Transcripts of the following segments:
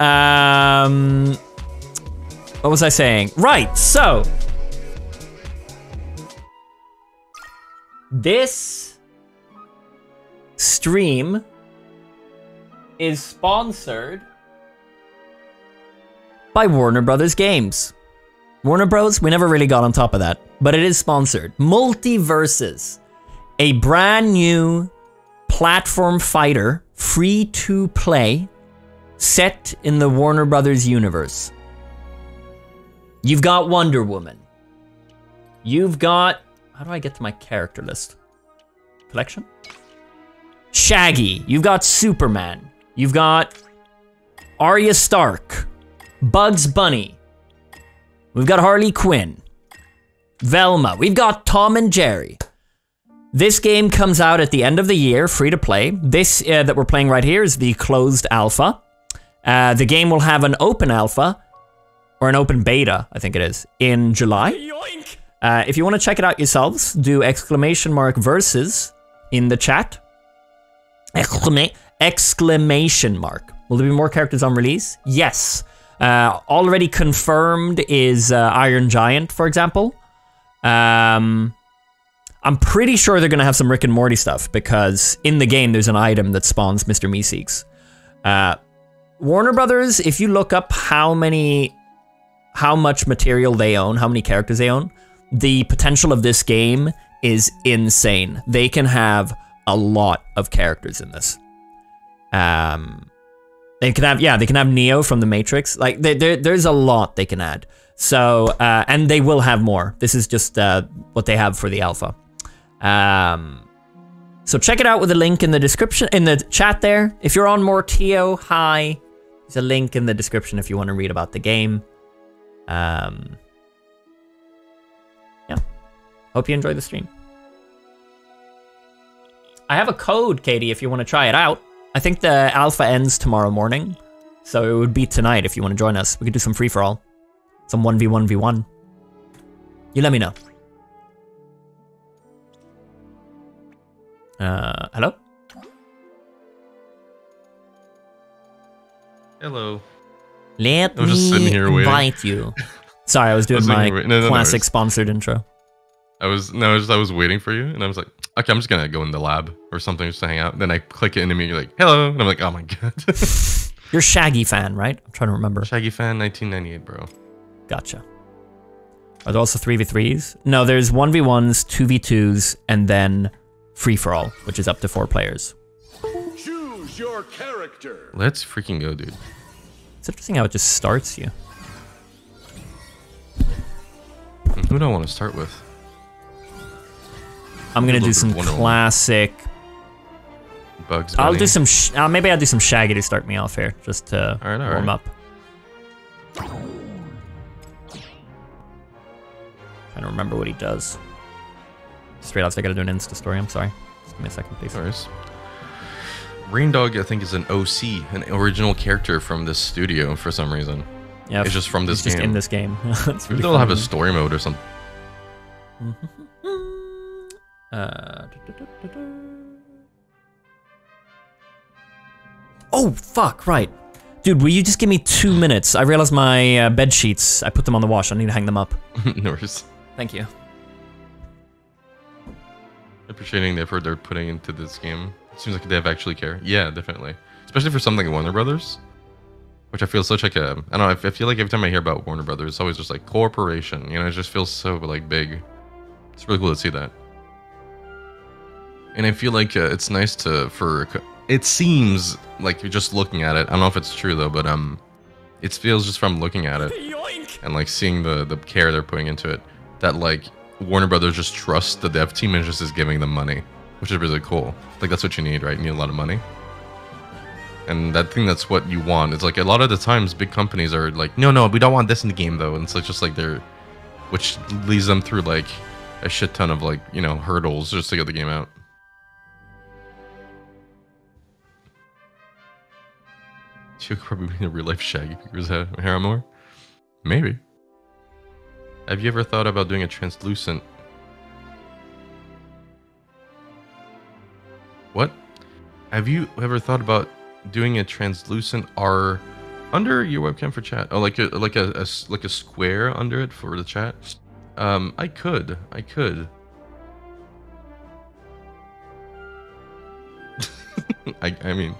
Um, what was I saying? Right. So this stream is sponsored by Warner Brothers Games. Warner Bros. We never really got on top of that, but it is sponsored. MultiVersus, a brand new platform fighter, free to play, set in the Warner Brothers universe. You've got Wonder Woman. You've got. How do I get to my character list? Collection? Shaggy. You've got Superman. You've got Arya Stark. Bugs Bunny. We've got Harley Quinn. Velma. We've got Tom and Jerry. This game comes out at the end of the year, free to play. This uh, that we're playing right here is the closed alpha. Uh, the game will have an open alpha, or an open beta, I think it is, in July. Uh, if you want to check it out yourselves, do exclamation mark versus in the chat. Exclama- exclamation mark. Will there be more characters on release? Yes. Uh, already confirmed is uh, Iron Giant, for example. Um, I'm pretty sure they're gonna have some Rick and Morty stuff because in the game there's an item that spawns Mr. Meeseeks. Warner Brothers, if you look up how many, how much material they own, how many characters they own, the potential of this game is insane. They can have a lot of characters in this. Um, they can have yeah, they can have Neo from the Matrix. Like there, there's a lot they can add. So uh, and they will have more. This is just uh, what they have for the alpha. Um, so check it out with a link in the description in the chat there. If you're on More Teo, hi. There's a link in the description if you want to read about the game. Um, yeah. Hope you enjoy the stream. I have a code, Katie, if you want to try it out. I think the alpha ends tomorrow morning, so it would be tonight if you want to join us. We could do some free for all, some one v one v one. You let me know. Uh, hello. Hello. Let I was just me sitting here waiting. invite you. Sorry, I was doing was my. No, no, no classic worries. sponsored intro. I was no, I was, I was waiting for you, and I was like, okay, I'm just gonna go in the lab or something just to hang out. Then I click it into me, you're like, hello, and I'm like, oh my god, You're Shaggy fan, right? I'm trying to remember. Shaggy fan, 1998, bro. Gotcha. Are there also 3v3s? No, there's 1v1s, 2v2s, and then free for all, which is up to four players. Choose your character. Let's freaking go, dude. It's interesting how it just starts you. Who do I want to start with? I'm gonna do some of Wonder Woman. classic. Bugs. I'll do some. Sh- uh, maybe I'll do some Shaggy to start me off here, just to Alright, alright. warm up. Trying to remember what he does. Straight off, I gotta do an Insta story. I'm sorry. Just give me a second, please. Of course. Reindog, I think, is an OC, an original character from this studio for some reason. Yeah, It's just from this he's just game. in this game. Maybe they'll have a story mode or something. Uh, Oh fuck! Right, dude. Will you just give me two minutes? I realized my uh, bed sheets. I put them on the wash. I need to hang them up. no worries. Thank you. Appreciating the effort they're putting into this game. It seems like they have actually care. Yeah, definitely. Especially for something like Warner Brothers, which I feel such like a. I don't know. I feel like every time I hear about Warner Brothers, it's always just like corporation. You know, it just feels so like big. It's really cool to see that. And I feel like uh, it's nice to for. It seems like you're just looking at it. I don't know if it's true though, but um, it feels just from looking at it and like seeing the the care they're putting into it that like Warner Brothers just trusts the dev team and just is giving them money, which is really cool. Like that's what you need, right? You need a lot of money. And that thing that's what you want. It's like a lot of the times big companies are like, no, no, we don't want this in the game though. And it's just like they're which leads them through like a shit ton of like, you know, hurdles just to get the game out. She could probably be a real life Shaggy figures Harrimore. Maybe. Have you ever thought about doing a translucent? What? Have you ever thought about doing a translucent R under your webcam for chat. Oh, like a like a, a like a square under it for the chat. Um, I could, I could. I I mean,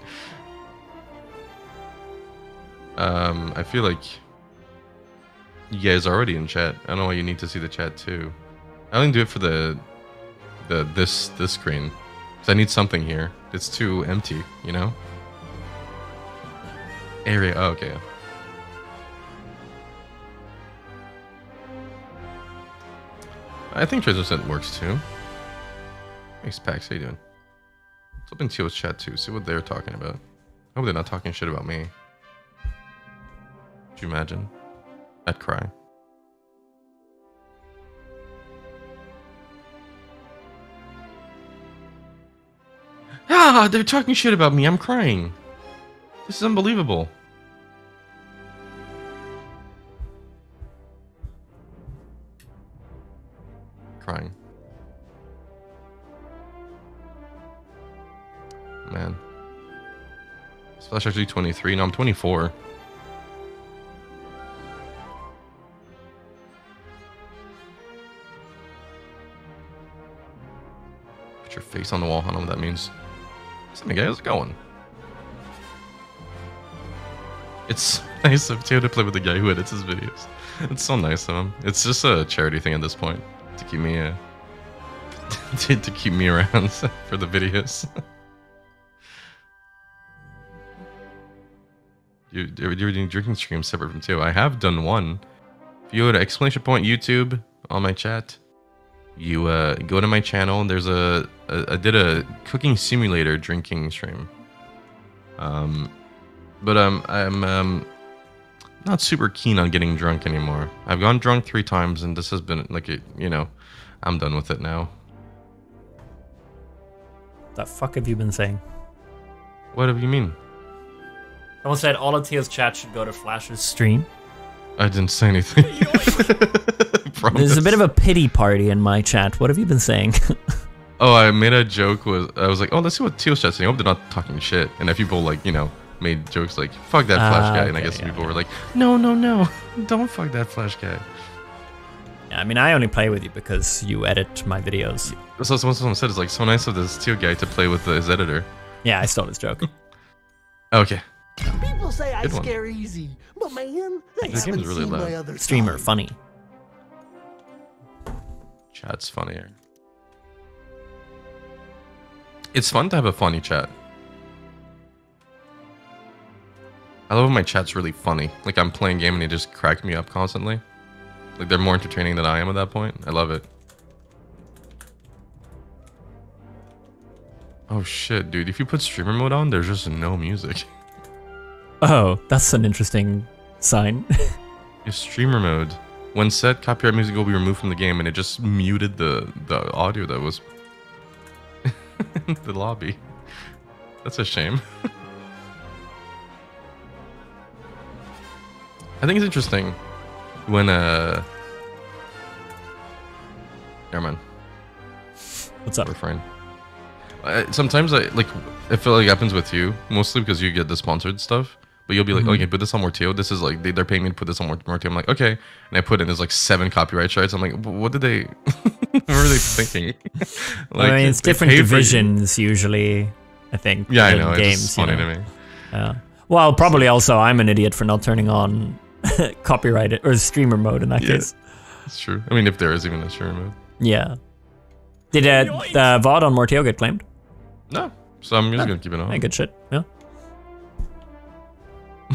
um, I feel like you guys are already in chat. I don't know why you need to see the chat too. I only do it for the the this this screen because I need something here. It's too empty, you know. Area. Oh, okay. I think Translucent works too. Thanks, Pax. How you doing? Let's open Teo's chat too. See what they're talking about. I hope they're not talking shit about me. Could you imagine? I'd cry. Ah, they're talking shit about me. I'm crying. This is unbelievable. Crying. Man. Splash actually 23. No, I'm 24. Put your face on the wall. I don't know what that means. What's up, guys? How's it going? It's nice of Teo to play with the guy who edits his videos. It's so nice of him. It's just a charity thing at this point to keep me uh, to, to keep me around for the videos. you you're doing drinking streams separate from Teo. I have done one. If you go to exclamation point YouTube on my chat, you uh, go to my channel. and There's a, a I did a cooking simulator drinking stream. Um, but um, I'm um, not super keen on getting drunk anymore. I've gone drunk three times, and this has been like a, you know, I'm done with it now. The fuck have you been saying? What do you mean? Someone said all of Teo's chat should go to Flash's stream. I didn't say anything. There's a bit of a pity party in my chat. What have you been saying? Oh, I made a joke. Was I was like, oh, let's see what Teo's chat's saying. I hope they're not talking shit. And if people like, you know, made jokes like, fuck that Flash Ah, guy. And I guess yeah, people yeah. were like, no, no, no, don't fuck that Flash guy. I mean, I only play with you because you edit my videos. So someone, someone said it's like so nice of this Teal guy to play with his editor. Yeah, I stole his joke. Okay. People say I one. scare easy, but man, they This game haven't is really seen loud. my other Streamer, side. funny. Chat's funnier. It's fun to have a funny chat. I love when my chat's really funny. Like I'm playing game and they just crack me up constantly. Like they're more entertaining than I am at that point. I love it. Oh shit, dude. If you put streamer mode on, there's just no music. Oh, that's an interesting sign. Your streamer mode. When set, copyright music will be removed from the game and it just muted the, the audio that was in the lobby. That's a shame. I think it's interesting when uh Never mind. What's up? Refrain. I, sometimes I like I feel like it happens with you mostly because you get the sponsored stuff. But you'll be like, okay, put this on More Teo. This is like they, they're paying me to put this on Mort- More Teo. I'm like, okay, and I put in there's like seven copyright strikes. I'm like, what did they? what were they thinking? I mean, it's different you- divisions usually, I think. Yeah, I know. It's Games, you funny know. to me. Yeah. Well, probably also I'm an idiot for not turning on copyrighted or streamer mode in that Yeah. case. It's true. I mean, if there is even a streamer mode. Yeah. Did uh, the VOD on More Teo get claimed? No, so I'm just gonna keep it on. Good shit. Yeah.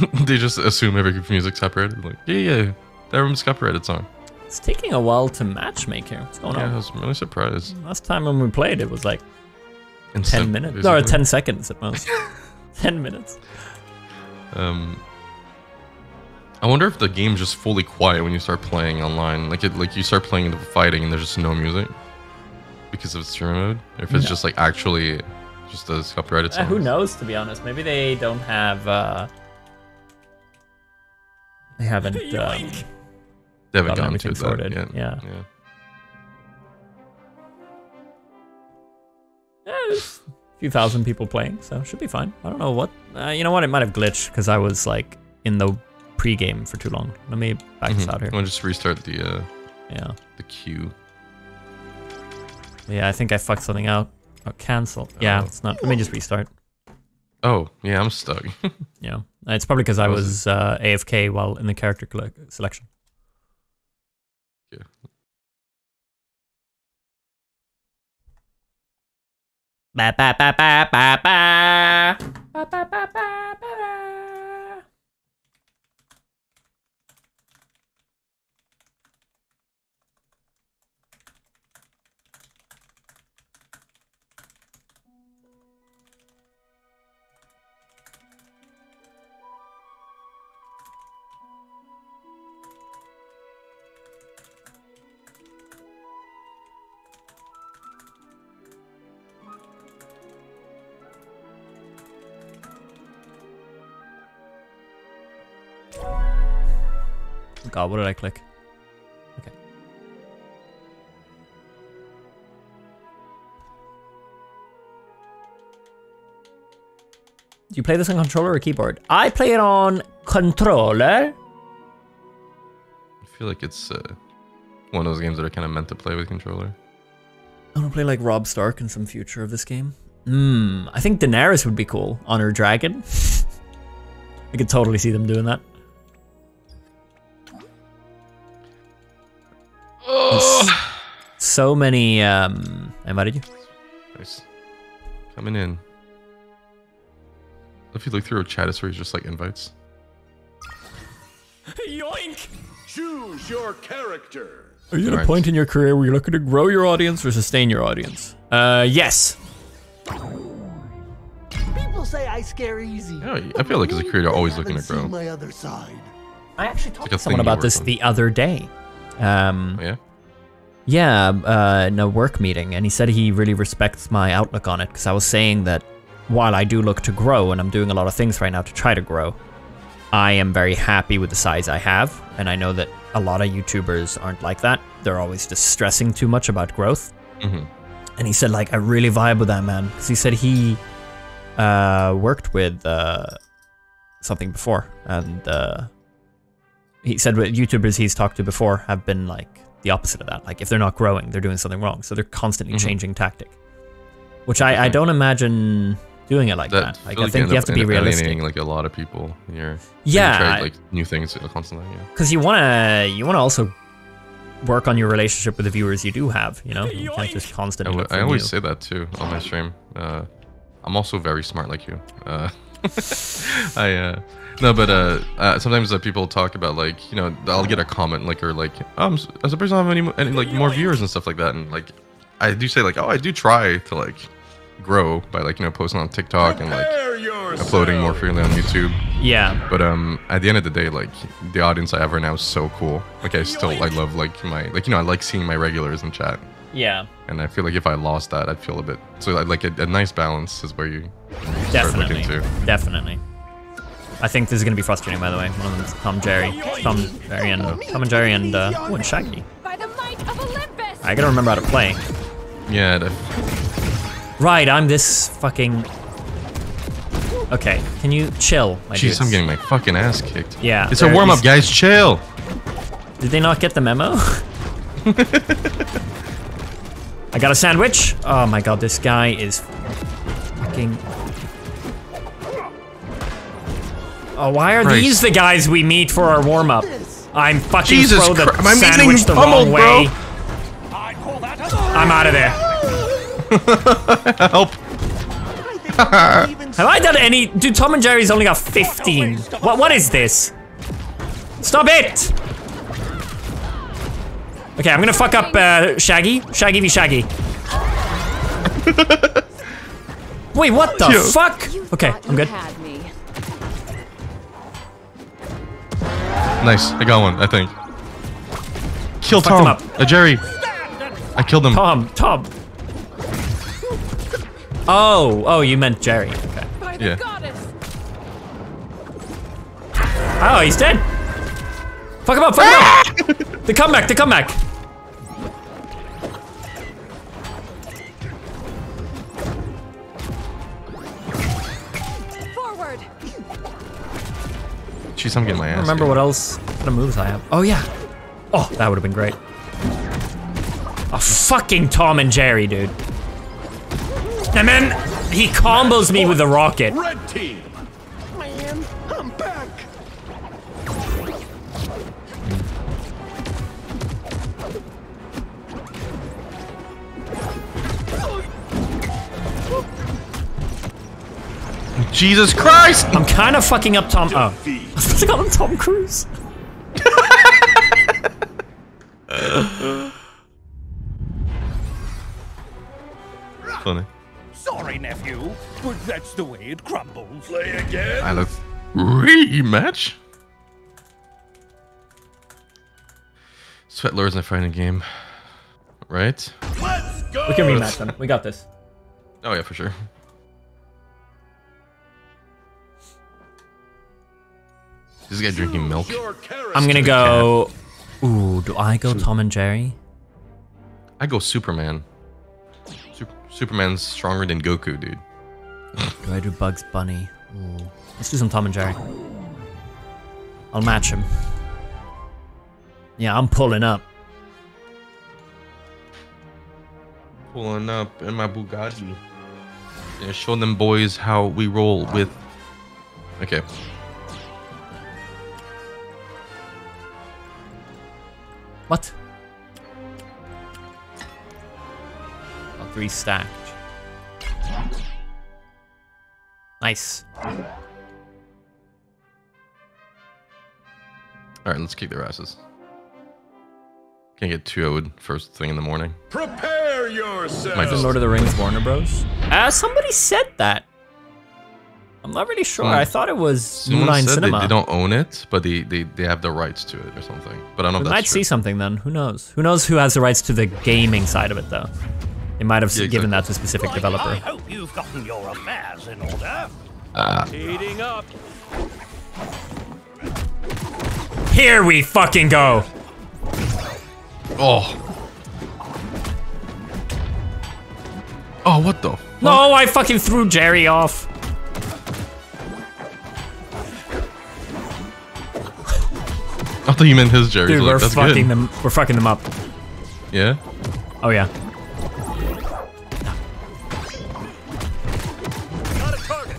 they just assume every music's copyrighted. Like, yeah, yeah, that room's copyrighted song. It's taking a while to matchmake here. What's going Yeah, I was really surprised. Last time when we played, it was like 10 Instant, minutes. No, 10 seconds at most. 10 minutes. Um, I wonder if the game's just fully quiet when you start playing online. Like it, like you start playing the fighting and there's just no music because of stream mode. If it's No. just like actually just a copyrighted Uh, song. who knows, to be honest? Maybe they don't have. Uh, they haven't. Um, They haven't gotten gone everything to sorted, that yet. yeah. yeah. eh, there's a few thousand people playing, so should be fine. I don't know what. Uh, you know what? It might have glitched because I was like in the pre-game for too long. Let me back this out here. I'll just restart the uh, Yeah. the queue. Yeah, I think I fucked something out. Oh, cancel. Yeah, Oh. it's not. Let me just restart. Oh yeah, I'm stuck. Yeah, it's probably because I was was uh, AFK while in the character selection. Yeah. Ba ba ba ba ba ba. Ba ba ba ba ba God, what did I click? Okay. Do you play this on controller or keyboard? I play it on controller. I feel like it's uh, one of those games that are kind of meant to play with controller. I want to play like Robb Stark in some future of this game. Hmm, I think Daenerys would be cool on her dragon. I could totally see them doing that. Oh, So many. Um, I invited you. nice. Coming in. If you look through a chat, it's where he's just like invites. Yoink! Choose your character. Are you at a point in your career where you're looking to grow your audience or sustain your audience? Uh, yes. People say I scare easy. Yeah, I feel like as a creator, always looking to grow. seen my other side. I actually talked like to someone about this on. the other day. Um, Oh, yeah. yeah, uh, in a work meeting, and he said he really respects my outlook on it because I was saying that while I do look to grow, and I'm doing a lot of things right now to try to grow, I am very happy with the size I have, and I know that a lot of YouTubers aren't like that. They're always just stressing too much about growth. hmm and he said like I really vibe with that man because he said he uh, worked with uh, something before, and uh, he said with YouTubers he's talked to before have been like the opposite of that. Like if they're not growing, they're doing something wrong, so they're constantly Mhm. changing tactic. Which I, I don't imagine doing it like that. That, Like I think you have to be ali- realistic like a lot of people. You're Yeah, try, like new things constantly. Yeah. because you wanna you wanna also work on your relationship with the viewers you do have. You know, you can't just I, constantly. w- look I always new. say that too on my stream. Uh, I'm also very smart like you. Uh, I uh, no, but uh, uh, sometimes uh, people talk about like you know I'll get a comment like or like um as a person I don't have any, any like more viewers and stuff like that and like I do say like oh I do try to like grow by like you know posting on TikTok and like yourself. uploading more freely on YouTube. Yeah, But um, at the end of the day, like the audience I have right now is so cool. Like I still I love like my like you know I like seeing my regulars in chat, yeah, and I feel like if I lost that, I'd feel a bit. So like, like a, a nice balance is where you start definitely, looking to. definitely. I think this is gonna be frustrating. By the way, one of them's Tom Jerry, Tom Jerry, and Tom and Jerry, and uh, oh, and Shaggy. By the might of Olympus! I gotta remember how to play. Yeah, the, Right, I'm this fucking. Okay, can you chill, my jeez, dudes? I'm getting my fucking ass kicked. Yeah, it's a warm up, these- guys. Chill. Did they not get the memo? I got a sandwich. Oh my god, this guy is fucking. Oh, why are Christ. these the guys we meet for our warm up? I'm fucking Jesus throw the Christ, I'm getting sandwich the pummeled, wrong bro. way. I'm out of there. Help. I think even Have I done any? Dude, Tom and Jerry's only got 15. What? What is this? Stop it! Okay, I'm gonna fuck up uh, Shaggy. Shaggy v Shaggy. Wait, what the Yo. fuck? Okay, I'm good. Nice, I got one. I think. Kill Fucked him Tom. up. Uh, Jerry. I killed him. Tom, Tom. Oh, oh, you meant Jerry. Okay. Yeah. goddess! Oh, he's dead. Fuck him up, fuck him up. the comeback, the comeback. Jeez, jeez, I'm getting my ass. Remember kicked. what else kind of moves I have. Oh yeah. Oh, that would have been great. A fucking Tom and Jerry, dude. And then he combos me with a rocket. Red team. Man, I'm back. Jesus Christ! I'm kind of fucking up Tom. Oh, I was supposed to call him Tom Cruise. Funny. Sorry, nephew, but that's the way it crumbles. Play again. I look rematch. Sweat lures in a fighting game, right? Let's go. We can rematch them. We got this. Oh yeah, for sure. This guy drinking milk. I'm gonna go. Ooh, do I go Tom and Jerry? I go Superman. Sup- Superman's stronger than Goku, dude. Do I do Bugs Bunny? Ooh. Let's do some Tom and Jerry. I'll match him. Yeah, I'm pulling up. Pulling up in my Bugatti. Yeah, show them boys how we roll with. Okay. What? Oh, three stacked. Nice. All right, let's kick their asses. Can't get 2 0 first thing in the morning. Prepare Might yourself. just- Lord of the Rings Warner Bros. Uh, somebody said that. I'm not really sure. Hmm. I thought it was New Someone Line said they, Cinema. they don't own it, but they, they, they have the rights to it or something. But I don't know we if might that's see true. something then. Who knows? Who knows who has the rights to the gaming side of it though? They might have Yeah, given exactly. that to a specific I developer. hope you've gotten your affairs in order. Uh. Heating up. Here we fucking go. Oh. Oh, what the? Fuck? No, I fucking threw Jerry off. I thought you meant his Jerry. Dude, we're like, fucking good. them. We're fucking them up. Yeah. Oh yeah. Got a target.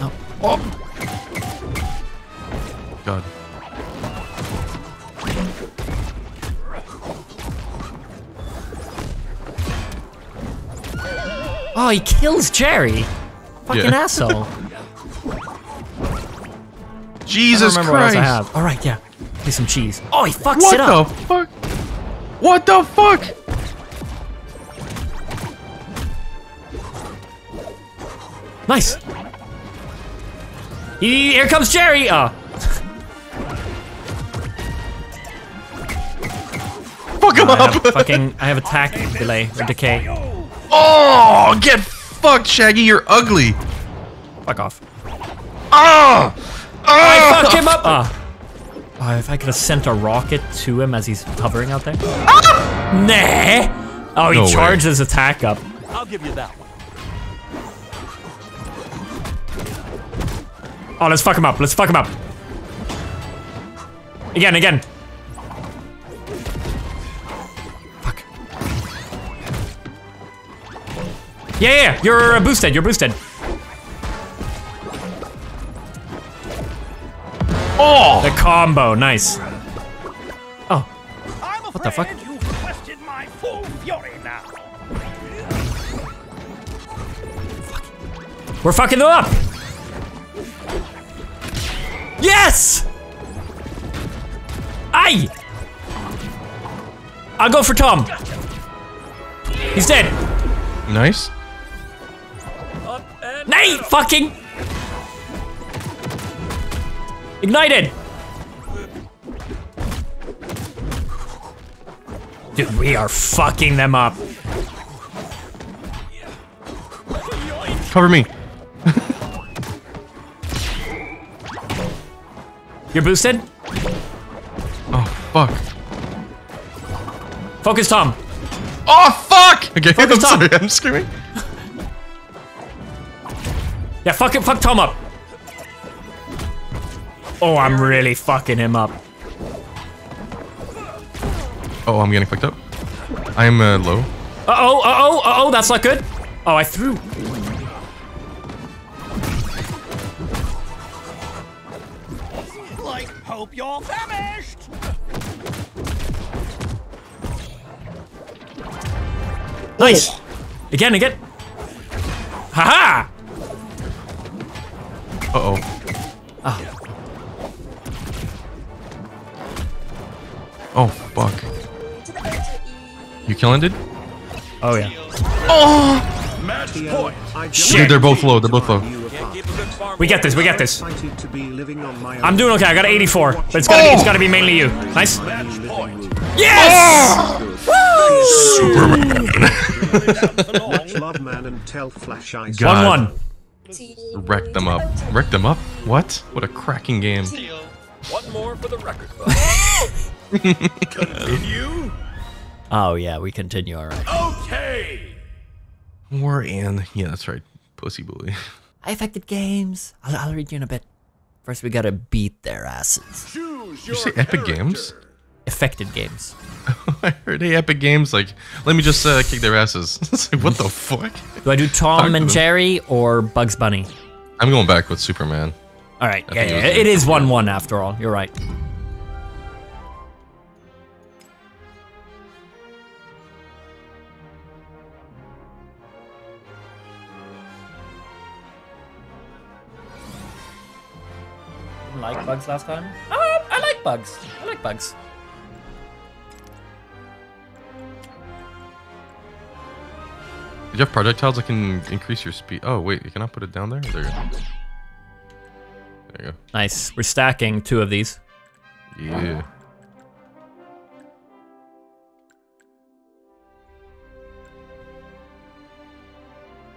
No. God. Oh, he kills Jerry. Fucking Yeah. asshole. Jesus I remember what else Christ. I have. All right, yeah. Give me some cheese. Oh, he fucks What it up. What the fuck? What the fuck? Nice. Here comes Jerry. Oh, Fuck him I have up. fucking. I have attack delay or decay. Oh, get fucked, Shaggy. You're ugly. Fuck off. Oh. I fucked him up. Ah. Oh, if I could have sent a rocket to him as he's hovering out there. Nah. Oh, he No way. charged his attack up. I'll give you that one. Oh, let's fuck him up. Let's fuck him up. Again, again. Fuck. Yeah, yeah, yeah. You're uh, boosted. You're boosted. Oh. The combo. Nice. Oh, I'm What the fuck? afraid you've questioned my full fury now. we're fucking them up. Yes! Aye! I'll go for Tom. He's dead. Nice. Nay, fucking! Ignited! Dude, we are fucking them up. Cover me. You're boosted? Oh fuck. Focus, Tom. Oh fuck. Okay, I'm Focus, Tom. sorry. I'm screaming. Yeah, fuck it, fuck Tom up. Oh, I'm really fucking him up. Oh, I'm getting fucked up. I'm uh, low. Uh-oh, uh-oh, uh-oh, that's not good. Oh, I threw. Like, hope you're famished! Nice. Again, again. Haha! Uh oh. Oh fuck. You killing, dude? Oh, yeah. Match point. Dude, Shit. they're both low. They're both low. Keep a good farm. We get this, we get this. Excited to be living on my I'm doing okay, I got 84. But it's gotta, be, it's gotta be mainly you. Nice. Yes! Much love, man, and tell Flash Ice. God. 1-1. Wreck them up. Wreck them up? What? What a cracking game. One more for the record book. Continue. Oh, yeah, we continue, alright. Okay. We're in. Yeah, that's right. Pussy bully. I affected games. I'll, I'll read you in a bit. First, we gotta beat their asses. Choose your you say Epic Games? Affected games. I heard hey, Epic Games. Like, let me just uh, kick their asses. it's like, what the fuck? Do I do Tom to and. Jerry or Bugs Bunny? I'm going back with Superman. Alright, I yeah, think it yeah, was it is 1-1 after all. You're right. Like bugs last time? Oh, I like bugs. I like bugs. Did you have projectiles that can increase your speed? Oh, wait. You cannot put it down there? There you go. There you go. Nice. We're stacking two of these. Yeah.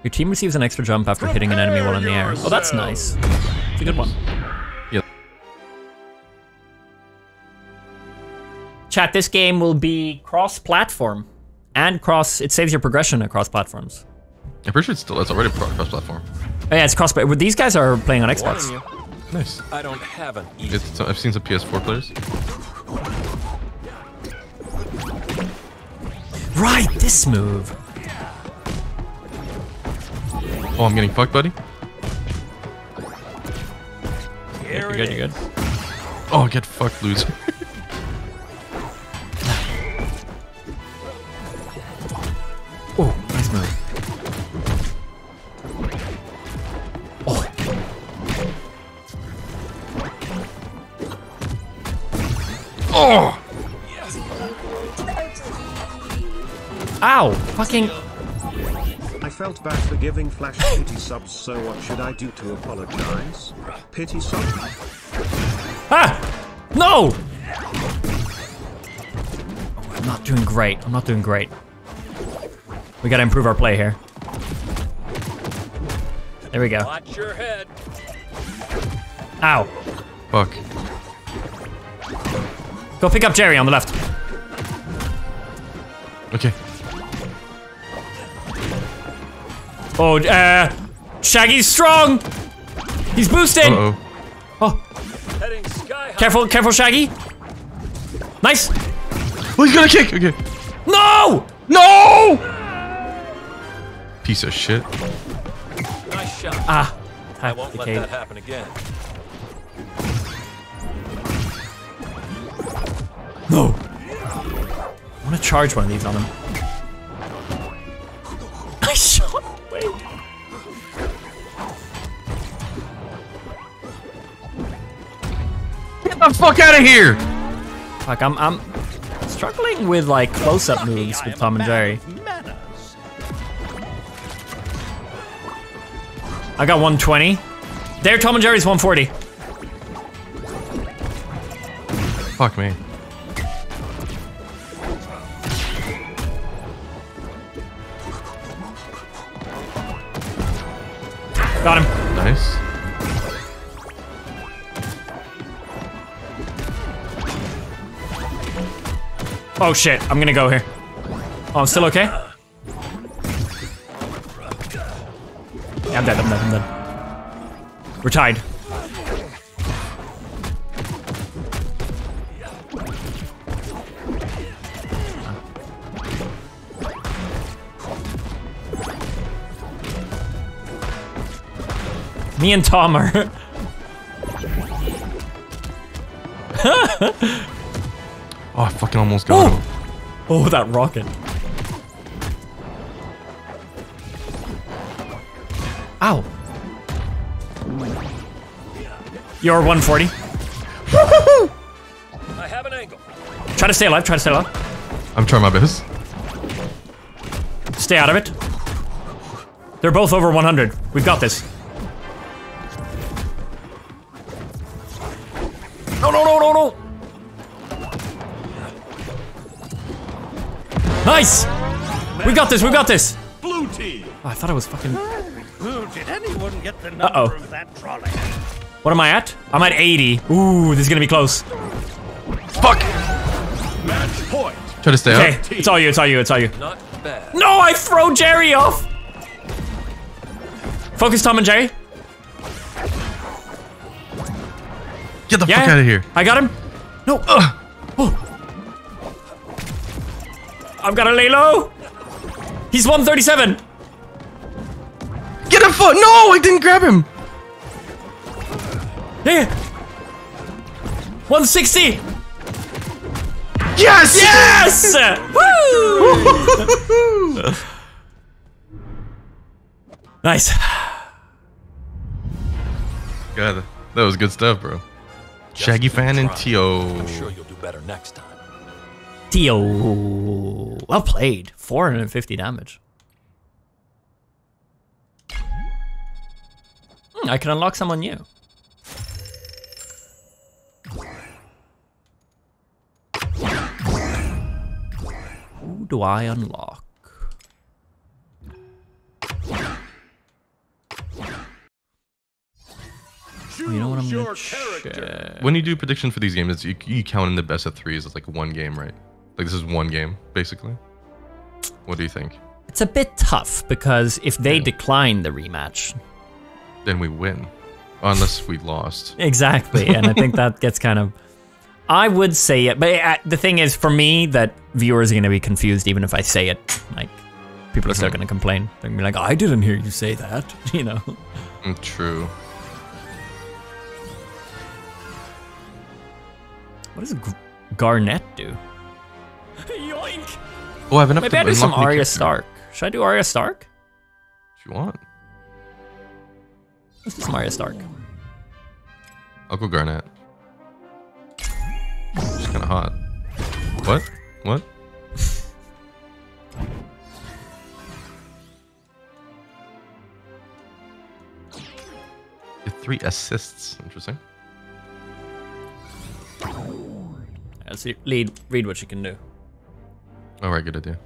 Your team receives an extra jump after hitting an enemy while in the air. Oh, that's nice. It's a good one. Chat, this game will be cross-platform and cross. It saves your progression across platforms. I'm pretty sure it's still it's already cross-platform. Oh, yeah, it's cross. But these guys are playing on Xbox. Nice. I don't have an easy. It's, I've seen some PS4 players. Right, this move. Oh, I'm getting fucked, buddy. Here You're good. You're good. Oh, get fucked, loser. Oh, oh! Ow! Fucking. I felt bad for giving Flash pity subs, so what should I do to apologize? Pity sub? Ah! No! Oh, I'm not doing great. I'm not doing great. We gotta improve our play here. There we go. Watch your head. Ow. Fuck. Go pick up Jerry on the left. Okay. Oh, uh, Shaggy's strong. He's boosting. Uh-oh. Oh, Heading sky high. careful, careful, Shaggy. Nice. Oh, he's gonna kick! Okay. No! No! Piece of shit. Nice shot. Ah. I won't let decayed. that happen again. No. I want to charge one of these on him. I shot. Wait. Get the fuck out of here! Fuck, I'm I'm struggling with like close-up moves with Tom and Jerry. I got 120. There, Tom and Jerry's 140. Fuck me. Got him. Nice. Oh shit, I'm gonna go here. Oh, I'm still okay? I'm dead, I'm dead, I'm dead. We're tied. Me and Tom are. oh, I fucking almost got oh! him. Oh, that rocket. Ow. You're 140. I have an angle. Try to stay alive. Try to stay alive. I'm trying my best. Stay out of it. They're both over 100. We've got this. No, no, no, no, no. Nice. We got this. We got this. Blue team. Oh, I thought I was fucking. Ooh, did anyone get the number Uh-oh. of that trolley? What am I at? I'm at 80. Ooh, this is gonna be close. Fuck! Match point. Try to stay Okay, up. it's all you. It's all you. It's all you. Not bad. No, I throw Jerry off. Focus, Tom and Jerry. Get the Yeah. fuck out of here. I got him. No. Oh. I've got to lay low. He's 137. Get a foot! No, I didn't grab him. Yeah. 160. Yes! Yes! Woo! nice. God, that was good stuff, bro. Shaggy fan and try. Teo. I'm sure you'll do better next time. Teo. Well played. 450 damage. Hmm, I can unlock someone new. Who do I unlock? Oh, you know what I'm gonna check. When you do prediction for these games, you, you count in the best of threes as like one game, right? Like this is one game, basically. What do you think? It's a bit tough because if they Yeah. decline the rematch, Then we win. Unless we lost. Exactly, and I think that gets kind of. I would say it, but uh, the thing is, for me, that viewers are going to be confused even if I say it. Like, people are still going to complain. They're going to be like, "I didn't hear you say that," you know. Mm, True. What does G- Garnet do? Yoink! Oh, I have enough Maybe I do some Arya. Stark. Should I do Arya Stark? If you want. Arya Stark. I'll go Garnet. She's kind of hot. What? What? Three assists. Interesting. Let's see, lead, read what she can do. All right, good idea.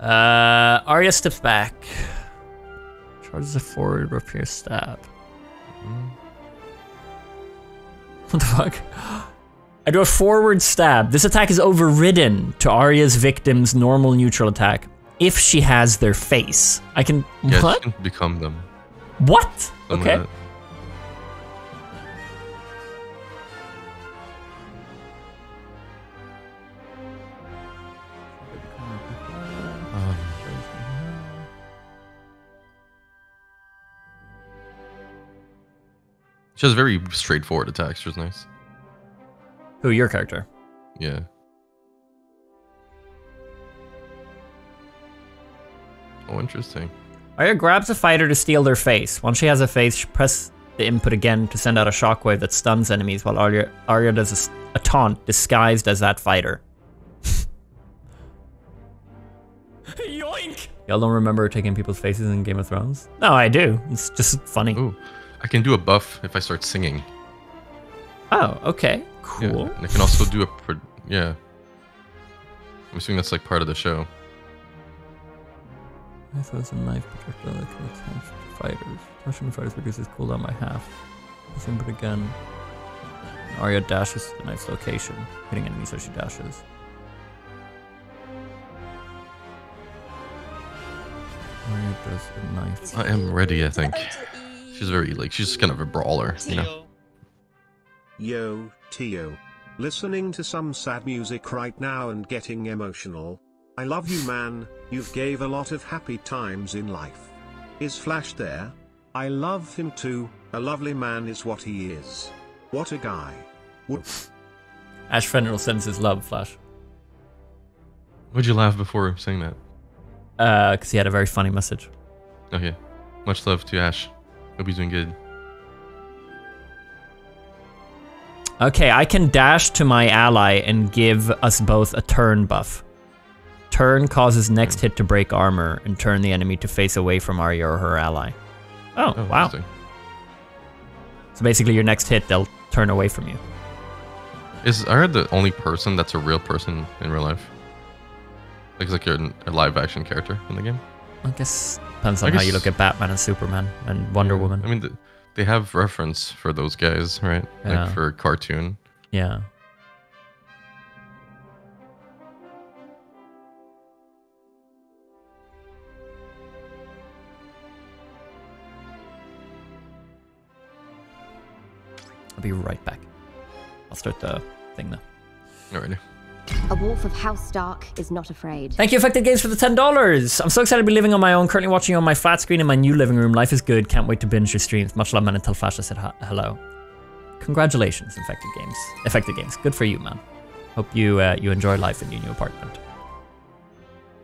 Uh, Arya steps back. Charges a forward rapier stab. Mm-hmm. What the fuck? I do a forward stab. This attack is overridden to Arya's victim's normal neutral attack if she has their face. I can. Yeah, what? she can become them. What? Okay. She has very straightforward attacks, which is nice. Who, your character? Yeah. Oh, interesting. Arya grabs a fighter to steal their face. Once she has a face, she press the input again to send out a shockwave that stuns enemies while Arya, Arya does a taunt disguised as that fighter. Yoink! Y'all don't remember taking people's faces in Game of Thrones? No, I do. It's just funny. Ooh, I can do a buff if I start singing. Oh, okay. Yeah, Cool. and I can also do a pro- yeah. I'm assuming that's like part of the show. I thought it's a knife projectile that can attach to fighters. Touching fighters reduces cooldown by half. Press input again. Arya dashes to the knife's location, hitting enemies as she dashes. Arya does a knife. I am ready, I think. She's very like she's just kind of a brawler, you know. Yo, Teo. Listening to some sad music right now and getting emotional. I love you man, you've gave a lot of happy times in life. Is Flash there? I love him too, a lovely man is what he is. What a guy. Woof. Ash Fenrir sends his love, Flash. Would you laugh before saying that? Uh, because he had a very funny message. Okay. Much love to Ash. Hope he's doing good. Okay, I can dash to my ally and give us both a turn buff. Turn causes next hmm. hit to break armor and turn the enemy to face away from Arya or her ally. Oh, Oh, wow. So basically, your next hit, they'll turn away from you. Is Arya the only person that's a real person in real life? Like, it's like a, a live action character in the game? I guess depends on how you look at Batman and Superman and Wonder Woman. I mean, they have reference for those guys, right? Yeah. Like for cartoon. yeah. I'll be right back. I'll start the thing now. Alrighty. A wolf of House Stark is not afraid. Thank you, Affected Games, for the $10. I'm so excited to be living on my own, currently watching on my flat screen in my new living room. Life is good. Can't wait to binge your streams. Much love, man. Until Flash, I said hello. Congratulations, Affected Games. Affected Games. Good for you, man. Hope you uh, you enjoy life in your new apartment.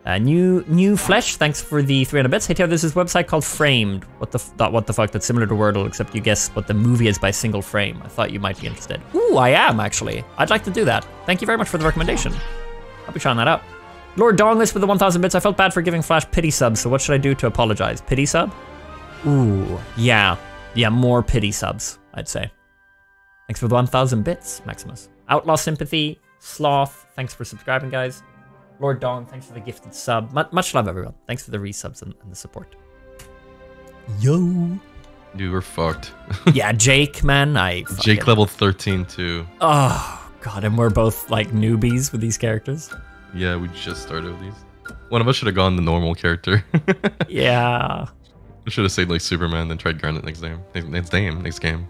Uh, new new flesh. Thanks for the 300 bits. Hey, Teo, there's this website called Framed. What the dot what the fuck? That's similar to Wordle, except you guess what the movie is by single frame. I thought you might be interested. Ooh, I am actually. I'd like to do that. Thank you very much for the recommendation. I'll be trying that out. Lord Dongless with the 1,000 bits. I felt bad for giving Flash pity subs, so what should I do to apologize? Pity sub? Ooh, yeah. Yeah, more pity subs, I'd say. Thanks for the 1,000 bits, Maximus. Outlaw Sympathy, Sloth, thanks for subscribing, guys. Lord Dong, thanks for the gifted sub. Mu- much love, everyone. Thanks for the resubs and, and the support. Yo. Dude, we're fucked. yeah, Jake, man, I. Jake level 13 too. Oh, God, and we're both like newbies with these characters. Yeah, we just started with these. One of us should have gone the normal character. Yeah. I should have said like Superman, then tried Garnet next game. Next, next game, next game.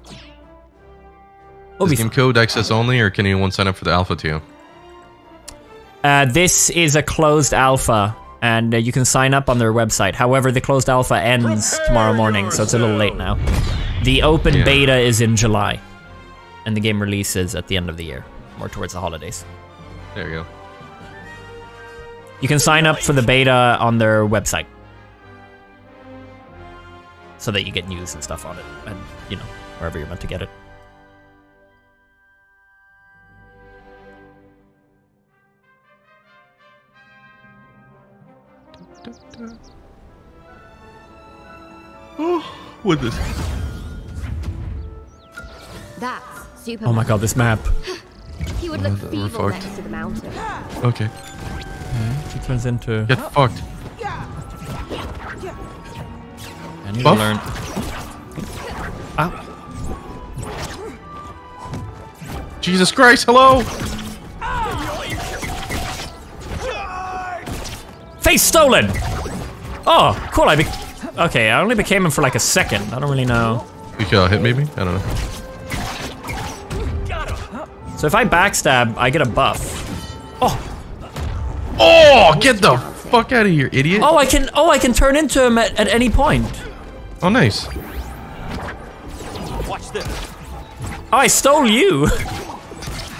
We'll Is be game code access only, or can anyone sign up for the alpha too? Uh, this is a closed alpha, and uh, you can sign up on their website. However, the closed alpha ends tomorrow morning, so it's a little late now. The open Yeah. beta is in July, and the game releases at the end of the year, more towards the holidays. There you go. You can sign up for the beta on their website, so that you get news and stuff on it, and you know wherever you're meant to get it. What this? That's super. Oh my god, this map! He would look we're feeble fucked. next to the mountain. Okay. He turns into. Get oh. fucked. I need Buff? to learn. Ow. Jesus Christ, hello! Face stolen! Oh, cool. I be- okay, I only became him for like a second. I don't really know. You can hit maybe? I don't know. So if I backstab, I get a buff. Oh, Oh, get the fuck out of here, idiot! oh, I can. Oh, I can turn into him at, at any point. Oh, nice. Watch this. Oh, I stole you.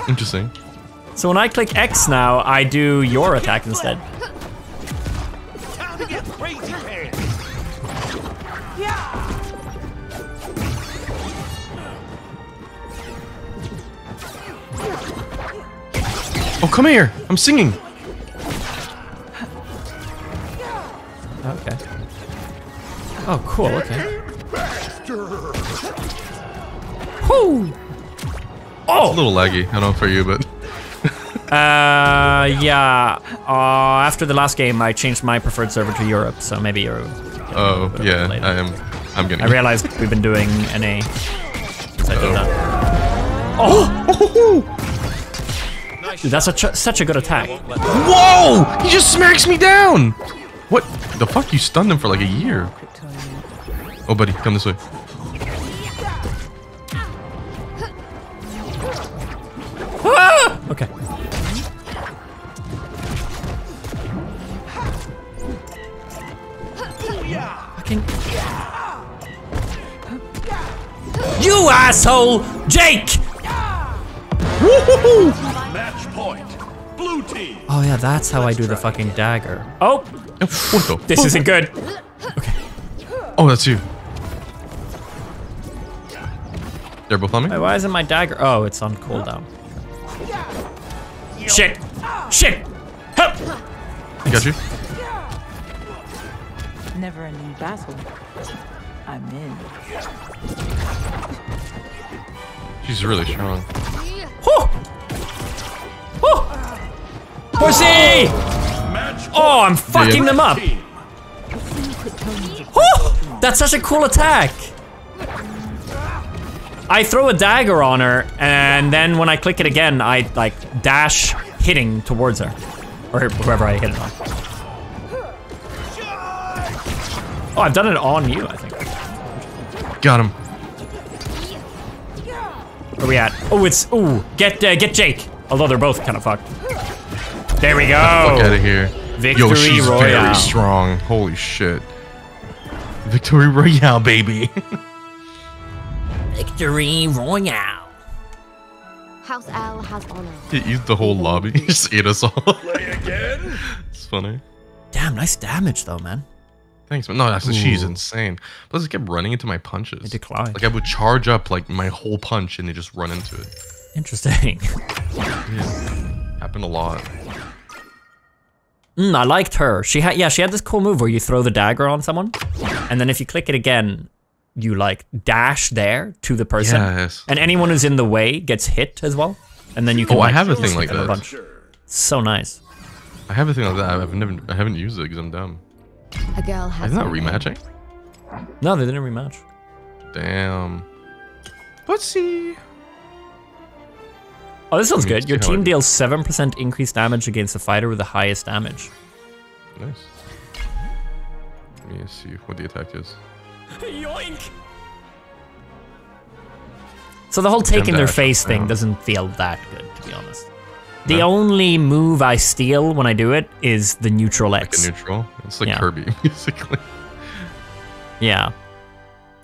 Interesting. So when I click X now, I do your attack instead. Oh, come here! I'm singing! Okay. Oh, cool. Okay. Whoo! A Oh. little laggy. I don't know for you, but Uh, yeah. Uh, after the last game, I changed my preferred server to Europe, so maybe you're. oh yeah, later. I am. I'm getting. I realized we've been doing NA since I did that. Oh! Dude, that's such a, such a good attack. Whoa! He just smacks me down. What the fuck? You stunned him for like a year. Oh, buddy, come this way. Ah! Okay. Fucking. You asshole, Jake! Match point. Blue team. Oh yeah, that's how I do the fucking dagger. Oh, What the? this isn't good. Okay. Oh, that's you. They're both on me. Wait, why isn't my dagger? Oh, it's on cooldown. Shit! Shit! Help! I got you. Never ending battle. I'm in. She's really strong. Whew! Whew! Pussy! Oh, I'm fucking them up. Whew! That's such a cool attack. I throw a dagger on her, and then when I click it again, I like dash hitting towards her, or whoever I hit it on. Oh, I've done it on you, I think. Got him. Where we at? Oh, it's ooh. Get uh, get Jake. Although they're both kind of fucked. There we go. Fuck out of here. Victory Yo, she's Royale. very strong. Holy shit. Victory Royale, baby. Victory Royale. House L has honor. he used the whole lobby. He just ate us all. Play again. it's funny. Damn, nice damage though, man. Thanks, man. No, that's she's insane. Plus, it kept running into my punches. It declined. Like I would charge up like my whole punch, and they just run into it. Interesting. Happened a lot. Mm, I liked her. She had yeah, she had this cool move where you throw the dagger on someone, and then if you click it again, you like dash there to the person, Yes. and anyone who's in the way gets hit as well, and then you can. Oh, I have a thing sneak like in a that. bunch. So nice. I have a thing like that. I've never, I haven't used it because I'm dumb. A girl has Isn't that rematching? No, they didn't rematch. Damn. Let's see. Oh, this sounds hmm. good. Your team deals seven percent increased damage against the fighter with the highest damage. Nice. Let me see what the attack is. Yoink! So the whole take in their face thing yeah. doesn't feel that good, to be honest. The only move I steal when I do it is the neutral Like X. a neutral. It's like Yeah. Kirby, basically. yeah,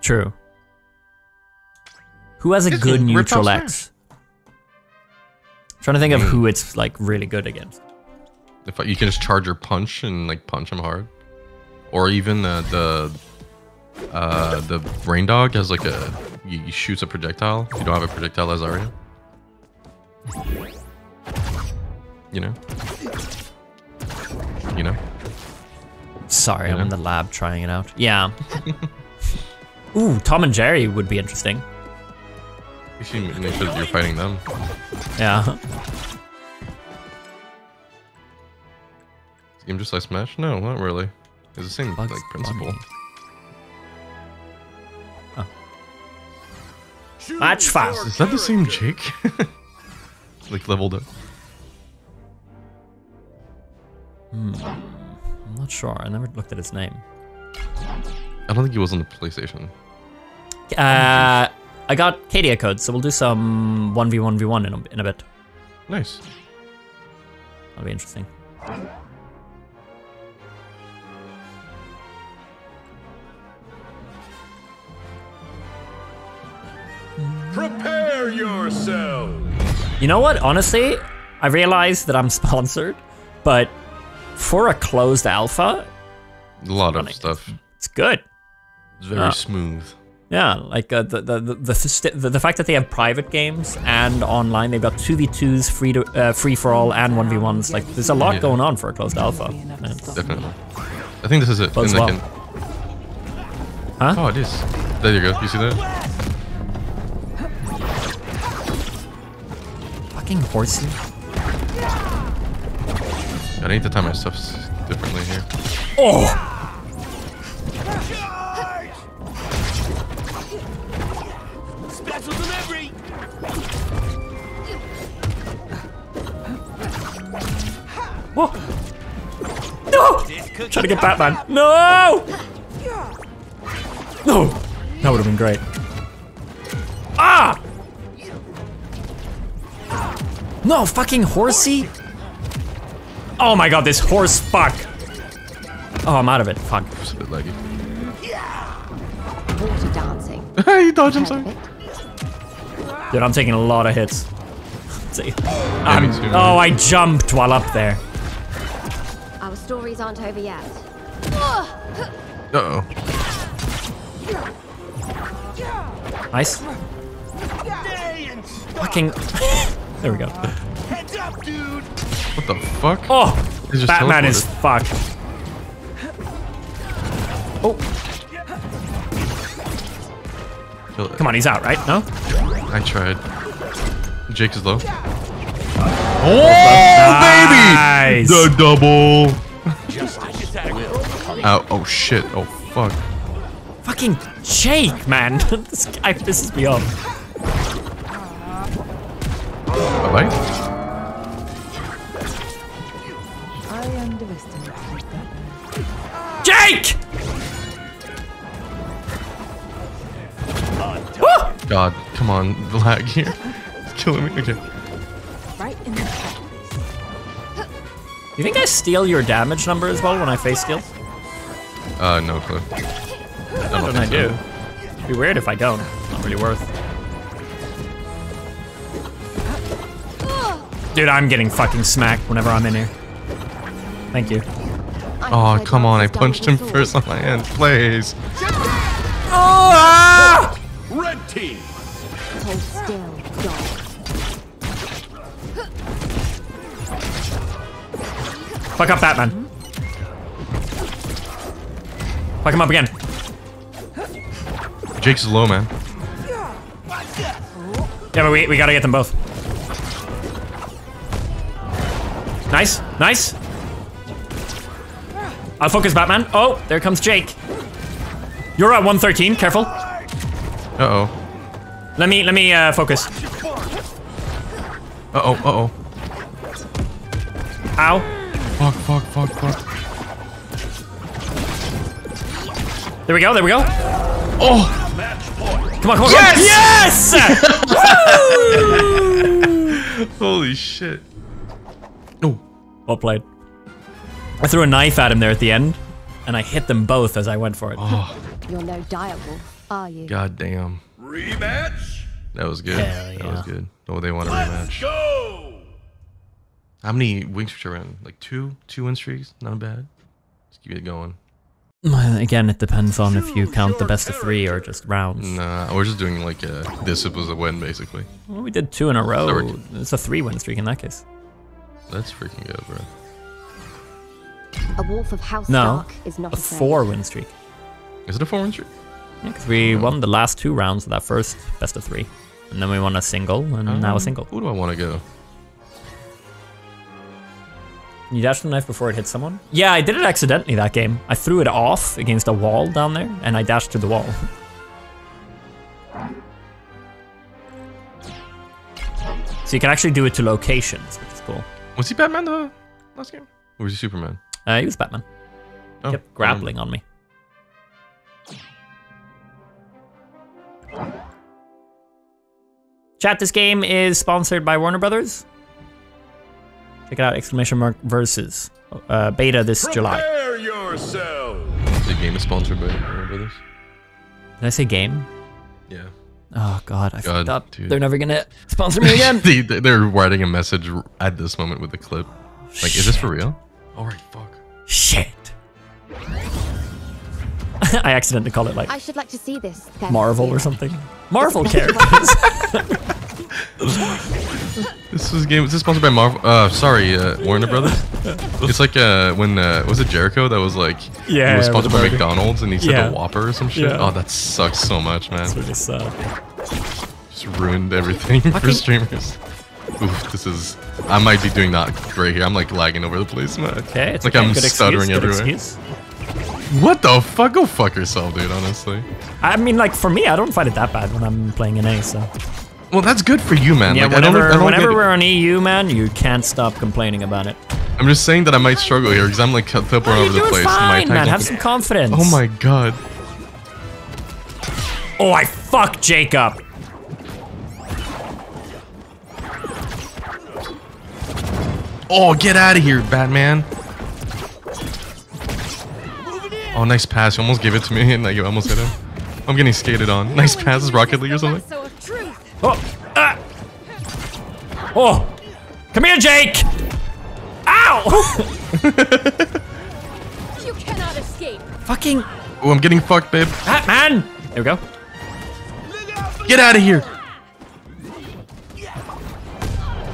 true. Who has a Just good rip neutral off X? trying to think of who it's like really good against. If you can just charge your punch and like punch him hard, or even the the uh, the Reindog has like a he he shoots a projectile. You don't have a projectile as. You know. You know. Sorry, I'm Yeah. in the lab trying it out. Yeah. Ooh, Tom and Jerry would be interesting. You should make sure that you're fighting them. Yeah. Is the game just like Smash? No, not really. It's the same Bugs like principle. Bunny. Match fast. Is that the same Jake? like leveled up. Hmm. I'm not sure. I never looked at his name. I don't think he was on the PlayStation. Uh, I got Kadia code, so we'll do some 1v1v1 in a, in a bit. Nice. That'll be interesting. Prepare yourself. You know what? Honestly, I realize that I'm sponsored, but for a closed alpha, A lot of stuff. it's good. It's very Ah. smooth. Yeah, like uh, the, the, the, the, the fact that they have private games and online, they've got 2v2s, free to uh, free for all, and 1v1s. Like, there's a lot Yeah. going on for a closed alpha. Definitely. I think this is it. And well. can- Huh? Oh, it is. There you go. You see that? Fucking horsey. I need to time my stuff differently here. Oh! Delivery. Whoa! No! Trying to get Batman. No! No! That would have been great. Ah! No, fucking horsey! Oh my god, this horse fuck! Oh, I'm out of it. Fuck. It's a bit laggy. Water dancing. Hey, dodge him, Heard sorry. It? Dude, I'm taking a lot of hits. See. I'm- me too, man. oh, I jumped while up there. Our stories aren't over yet. Uh-oh. Nice. Fucking. there we go. Heads up, dude. What the fuck? Oh, He just Batman is teleported. fucked. Oh, Kill it. come on, he's out, right? No? I tried. Jake is low. Oh, oh nice. The double. Ow. Oh shit. Oh fuck. Fucking Jake, man. this guy pisses me off. Bye bye. I underestimated that. Jake! God, come on, the lag here. It's killing me. Okay. Right in the face. You think I steal your damage number as well when I face steal? Uh, no clue. I What don't I think do? so. It'd be weird if I don't. Not really worth. Dude, I'm getting fucking smacked whenever I'm in here. Thank you. Oh, come on. I punched him first on my hand. Please. Oh! ah! Red team. Hold still, dog. Fuck up Batman. Fuck him up again. Jake's low, man. Yeah, but we, we gotta get them both. Nice, nice. I'll focus Batman. Oh, there comes Jake. You're at 113, careful. Uh-oh. Let me, let me uh, focus. Uh-oh, uh-oh. Ow. Fuck, fuck, fuck, fuck. There we go, there we go. Oh! Match point. Come on, come on, yes! Yes! Holy shit. Oh. well played. I threw a knife at him there at the end, and I hit them both as I went for it. Oh, You're no direwolf, are you? god damn. Rematch. That was good. Hell That was good. Oh, they want a Let's rematch. go. How many win streaks are we in? Like two? Two win streaks? Not bad. Let's keep it going. Well, Again, it depends on if you count the best of three or just rounds. Nah, we're just doing like a, this was a win, basically. Well, we did two in a row. It's a three-win streak in that case. That's freaking good, bro. A wolf of House No, Stark is not A afraid. four-win streak. Is it a four win streak? Because we won the last two rounds of that first best of three, and then we won a single, and now a Um, single. Who do I want to go? You dashed the knife before it hit someone? Yeah, I did it accidentally that game. I threw it off against a wall down there, and I dashed to the wall. so you can actually do it to locations, which is cool. Was he Batman the last game? Or was he Superman? Uh, he was Batman. Oh, kept grappling on me. Chat, this game is sponsored by Warner Brothers. Check it out, exclamation mark versus. Uh, beta this July. Prepare yourself. The game is sponsored by Warner Brothers. Did I say game? Yeah. Oh god, I God, fucked up. dude. They're never gonna sponsor me again. they, they're writing a message at this moment with the clip. Like, is this for real? Alright, fuck. I accidentally call it like I should like to see this. then, Marvel or something. Marvel characters. This is game. Is this sponsored by Marvel? Uh, sorry, uh, Warner Brothers. it's like uh, when uh, was it Jericho that was like Yeah, he was sponsored by. McDonald's and he said Yeah. the Whopper or some shit. Yeah. Oh, that sucks so much, man. That's really sad. Just ruined everything for streamers. Oof, this is. I might be doing that great here. I'm like lagging over the place, man. Okay, it's like okay. I'm good stuttering excuse, everywhere. excuse. What the fuck? Go fuck yourself, dude. Honestly. I mean, like for me, I don't find it that bad when I'm playing an A. So Well, that's good for you, man. yeah, like, I don't, whenever I don't whenever we're on EU, man, you can't stop complaining about it. I'm just saying that I might struggle here because I'm like cut up all over the place. fine, man. Have some confidence. Oh my god. Oh, I fuck Jacob. Oh, get out of here, Batman. Oh, nice pass. You almost gave it to me and like, you almost hit him. I'm getting skated on. Nice pass. Is Rocket League or something? So of truth. Oh, ah! Oh! Come here, Jake! Ow! You cannot escape. Fucking Oh, I'm getting fucked, babe. Batman! There we go. Get out of here.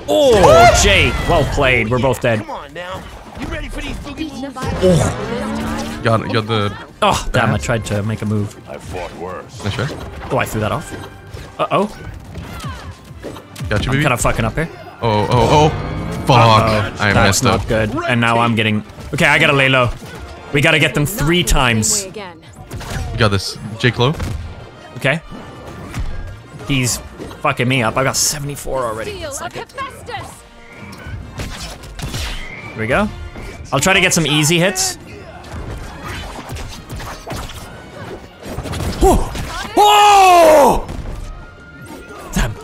Oh, Jake. Well played. We're both dead. Come on now. You ready for these boogie moves? Got, got the. Oh, damn, I tried to make a move. I fought worse. Nice try. Oh, I threw that off. Uh-oh. Got you, I'm baby. kind of fucking up here. Oh, oh, oh. Fuck. Uh-oh. I That's messed not up. good. And now I'm getting... Okay, I gotta lay low. We gotta get them three Not the same times. way Again. You got this. Jake Low. Okay? He's fucking me up. I got 74 already. Seal It's of like it. Hephaestus. Here we go. I'll try to get some easy hits. Whoa! Whoa! Damn.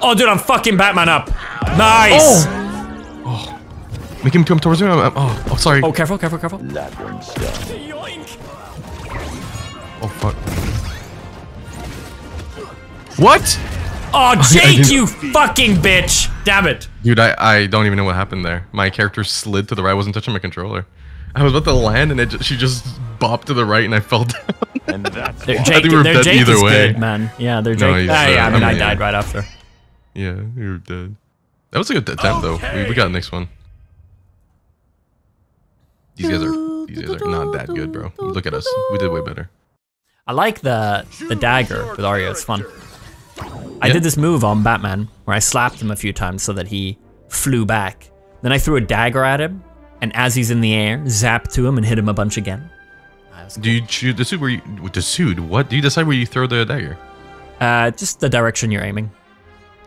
Oh, dude, I'm fucking Batman up. Nice. Oh. Oh. Make him come towards me. I'm- Oh, oh, sorry. Oh, careful, careful, careful. Oh, fuck. What? Oh, Jake, you fucking bitch. Damn it. Dude, I, I don't even know what happened there. My character slid to the right. I wasn't touching my controller. I was about to land and it she just bopped to the right and I fell down. And that's Their why. Jake, think we were their dead Jake either way. good, man. Yeah, their No, Jake. he's, ah, uh, yeah, I mean, I I died yeah. right after. yeah, you were dead. That was a good attempt though. We, we got the next one. These guys are these guys are not that good, bro. Look at us. We did way better. I like the the dagger with Arya. It's fun. I Yeah. did this move on Batman where I slapped him a few times so that he flew back. Then I threw a dagger at him, and as he's in the air, zapped to him and hit him a bunch again. Do you shoot the suit where you the suit? What? Do you decide where you throw the dagger? Uh, just the direction you're aiming.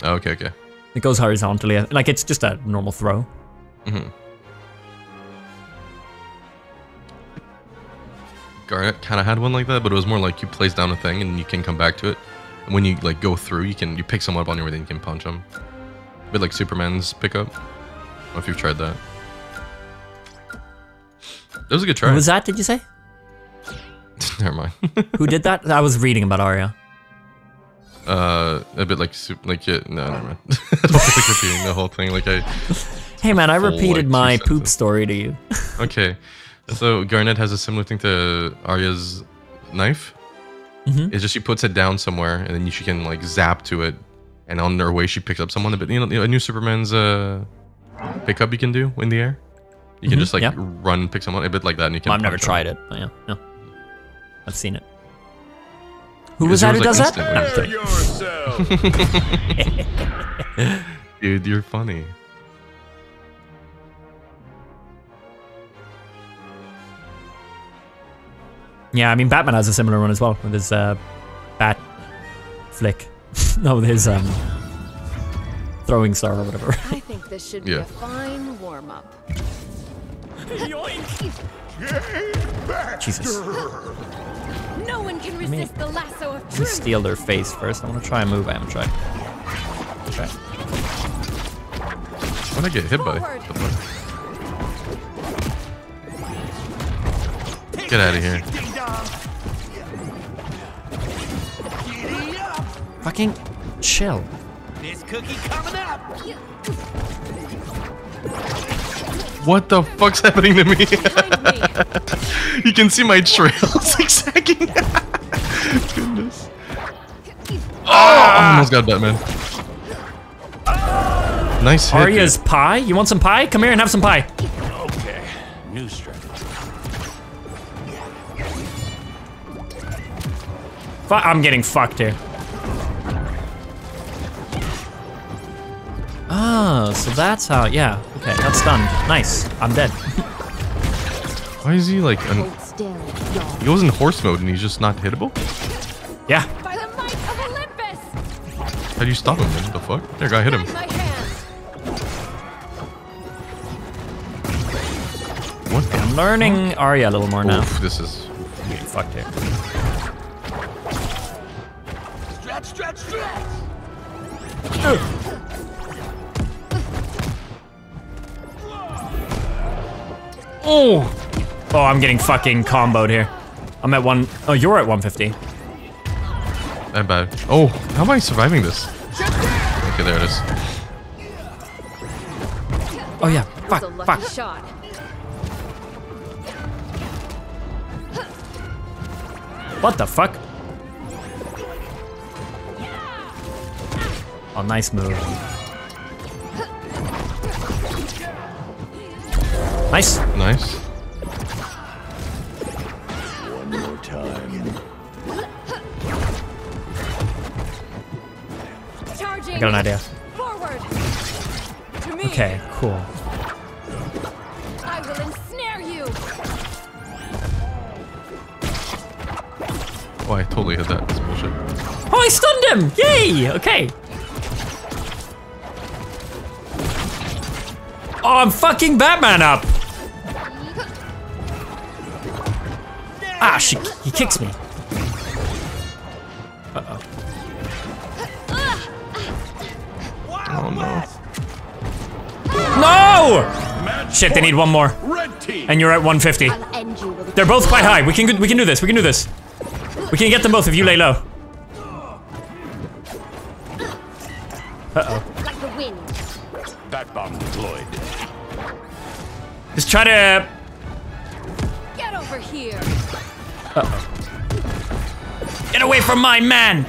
Oh, okay, okay. It goes horizontally. Like it's just a normal throw. Hmm. Garnet kind of had one like that, but it was more like you place down a thing and you can come back to it. And when you like go through, you can you pick someone up on your way, then you can punch them. A bit like Superman's pickup. I don't know if you've tried that. That was a good try. What was that? Did you say? Never mind. Who did that? I was reading about Arya. uh, a bit like soup, like yeah, no, never mind. I don't like repeating the whole thing. Like I, Hey man, I repeated like, my poop story to you. okay. So Garnet has a similar thing to Arya's knife. Mhm. It's just she puts it down somewhere, and then she can like zap to it, and on her way she picks up someone. But you know, you know, a new Superman's uh pickup you can do in the air. You can Mhm, just like yeah. run, pick someone a bit like that, and you can. I've never tried it, but yeah, no. I've seen it. Who was that who yours, does that? No, I'm when kidding. yourself. Dude, you're funny. Yeah, I mean Batman has a similar one as well with his uh, bat flick. no, with his um, throwing star or whatever. I think this should be Yeah. a fine warm up. Jesus. No one can me- resist the lasso of Let me steal their face first. I want to try a move I haven't tried. Try. When I get hit by? Forward. The fuck? Get out of here. Ding dong. Giddy up. Fucking chill. This cookie coming up. What the fuck's happening to me? Me. you can see my trail zigzagging. Goodness. Oh, I almost got Batman. Nice hit. Arya's pie? You want some pie? Come here and have some pie. Okay. New strategy. I'm getting fucked here. Oh, so that's how. Yeah. Okay, that's done. Nice. I'm dead. Why is he like? An, Hold still, dog. he goes in horse mode and he's just not hittable. Yeah. By the might of Olympus. How do you stop him? Man? The fuck? There, guy hit him. Guide. What the? I'm learning Arya a little more now. This is. I'm getting fucked here. Stretch, stretch, stretch. Oh. Oh, I'm getting fucking comboed here. I'm at one oh you're at 150. That bad. Oh, how am I surviving this? Okay, there it is. Oh yeah, That fuck, was a lucky fuck. shot. What the fuck? Oh, nice move. Nice. Nice. One more time. Charging. I got an idea. Forward. To me. Okay, cool. I will ensnare you. Oh, I totally hit that. That's bullshit. Oh, I stunned him! Yay! Okay. Oh, I'm fucking Batman up! She, he kicks me. Uh-oh. Oh no. No! Shit, they need one more. And you're at 150. I'll end you with a They're both quite high. We can we can do this. We can do this. We can get them both if you lay low. Uh-oh. like the wind. Bat bomb deployed. Just try to from my man.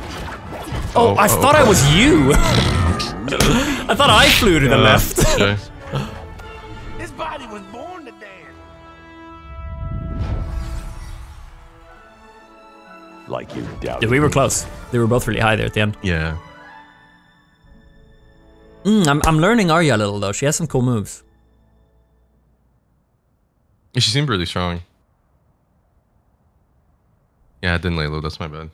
Oh, Oh, I oh, thought I oh. was you. I thought I flew to the Uh, left. okay. His body was born to dance. Like you doubt. Dude, we were close. They were both really high there at the end. Yeah. Mm, I'm, I'm learning Arya a little though. She has some cool moves. She seemed really strong. Yeah, I didn't lay low. That's my bad.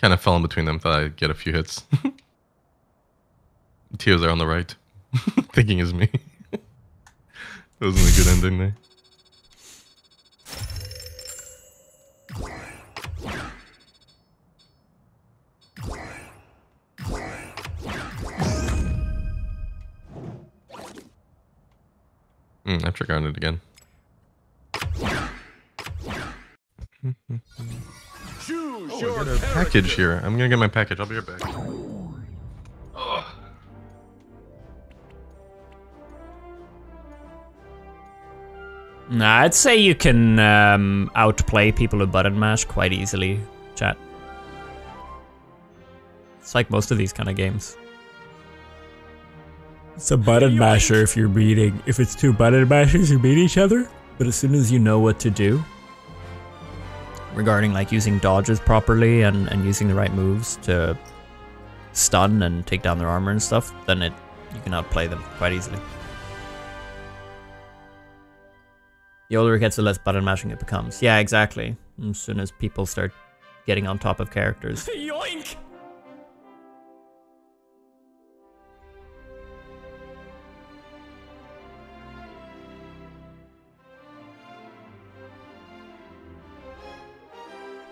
Kind of fell in between them. Thought I'd get a few hits. Tears are on the right. Thinking is me. that wasn't a good ending there. Mm, I triggered it again. Choose Oh, your I got a package here. I'm gonna get my package. I'll be right back. Nah, I'd say you can um, outplay people with button mash quite easily, chat. It's like most of these kind of games. It's a button masher if you're beating. If it's two button mashers, you beat each other. But as soon as you know what to do, regarding like using dodges properly and, and using the right moves to stun and take down their armor and stuff, then it you can outplay them quite easily. The older it gets, the less button mashing it becomes. Yeah, exactly. As soon as people start getting on top of characters. Yoink!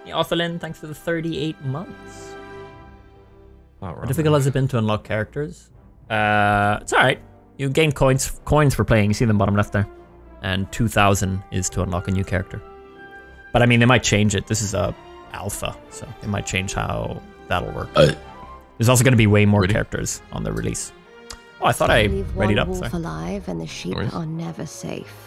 Yeah, Othelin, thanks for the 38 months. How wrong difficult one. has it been to unlock characters? Uh, it's alright. You gain coins coins for playing. You see them bottom left there. And 2,000 is to unlock a new character. But I mean, they might change it. This is a alpha, so they might change how that'll work. There's also going to be way more Ready? characters on the release. Oh, I thought I Leave readied up. wolf Sorry. alive and the sheep worries. are never safe.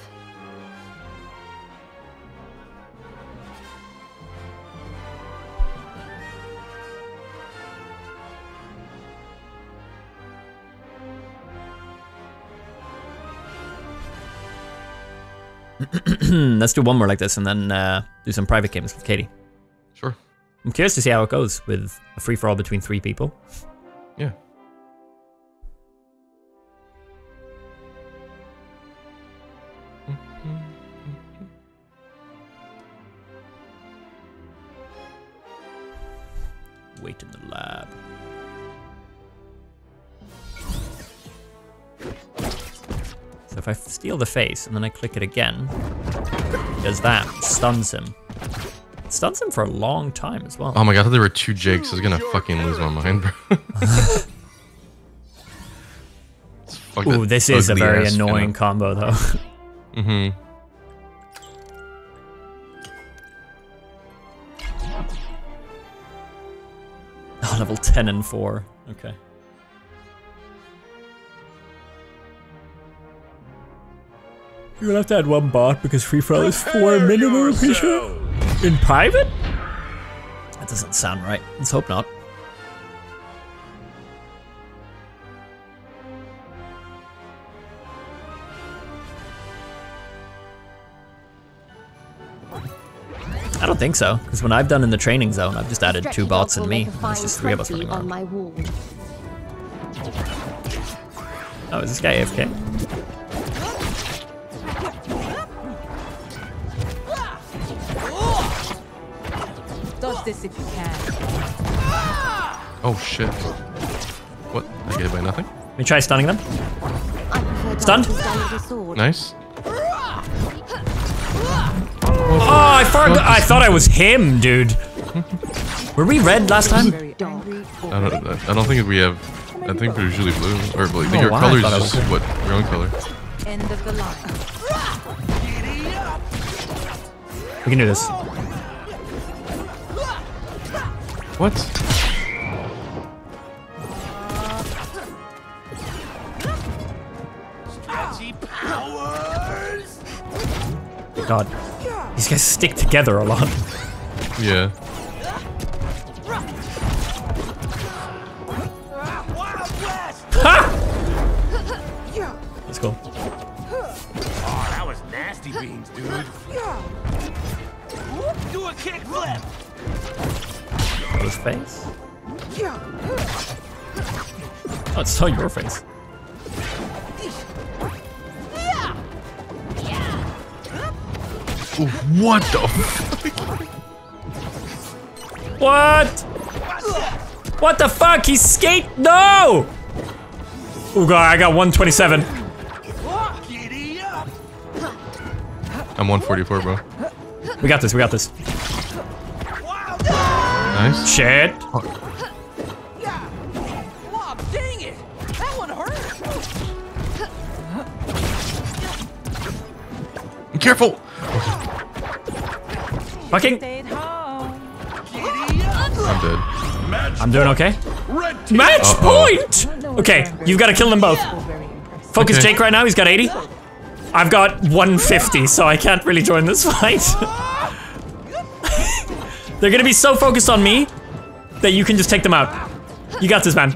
Let's do one more like this and then uh, do some private games with Katie. Sure. I'm curious to see how it goes with a free for all between three people. Yeah. Wait in the lab. So if I steal the face and then I click it again, does that, stuns him. It stuns him for a long time as well. Oh my god, I thought there were two Jakes. I was gonna fucking lose my mind, bro. Ooh, this is a very annoying combo though. Mm-hmm. oh, level 10 and 4. Okay. You'll have to add one bot because free for all is four minimum, pretty sure. In private? That doesn't sound right. Let's hope not. I don't think so, because when I've done in the training zone, I've just added two bots dog and me. make and There's just three of us 20 running on around. my wall. Oh, is this guy AFK? Dodge this if you can. Oh shit. What? I get hit by nothing? Let me try stunning them. I Stunned? darkness down with a sword. Nice. Oh, I forgot. I thought I was him, dude. Were we red last time? I don't. I don't think we have. I think we're usually blue, or blue. like Oh, your wow, color is just what your own color. End of the line. We can do this. What? God, these guys stick together a lot. Yeah. It's your face. What the? What? What the fuck? He skate? No! Oh god, I got 127. I'm 144, bro. We got this, we got this. Nice. Shit. Careful. Fucking. Stayed home. I'm dead. I'm doing okay. Match Uh-oh. point! Okay, you've got to kill them both. Focus Okay. Jake right now, he's got 80. I've got 150, so I can't really join this fight. They're gonna be so focused on me that you can just take them out. You got this, man.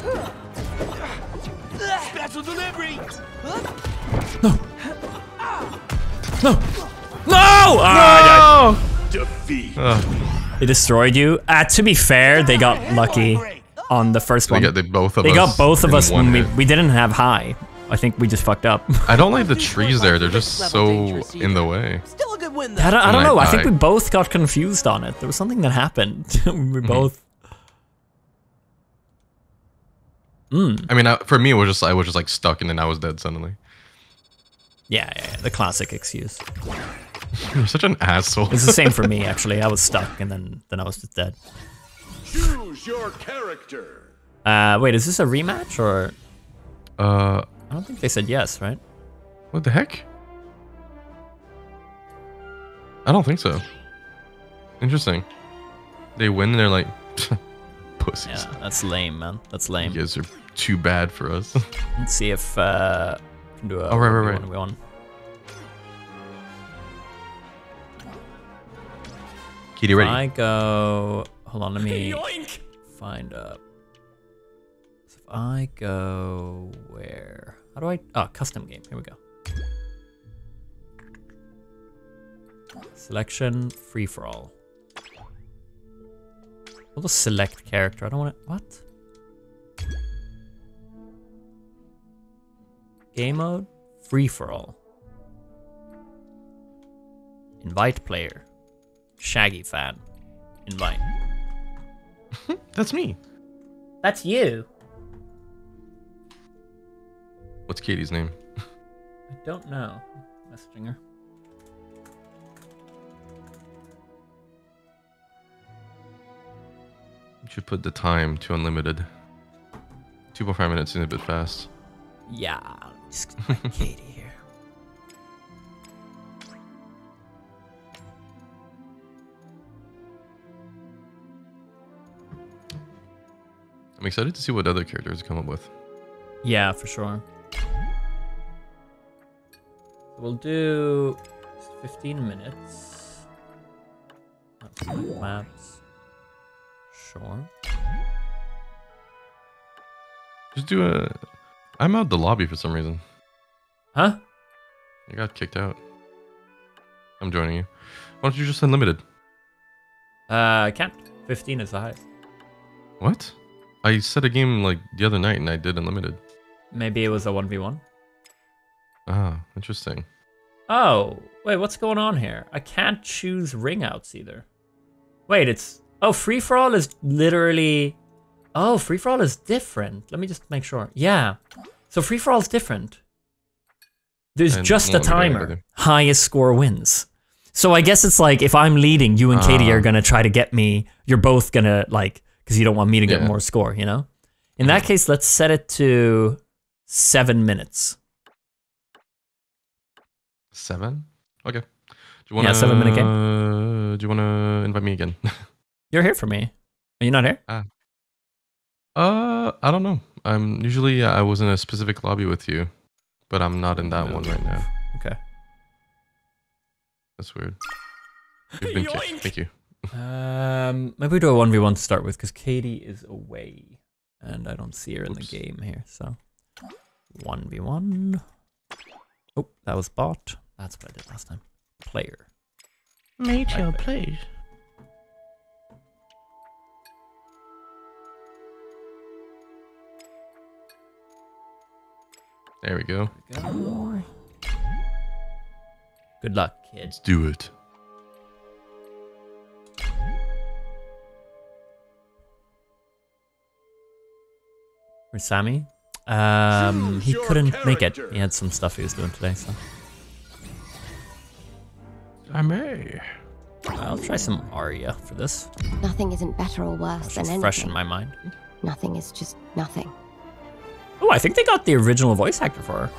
No! Ah, I Defeat. Oh, died. They destroyed you. Uh, to be fair, they got lucky on the first they one. got they both of They us. got both of us when we, hit. we didn't have high. I think we just fucked up. I don't like the trees there. They're just so in the way. Still a good win, though. I don't, I don't And I know. I think we both got confused on it. There was something that happened. we both. I mean, I, for me, it was just I was just like stuck, and then I was dead suddenly. Yeah, yeah, yeah, the classic excuse. You're such an asshole. It's the same for me actually. I was stuck and then then I was just dead. Choose your character. Uh, wait, is this a rematch or? uh, I don't think they said yes, right? what the heck? I don't think so. Interesting. They win, and they're like, pussies. Yeah, that's lame, man. That's lame. You lame. guys are too bad for us. Let's see if uh, we can do a. Oh, right, right, right. 1v1. Kitty ready? I go. Hold on, let me find up. So if I go where? How do I? Oh, custom game. Here we go. Selection free for all. I'll just select character. I don't want to. What? Game mode free for all. Invite player. Shaggy fan. Invite. That's me. That's you. What's Katie's name? I don't know. Messaging her. You should put the time to unlimited. 2.5 minutes seems a bit fast. Yeah, just Katie I'm excited to see what other characters come up with. Yeah, for sure. we'll do 15 minutes. Maps. Sure. Just do a. I'm out the lobby for some reason. Huh? I got kicked out. I'm joining you. Why don't you just unlimited? Uh, I can't. 15 is the highest. What? I set a game like the other night and I did unlimited. Maybe it was a 1v1. Ah, interesting. Oh, wait, what's going on here? I can't choose ring outs either. Wait, it's. Oh, free for all is literally. Oh, free for all is different. Let me just make sure. Yeah. So free for all is different. There's And just a won't let me get timer. Highest score wins. So I guess it's like if I'm leading, you and Katie Ah. are gonna try to get me. You're both gonna like because you don't want me to get Yeah. more score. You know. In that case, let's set it to seven minutes. Seven? Okay. Do you wanna, Yeah, seven minute game. Uh, do you want to invite me again? You're here for me. Are you not here? uh, I don't know. I'm usually I was in a specific lobby with you, but I'm not in that one right now. Okay. That's weird. You've been kicked. Thank you. Um, maybe we do a one v one to start with because Katie is away and I don't see her in Oops. the game here. So one v one. Oh, that was bot. That's what I did last time. Player. Major, Right. please. There we go. Go. Good luck, kids. Let's do it. Where's Sammy? Um, he Choose your couldn't make it. He had some stuff he was doing today, so I may. I'll try some Arya for this. Nothing isn't better or worse than anything. fresh in my mind. Nothing is just nothing. Oh, I think they got the original voice actor for her.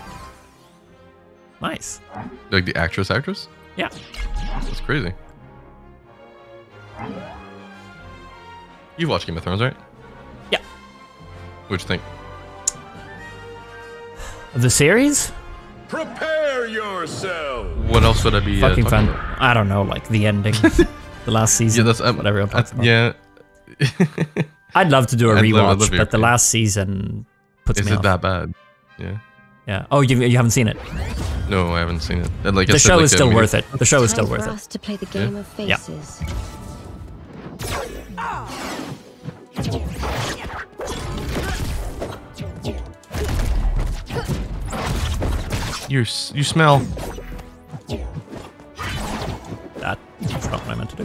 Nice. Like the actress, actress? Yeah. That's crazy. You've watched Game of Thrones, right? Yeah. What'd you think? Of The series? Prepare yourself. What else would I be uh, Fucking talking fun. about? I don't know, like the ending, the last season. Yeah, that's um, what everyone talks uh, about. Yeah. I'd love to do a I'd rewatch, love- love your but the last season puts Is me it off. that bad? Yeah. Yeah. Oh, you, you haven't seen it. No, I haven't seen it. And like I The said, show like, is uh, still maybe- worth it. The show is still worth it. us to play the game of Yeah. You s- you smell. That, that's not what I meant to do.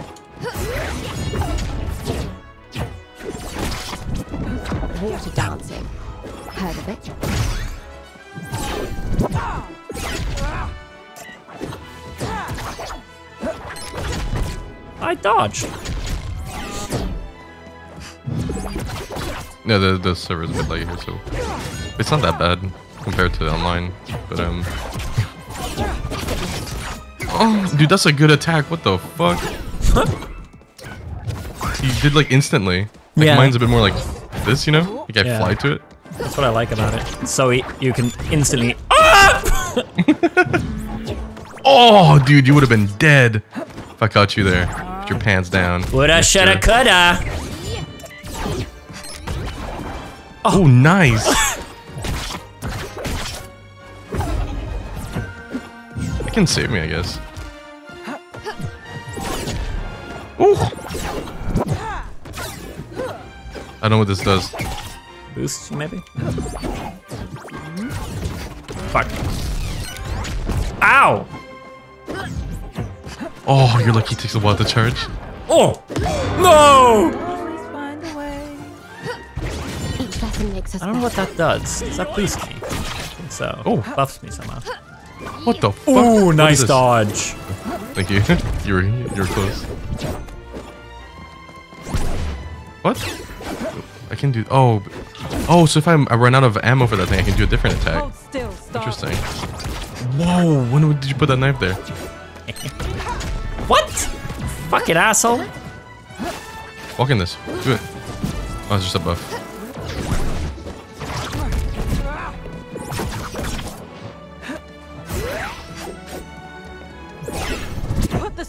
Water dancing. Heard of it? I dodged. No, the the server's a bit laggy here, so it's not that bad compared to online. But um. Oh, dude, that's a good attack. What the fuck? you did like instantly. Like Yeah. mine's a bit more like this, you know? Like I Yeah. fly to it. That's what I like about it. So you can instantly. Ah! Oh, dude, you would have been dead if I caught you there. Put your pants down. Woulda, shoulda, coulda. Oh, nice. can save me, I guess. Ooh. I don't know what this does. Boost, maybe? Fuck. Ow! Oh, you're lucky it takes a while to charge. Oh! No! Always find a way. Each lesson makes us I don't know what that does. Does that boost me? I think so. Oh. Buffs me somehow. What the fuck? Ooh, What nice dodge. Thank you. you were you were close. What? I can do. Oh, oh. So if I'm, I run out of ammo for that thing, I can do a different attack. Still. Interesting. Whoa! When did you put that knife there? What? Fucking asshole. Walk in this. Do it. Oh, it's just a buff.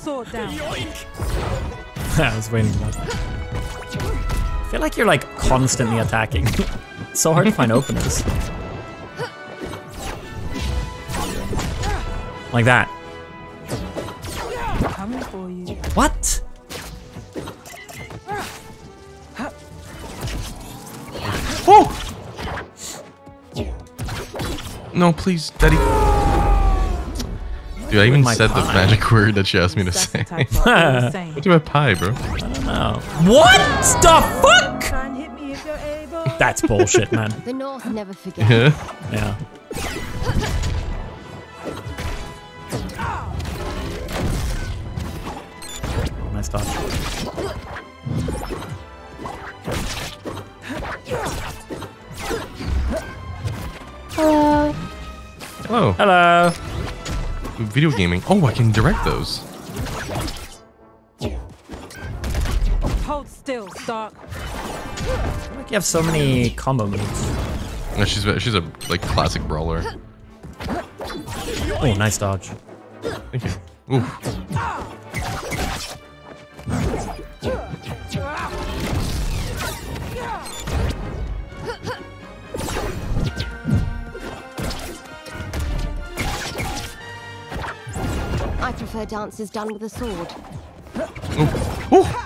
Door down. I was waiting for that. I feel like you're like constantly attacking. it's so hard to find openers. Like that. Coming for you. What? Oh! No, please, Daddy. Dude, I even my said the magic word that she asked me to That's say. type of you're saying. What's my pie, bro? Oh. What the fuck? Try and hit me if you're able. That's bullshit, man. The North never forgets. Yeah. Yeah. Nice dodge. Hello. Hello. Hello. Video gaming. Oh, I can direct those. Hold still, Stark. Like you have so many combo moves. No, she's a- she's a like classic brawler. Oh, nice dodge. Thank you. Oof. I prefer dances done with a sword. Oof. Oof.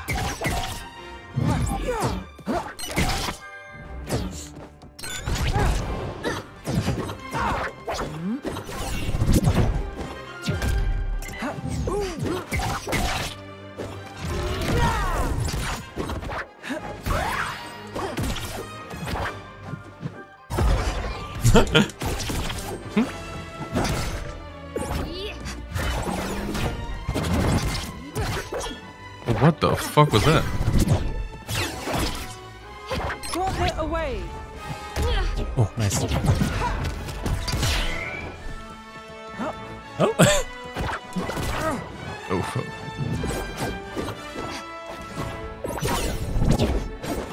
What the fuck was that? Gauntlet away. Oh, nice. Oh. Oh, fuck.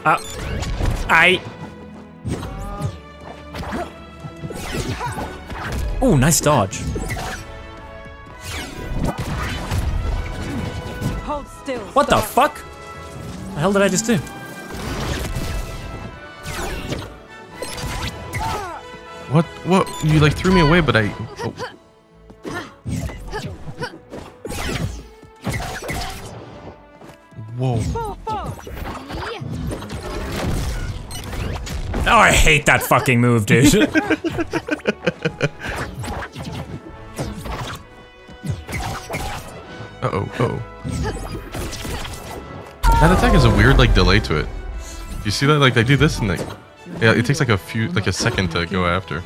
Ah. I. Oh, nice dodge. Still. What the Stark. fuck? The hell did I just do? What? What? You like threw me away, but I. Oh. Whoa. Four, four. Oh, I hate that fucking move, dude. Uh oh. Uh oh. That attack has a weird like delay to it. You see that? Like they do this and like, yeah, it takes like a few, like a second to go after.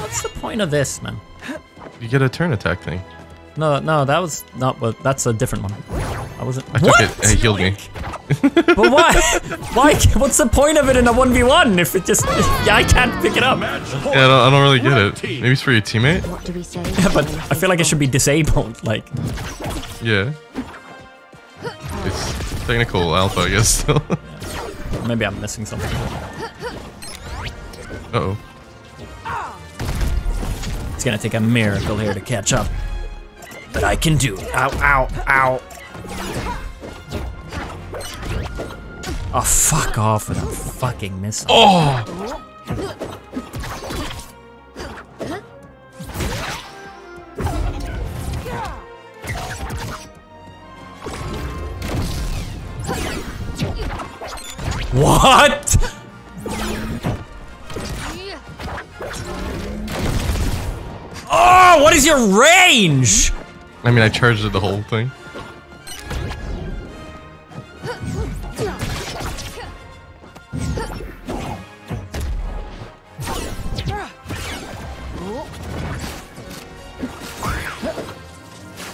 What's the point of this, man? You get a turn attack thing. No, no, that was not what. That's a different one. I wasn't. I took what? it. It healed me. But why? why? What's the point of it in a one v one if it just? Yeah, I can't pick it up. Yeah, I don't, I don't really get it. Maybe it's for your teammate. What do we say? Yeah, but I feel like it should be disabled. Like, Yeah. It's technical alpha, guess. Still. maybe I'm missing something. uh oh. It's gonna take a miracle here to catch up. But I can do it. Ow, ow, ow. Oh, fuck off with a fucking missile. Oh. What? Oh, what is your range? I mean, I charged the whole thing.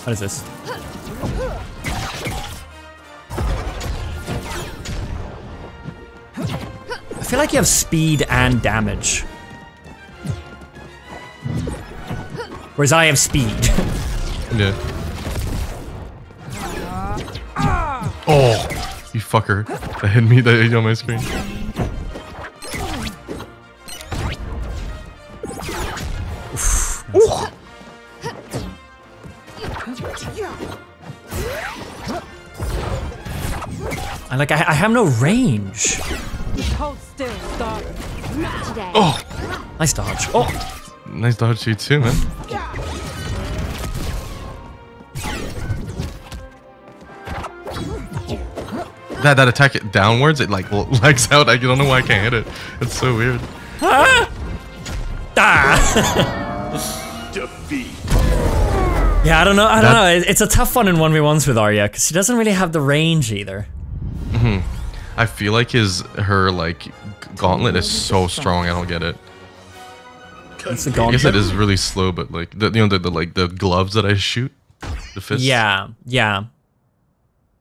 What is this? Like you have speed and damage. Whereas I have speed. Yeah. Oh, you fucker. That hit me, that hit you on my screen. I like. I, I have no range. Today. Oh, Nice dodge. Oh, nice dodge you too, man. That that attack it downwards, it like legs out. I don't know why I can't hit it. It's so weird. Ah! Defeat. yeah. I don't know. I don't That- know. It's a tough one in one v ones with Arya because she doesn't really have the range either. Hmm. I feel like his her like gauntlet is so strong. I don't get it. It's the I guess it is really slow, but like the you know the, the like the gloves that I shoot, the fists. Yeah, yeah.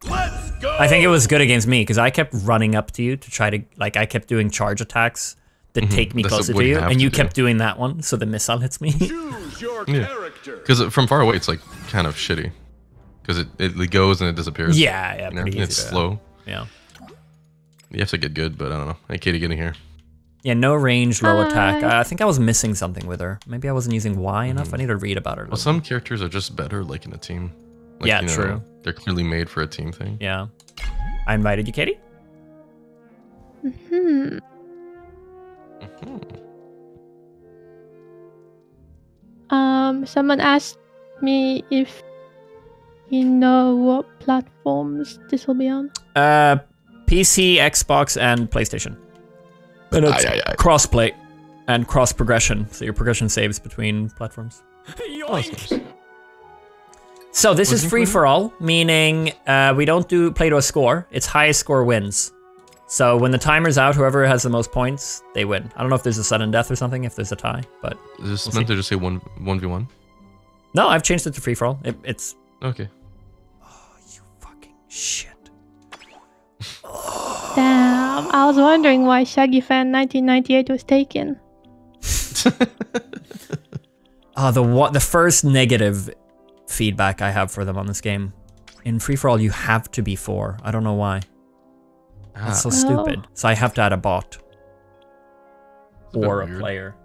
Let's go. I think it was good against me because I kept running up to you to try to like I kept doing charge attacks that mm-hmm. take me That's closer to you you, and you do. kept doing that one, so the missile hits me. Choose your Yeah. Because from far away, it's like kind of shitty. Because it, it goes and it disappears. yeah, yeah, And pretty it's easy to- slow. Yeah, You have to get good, but I don't know. Hey, Katie, get in here. yeah, no range, low attack. I think I was missing something with her. Maybe I wasn't using Y enough. I need to read about her. Well, some characters are just better, like in a team. Like, Yeah, you know, true. They're clearly made for a team thing. Yeah. I invited you, Katie. Hmm. Mhm. Um, someone asked me if you know what platforms this will be on. Uh, PC, Xbox, and PlayStation. And it's Aye, aye, aye. crossplay and cross progression, so your progression saves between platforms. That's nice. So this Was is free free? for all, meaning uh, we don't do play to a score. It's highest score wins. So when the timer's out, whoever has the most points, they win. I don't know if there's a sudden death or something, if there's a tie, but Is this We'll meant see. to just say one one v one? no, I've changed it to free for all. It, it's Okay. Oh, you fucking shit. Damn, I was wondering why Shaggy Fan 1998 was taken. Ah, the what the first negative feedback I have for them on this game. In free for all, you have to be four. I don't know why. That's so Ah, stupid. Oh. So I have to add a bot a bit or a weird. player.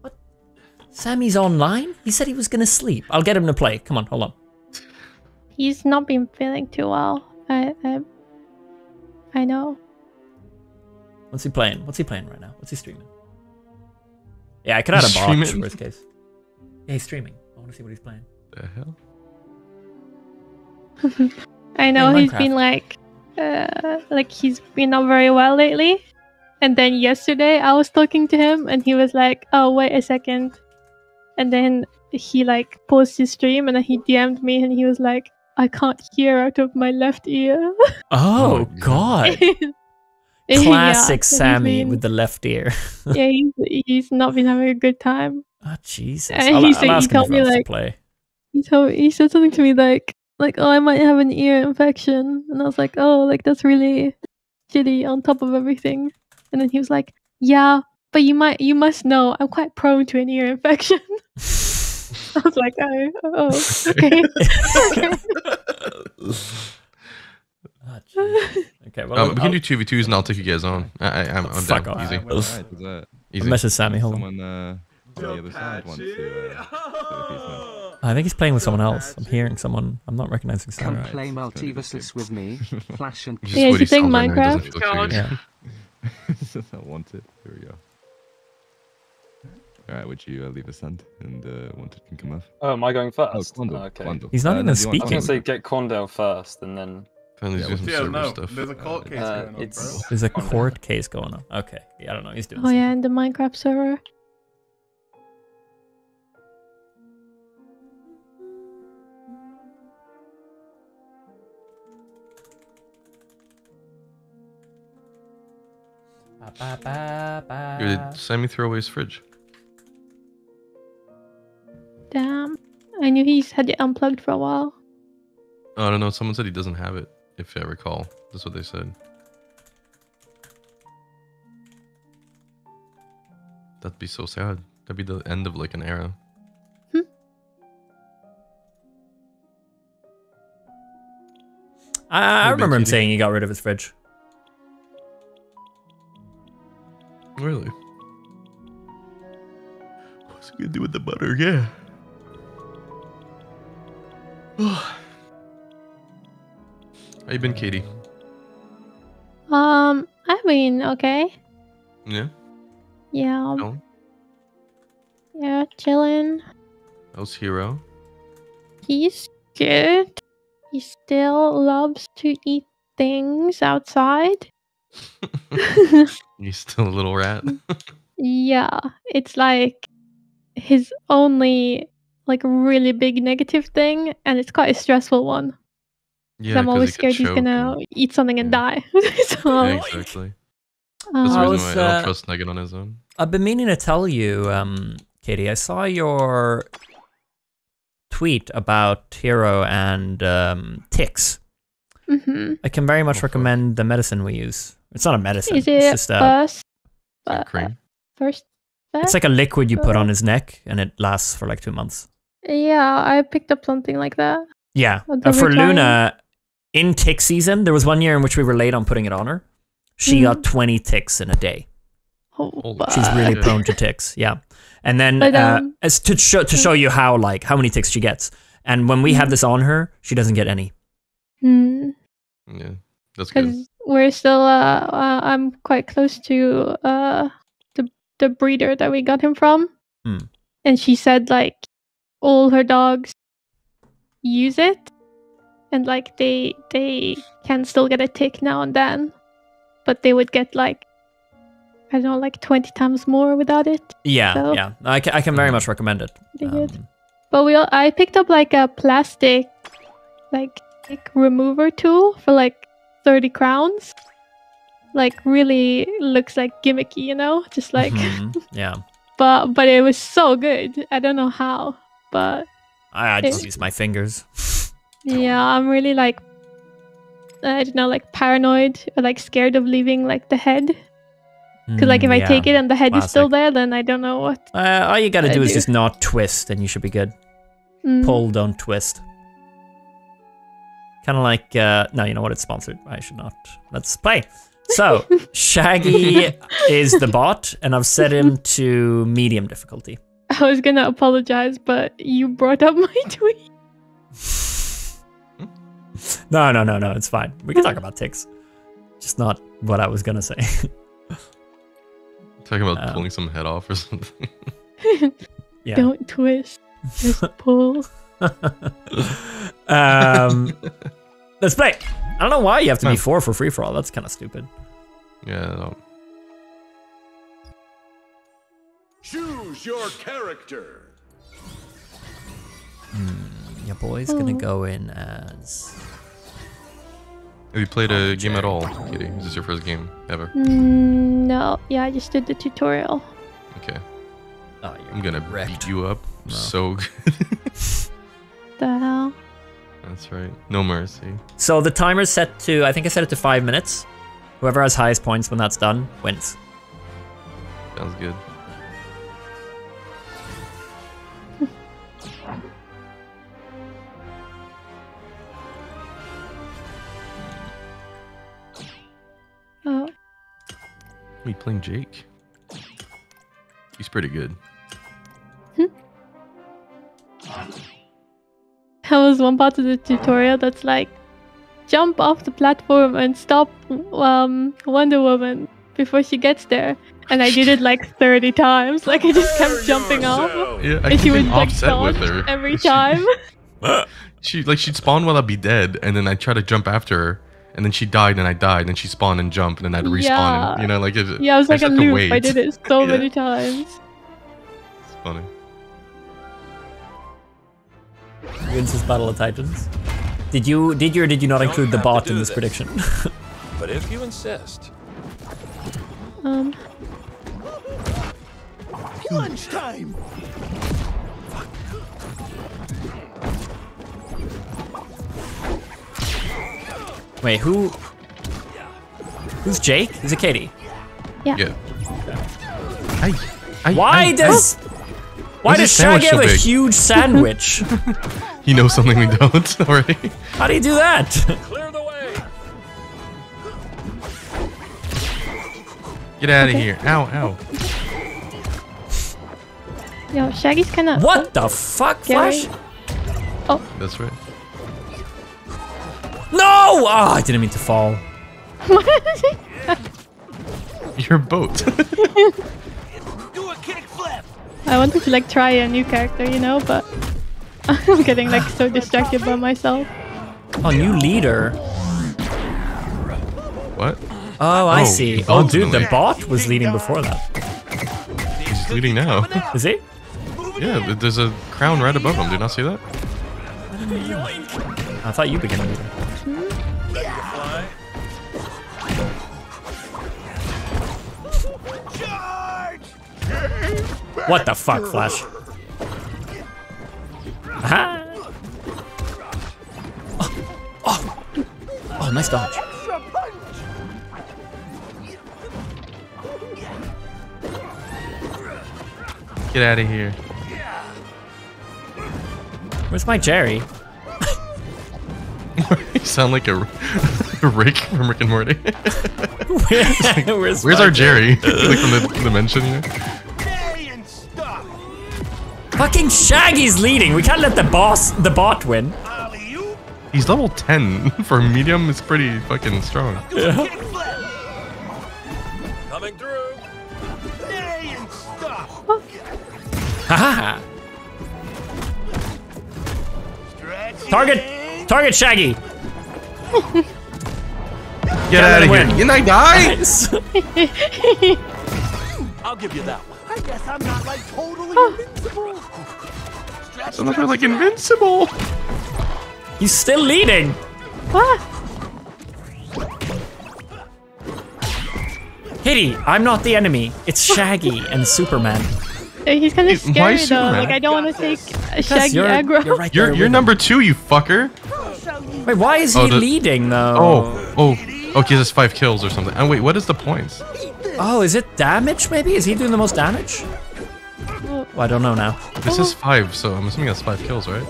What? Sammy's online? He said he was gonna sleep. I'll get him to play. Come on, hold on. He's not been feeling too well. I, I, I know. What's he playing? What's he playing right now? What's he streaming? Yeah, I could add He's a bot. streaming? Worst case. Yeah, he's streaming. I want to see what he's playing. the hell? I know Hey, he's been like, uh, like he's been not very well lately. And then yesterday I was talking to him and he was like, "Oh, wait a second. And then he like paused his stream and then he DM'd me and he was like, "I can't hear out of my left ear." Oh, oh my God. Classic so he's Sammy been- with the left ear. yeah, he's, he's not been having a good time. Oh, Jesus. And I'll, he I'll said- he told me, like- to play. He told he said something to me like like oh I might have an ear infection and I was like oh like that's really shitty on top of everything and then he was like yeah but you might you must know I'm quite prone to an ear infection I was like oh, oh okay okay Oh, okay, well, Um, I'll, we can do two v twos, and I'll take you guys on. I, I, I'm, I'm Fuck down. off. Easy, Right, is that easy. message Sammy. Hold someone uh, on the other side wants to uh, set a piece now? I think he's playing with someone else. I'm hearing someone. I'm not recognizing someone. Come someone. play MultiVersus with me. Flash and Just Yeah, what is he he playing sounds now, Minecraft? feel too good. Yeah. I want it. Here we go. Alright, would you uh, leave a send and uh, wanted can come off? Oh, am I going Oh, first? Quandle, okay. Quandle. He's not Uh, even no, do I was gonna say get Condell first, and then Finally, Yeah, do some well, server no, stuff. there's a court case uh, going on, it's bro. There's a court case going on. Okay. Yeah, I don't know. He's doing oh something. yeah in the Minecraft server Ba, ba, ba, ba. Here, did Sammy throw away his fridge? Damn I knew he's had it unplugged for a while Oh, I don't know. Someone said he doesn't have it, if I recall. That's what they said. That'd be so sad. That'd be the end of like an era. Hmm. I, I Hey, remember him saying he got rid of his fridge. Really? What's he gonna do with the butter? Yeah. How you been, Katie? Um, I mean, okay. Yeah. Yeah. um, No. Yeah, chilling. How's Hero? He's good. He still loves to eat things outside. He's still a little rat? Yeah, it's like his only like a really big negative thing, and it's quite a stressful one. Yeah, I'm always scared he's gonna eat something and die. so, Yeah, exactly. That's the um, reason How's, why I uh, don't trust Negan on his own. I've been meaning to tell you, um, Katie. I saw your tweet about Hero and um, ticks. mhm. I can very much recommend the medicine we use. It's not a medicine. Is it's just a. first? Some uh, cream. First. It's like a liquid you put Uh, on his neck, and it lasts for like two months. Yeah, I picked up something like that. Yeah. Uh, for time. Luna, in tick season, there was one year in which we were late on putting it on her. She Mhm. got 20 ticks in a day. Oh, She's really prone to ticks. Yeah. And then But, uh, um, as to show to show you how like how many ticks she gets. And when we have this on her, she doesn't get any. Hmm. Yeah, that's good. Because we're still, uh, uh, I'm quite close to uh, the the breeder that we got him from, Hmm. and she said like all her dogs use it, and like they they can still get a tick now and then, but they would get like I don't know like twenty times more without it. Yeah, So- yeah. I can, I can very much recommend it. Um, But we all, I picked up like a plastic like tick remover tool for like 30 crowns. Like really looks like gimmicky, you know? Just like mhm, yeah. but but it was so good. I don't know how, but I, I just It- use my fingers. yeah, I'm really like I don't know, like paranoid or like scared of leaving like the head. Cuz like if Mm, I take it and the head is still there, then I don't know what. Uh, all you gotta do is do. just not twist, and you should be good. Mm. Pull, don't twist. Kind of like, uh, no, you know what? It's sponsored. I should not. Let's play. So, Shaggy is the bot, and I've set him to medium difficulty. I was going to apologize, but you brought up my tweet. No, no, no, no, it's fine. We can talk about ticks. Just not what I was gonna say. Talking about um, pulling some head off or something. yeah. Don't twist. Just pull. um, let's play. I don't know why you have to be four for free for all. That's kind of stupid. Yeah, Choose your character. Your boy's gonna Oh. go in as. Have you played a game at all, Katie? Is this your first game ever? Mm, no, yeah, I just did the tutorial. Okay. Oh, you're I'm gonna wrecked. beat you up No. so good. The hell? That's right. No mercy. So the timer's set to. I think I set it to five minutes. Whoever has highest points when that's done wins. Sounds good. You playing Jake? He's pretty good. there was one part of the tutorial that's like, jump off the platform and stop um, Wonder Woman before she gets there. And I did it like 30 times. Like I just kept jumping off. Yeah, I And she would like offset with dodge her. every time. She like she'd spawn while I'd be dead, and then I'd try to jump after her, and then she died, and I died, and she spawned and jumped, and then I'd respawn, Yeah. and you know, like it, yeah, it was I like just a had to loop. I did it so Yeah. many times. It's funny. Wins his Battle of Titans. Did you did you or did you not Don't include the bot in this this. prediction? But if you insist, Um, Lunchtime. Wait, who? Who's Jake? Is it Katie? yeah. Yeah. I, I, Why I- I- does Why does his sandwich Shaggy so have a big? huge sandwich? he knows something we don't already? How do you do that? clear the way. Get out of Okay. here! Ow, ow! Yo, Shaggy's kind of. What the fuck, Scary. Flash? Oh. That's right. No! Oh, I didn't mean to fall. Your boat. Do a kickflip. I wanted to like try a new character, you know, but I'm getting like so distracted by myself. Oh, new leader. what? Oh, I Oh, see. Oh, oh dude, the the bot was leading before that. He's leading now. Is he? yeah, there's a crown right above him. Do you not see that? I thought you began leading. What the fuck, Flash? Aha! Oh, oh, oh, nice dodge. Get out of here. Where's my Jerry? You sound like a, a Rick from Rick and Morty. Where's, Where's our Jerry? like from the dimension here. Fucking Shaggy's leading. We can't let the boss, the bot win. He's level 10 for medium. It's pretty fucking strong. Yeah. Coming through. Ha Target, target Shaggy. Get out of here. win. You not die? Nice. I'll give you that one. I guess I'm not like totally invincible. Some of them are like invincible. He's still leading. Hitty, I'm not the enemy. It's Shaggy and Superman. He's kind of scary though. Superman? Like I don't want to take a Shaggy you're- aggro. you're right You're, there you're with number two, you fucker. Him. Wait, why is he Oh, the- leading though? Oh, oh. Okay, there's five kills or something. And wait, what is the points? Oh, is it damage maybe? Is he doing the most damage? Well, I don't know now. This is five, so I'm assuming that's five kills, right?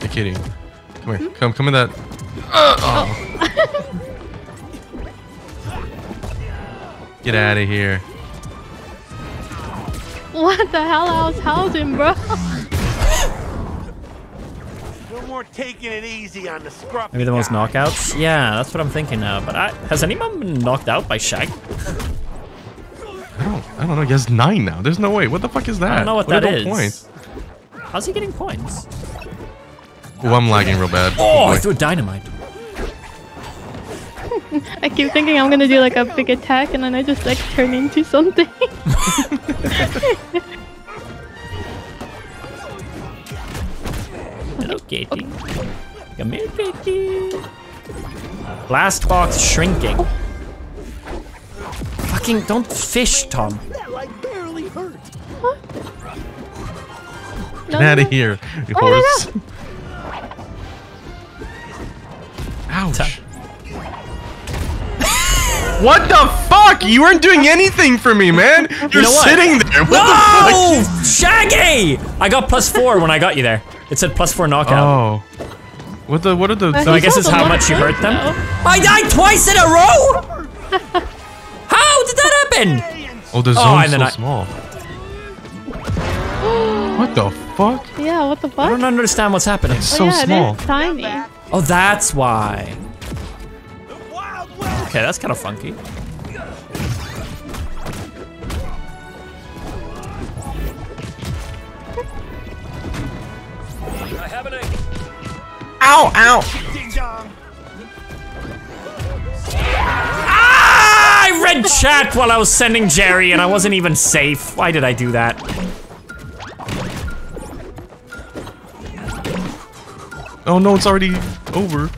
You're kidding. Come here. Come, come in that. Uh, oh. Get out of here. What the hell? I was housing, bro. No more taking it easy on the scruffy Maybe the most guy. knockouts? Yeah, that's what I'm thinking now. But I, has anyone been knocked out by Shag? I don't, I don't know. He has nine now. There's no way. What the fuck is that? I don't know what, are that the is. Points? How's he getting points? Oh, I'm lagging real bad. Oh, I threw a dynamite. I keep thinking I'm gonna do like a big attack and then I just like turn into something. Hello, Katie. Come here, Katie. Blast box shrinking. Fucking don't fish, Tom. That like. No, Get out no. of here, you Oh, no, horse. Ouch. What the fuck? You weren't doing anything for me, man. You're know what? sitting there. What No! the fuck? Shaggy! I got plus four when I got you there. It said plus four knockout. Oh. What the? What are the? So I guess it's how much you hurt them. I died twice in a row. How did that happen? Oh, the Oh, zone's and then so I- small. What the fuck? Yeah, what the fuck? I don't understand what's happening. It's so oh, yeah, small. It is tiny. Oh, that's why. Okay, that's kind of funky. I have an aim. Ow! Ow! Ding dong. Ah! I read chat while I was sending Jerry, and I wasn't even safe. Why did I do that? Oh no, it's already over.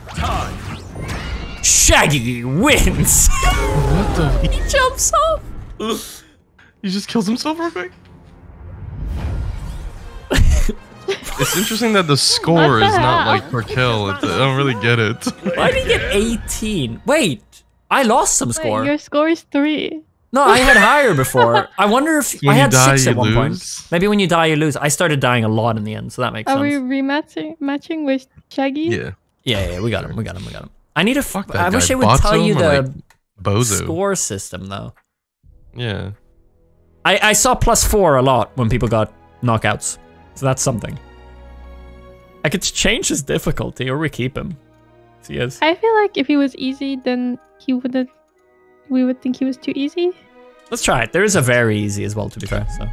Shaggy wins. What the? he jumps off. He just kills himself real quick. it's interesting that the score the is not like per kill. It's, I don't really get it. Why did he get 18? Wait, I lost some Wait, score. your score is three. No, I had higher before. I wonder if When I had die, six at one point. Maybe when you die, you lose. I started dying a lot in the end, so that makes sense. Are we rematching matching with Shaggy? Yeah. Yeah, yeah, we got him. We got him. We got him. I need to. Fuck that I wish guy. it would tell you the like, Bozo. score system though. Yeah. I I saw plus four a lot when people got knockouts, so that's something. I could change his difficulty, or we keep him. He is. I feel like if he was easy, then he wouldn't. We would think he was too easy. Let's try it. There is a very easy as well, to be fair. So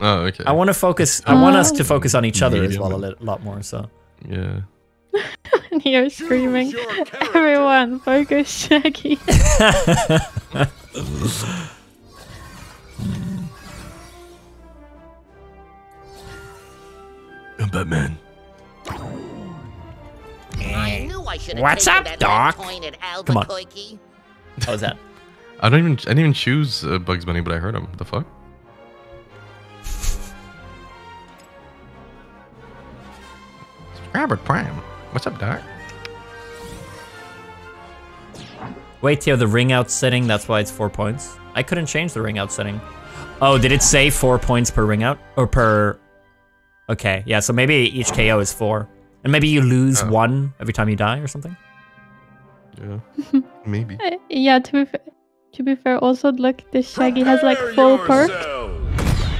Oh, okay. I want to focus. I uh, want us to focus on each other as well a lot more. So Yeah. And you're screaming, everyone, focus, Shaggy. Batman. I knew I should have What's up, that Doc? point at Come on. Albuquerque. how was that? I don't even. I didn't even choose uh, Bugs Bunny, but I heard him. The fuck? Robert Prime. What's up, Doc? Wait till the ring out setting. That's why it's four points. I couldn't change the ring out setting. Oh, did it say four points per ring out or per? Okay, yeah. So maybe each KO is four, and maybe you lose Oh. one every time you die or something. Yeah. Maybe. Uh, yeah, to be fair, to be fair, also look, this Shaggy has like full perk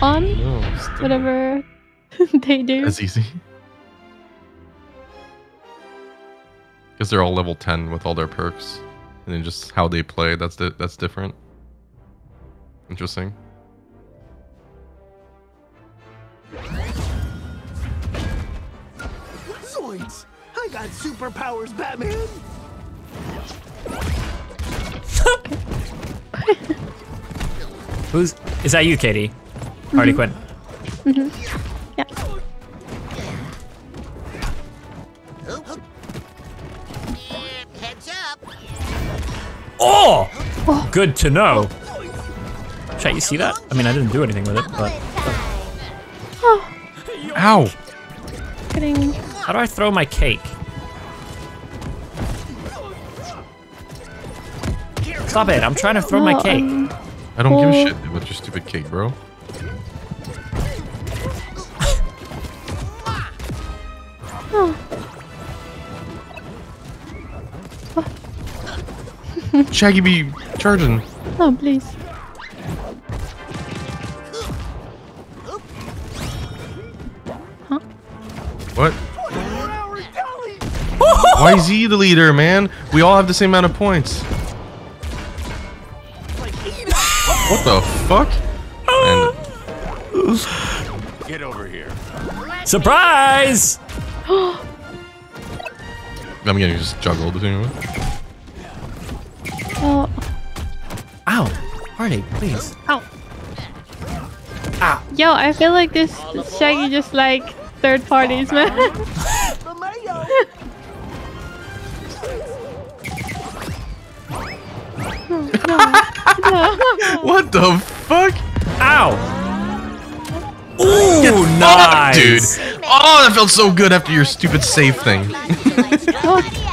on No, whatever they do. That's easy. Because they're all level 10 with all their perks. And then just how they play, that's di- that's different. Interesting. Zoinks! I got superpowers, Batman! Who's is that? You, Katie? Harley Quinn. hmm Yeah. Oh, good to know. Chat, you see that? I mean, I didn't do anything with it, but Oh, Ow! kidding. how do I throw my cake? Stop it! I'm trying to throw my cake. um, I don't give a shit about your stupid cake, bro. oh, Shaggy be charging. oh, please. What? Why is he the leader, man? We all have the same amount of points. What the fuck? And Get over here. Surprise! I'm getting just juggled. Anyway. Harley, please. ow. Yo, I feel like this Shaggy just like third parties, man. The mayo! no. What the fuck? Ow! Ooh, Fuck, dude. Oh, that felt so good after your stupid save thing.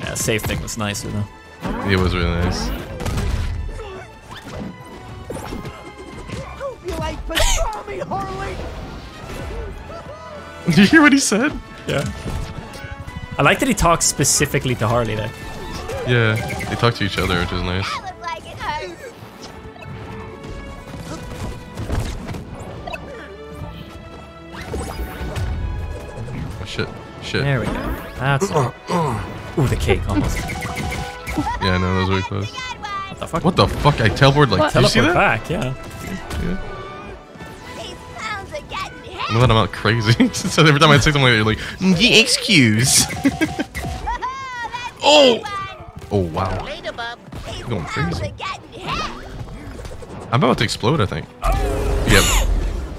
Yeah, safe thing was nicer though. it was really nice. Did you hear what he said? Yeah. I like that he talks specifically to Harley there. Yeah, they talk to each other, which is nice. Like. Oh, shit, shit. There we go. That's. Ooh, the cake almost. Yeah, no, that was really close. What the fuck? What the fuck? I teleported like. Did you see Teleport that? back, yeah. These clowns are getting hit. I'm letting him out crazy. so every time I say something, you're like, "Mm, excuse. oh. Oh wow. Later, bub. You're going crazy. are getting hit. I'm about to explode. I think. Yep.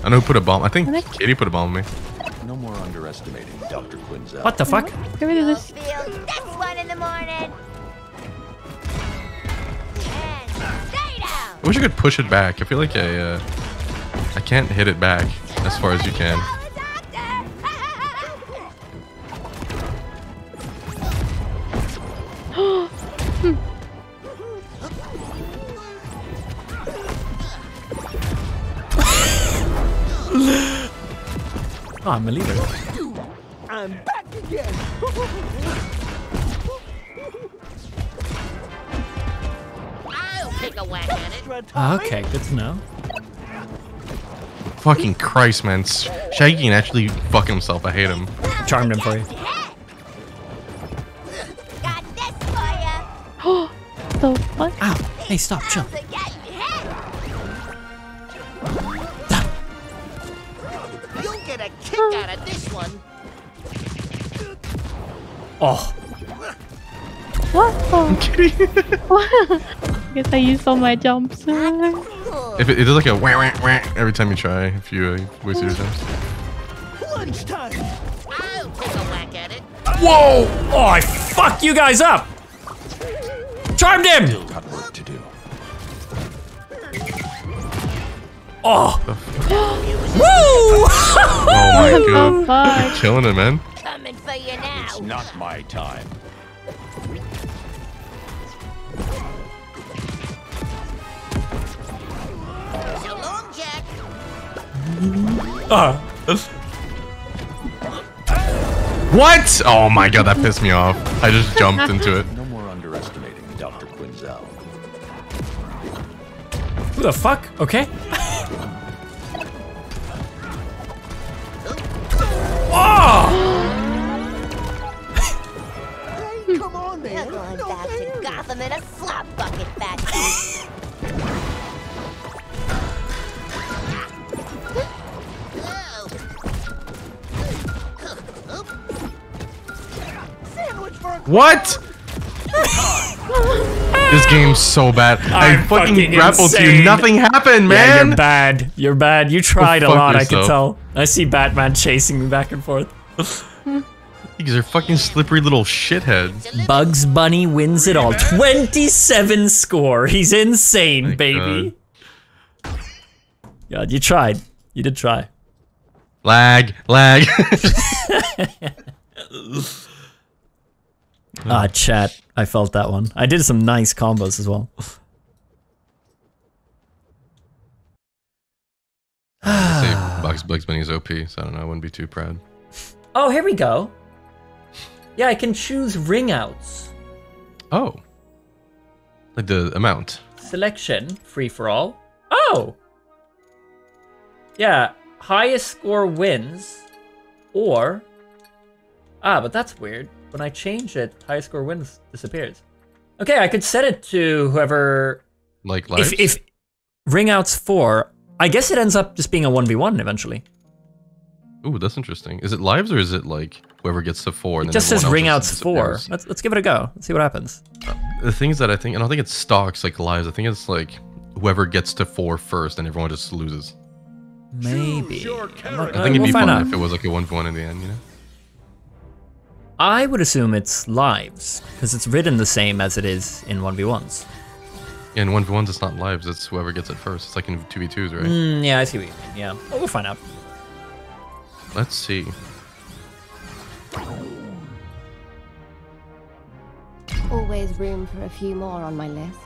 I know who put a bomb. I think Katie put a bomb on me. No more underestimating Dr. Quinzel. What the fuck? Get rid of this. Feel this one in the morning. And stay down. I wish I could push it back. I feel like I, uh, I can't hit it back as far as you can. Oh. I'm a leader. I'm back again! I'll take a whack at it. Ah, okay, good to know. Fucking Christ, man. Shaggy can actually fuck himself. I hate him. Charmed him for you. Got this for ya. the fuck? Ow. Hey, stop, chill. To get hit. You'll get a kick out of this one. Oh. What? the- what? Guess I used all my jumps. If it, it does like a wah, wah, wah every time you try, if you uh, waste your jumps. Lunchtime. I'll take a whack at it. Whoa! Oh, I fucked you guys up! Charmed him! Got work to do. Oh! Woo! Oh my god. You're killing it, man. Coming for you now. It's not my time. So long, Jack. Ah. What? Oh my god, that pissed me off. I just jumped into it. No more underestimating Dr. Quinzel. Who the fuck? Okay. oh! Hey, come on, You're man. going No back fair. to Gotham in a slop bucket, Batman. What? this game's so bad. I I'm fucking, fucking grappled you. Nothing happened, man. Yeah, you're bad. You're bad. You tried a fuck lot, I can tell. I see Batman chasing me back and forth. These are fucking slippery little shitheads. Bugs Bunny wins it all. 27 score. He's insane, My baby. God, you tried. You did try. Lag, lag. Ah, chat. I felt that one. I did some nice combos as well. Say Bugs Bugs Bunny's OP, so I don't know. I wouldn't be too proud. Oh, here we go. Yeah, I can choose ring outs. Oh, like the amount. Selection, free for all. Oh! Yeah, highest score wins. Or. Ah, but that's weird. When I change it, high score wins disappears. Okay, I could set it to whoever. Like lives. If, if ring outs four, I guess it ends up just being a 1v1 eventually. Ooh, that's interesting. Is it lives or is it like whoever gets to four? And It then just says ring outs four. Let's, let's give it a go. Let's see what happens. The things that I think, and I don't think it's stocks like lives. I think it's like whoever gets to four first, and everyone just loses. Maybe. I Uh, think it'd we'll be fun out. if it was like a one for one in the end, you know. I would assume it's lives, because it's written the same as it is in 1v1s. Yeah, in 1v1s, it's not lives. It's whoever gets it first. It's like in two v twos, right? Mm, yeah, I see what you mean. Yeah. Well, we'll find out. Let's see. Always room for a few more on my list.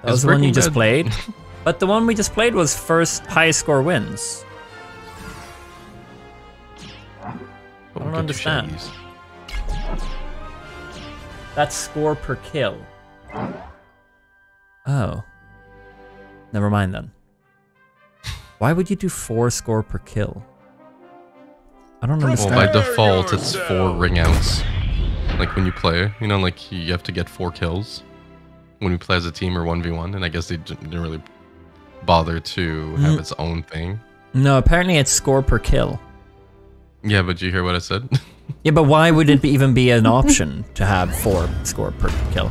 That was Is the one you Breaking just played. but the one we just played was first highest score wins. Oh, don't understand. That's score per kill. Oh. Never mind then. Why would you do four score per kill? I don't understand. Well, by default, it's four ring outs. Like when you play, you know, like you have to get four kills when you play as a team or one v one. And I guess they didn't really bother to have Mm. its own thing. No, apparently it's score per kill. Yeah, but you hear what I said? Yeah, but why would it be, even be an option to have four score per kill?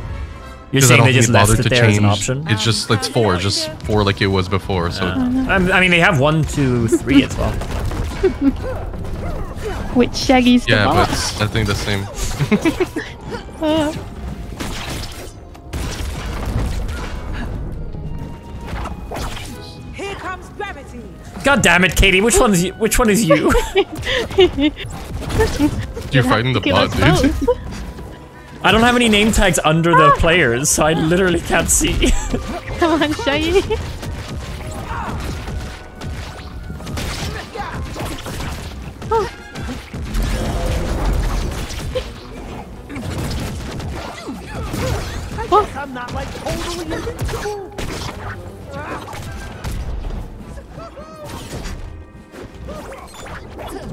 You're saying they just it left it to there as an option? It's just it's four, just four like it was before. So Um, I mean, they have one, two, three as well. Which Shaggy's yeah, but boss? it's- I think the same. God damn it, Katie! Which one's you? Which one is you? You're fighting the Give bot, dude. both. I don't have any name tags under the ah! players, so I literally can't see. Come on, Shaggy. I guess I'm not like totally invincible.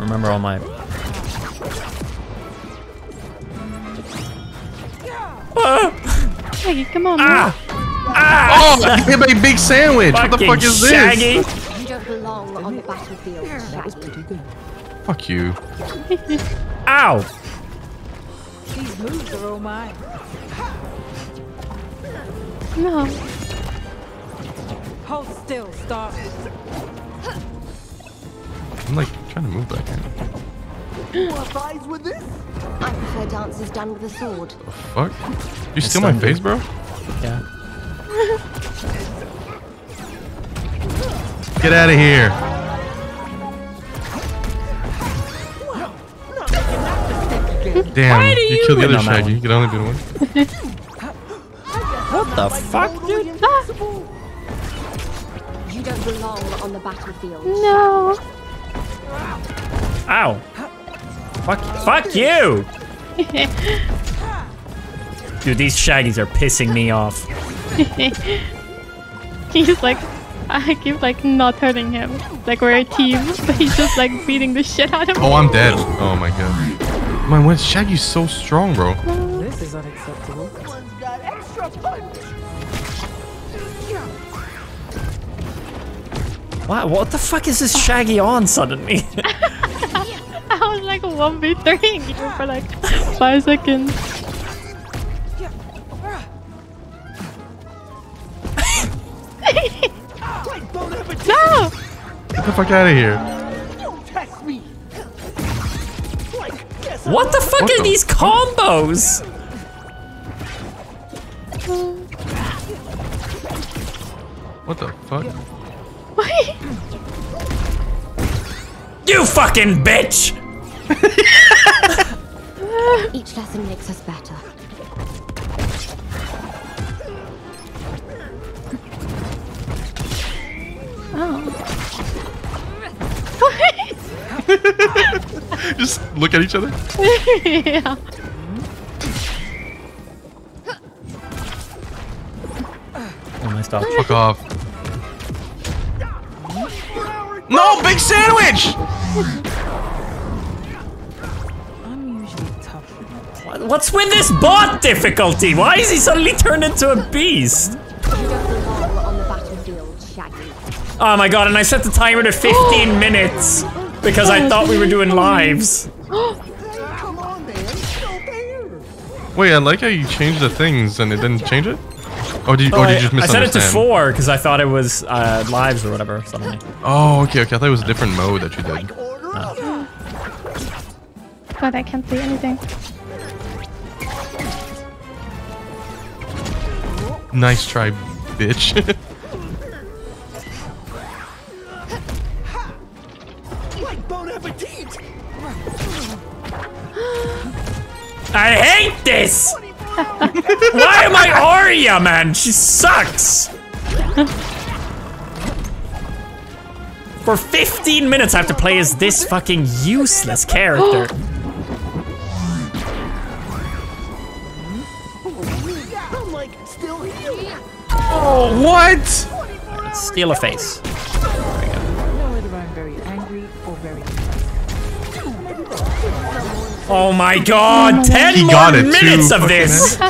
Remember all my. Shaggy, come on. Ah! Oh, I hit my big sandwich. What the fuck is Shaggy. this? You don't belong on the battlefield, Shaggy. Fuck you. Ow! These moves are all mine. No. Hold still, stop. I'm like trying to move back in. What eyes with this? I prefer dances done with a sword. The Fuck. You steal my face, bro? Yeah. Get out of here. Damn, Why do you, you killed the other Shaggy. one? You could only do one. What the fuck, dude? You don't belong on the battlefield. No. Ow! Fuck! Fuck you! Dude, these Shaggies are pissing me off. he's like, I keep like not hurting him. Like we're a team, but he's just like beating the shit out of me. Oh, I'm dead. Oh my god. Man, why is Shaggy so strong, bro? Oh, What? What the fuck is this Shaggy on suddenly? I was like 1v3 you for like 5 seconds. Wait, don't have a No! Get the fuck out of here. Don't test me. Like, guess what the fuck What are the these combos? What the fuck? Wait. You fucking bitch! Each lesson makes us better. Oh. Just look at each other. yeah. Oh my stop. Fuck off. No, big sandwich! I'm usually tough. What's with this bot difficulty? Why is he suddenly turned into a beast? You don't belong on the battlefield, Shaggy. Oh my god, and I set the timer to 15 minutes because I thought we were doing lives. Come on, man. Still there. Wait, I like how you changed the things and it didn't change it? Oh, did you, Oh, or did I, you just I set it to four because I thought it was uh, lives or whatever suddenly. Oh, okay, okay. I thought it was a different mode that you did. Order up. God, I can't see anything. Nice try, bitch. Like Bon Appetit. I hate this! Why am I Arya, man? She sucks! For 15 minutes I have to play as this fucking useless character. I'm like still here. oh, what? Steal a face. Oh my god, 10 He more got it too, minutes of this!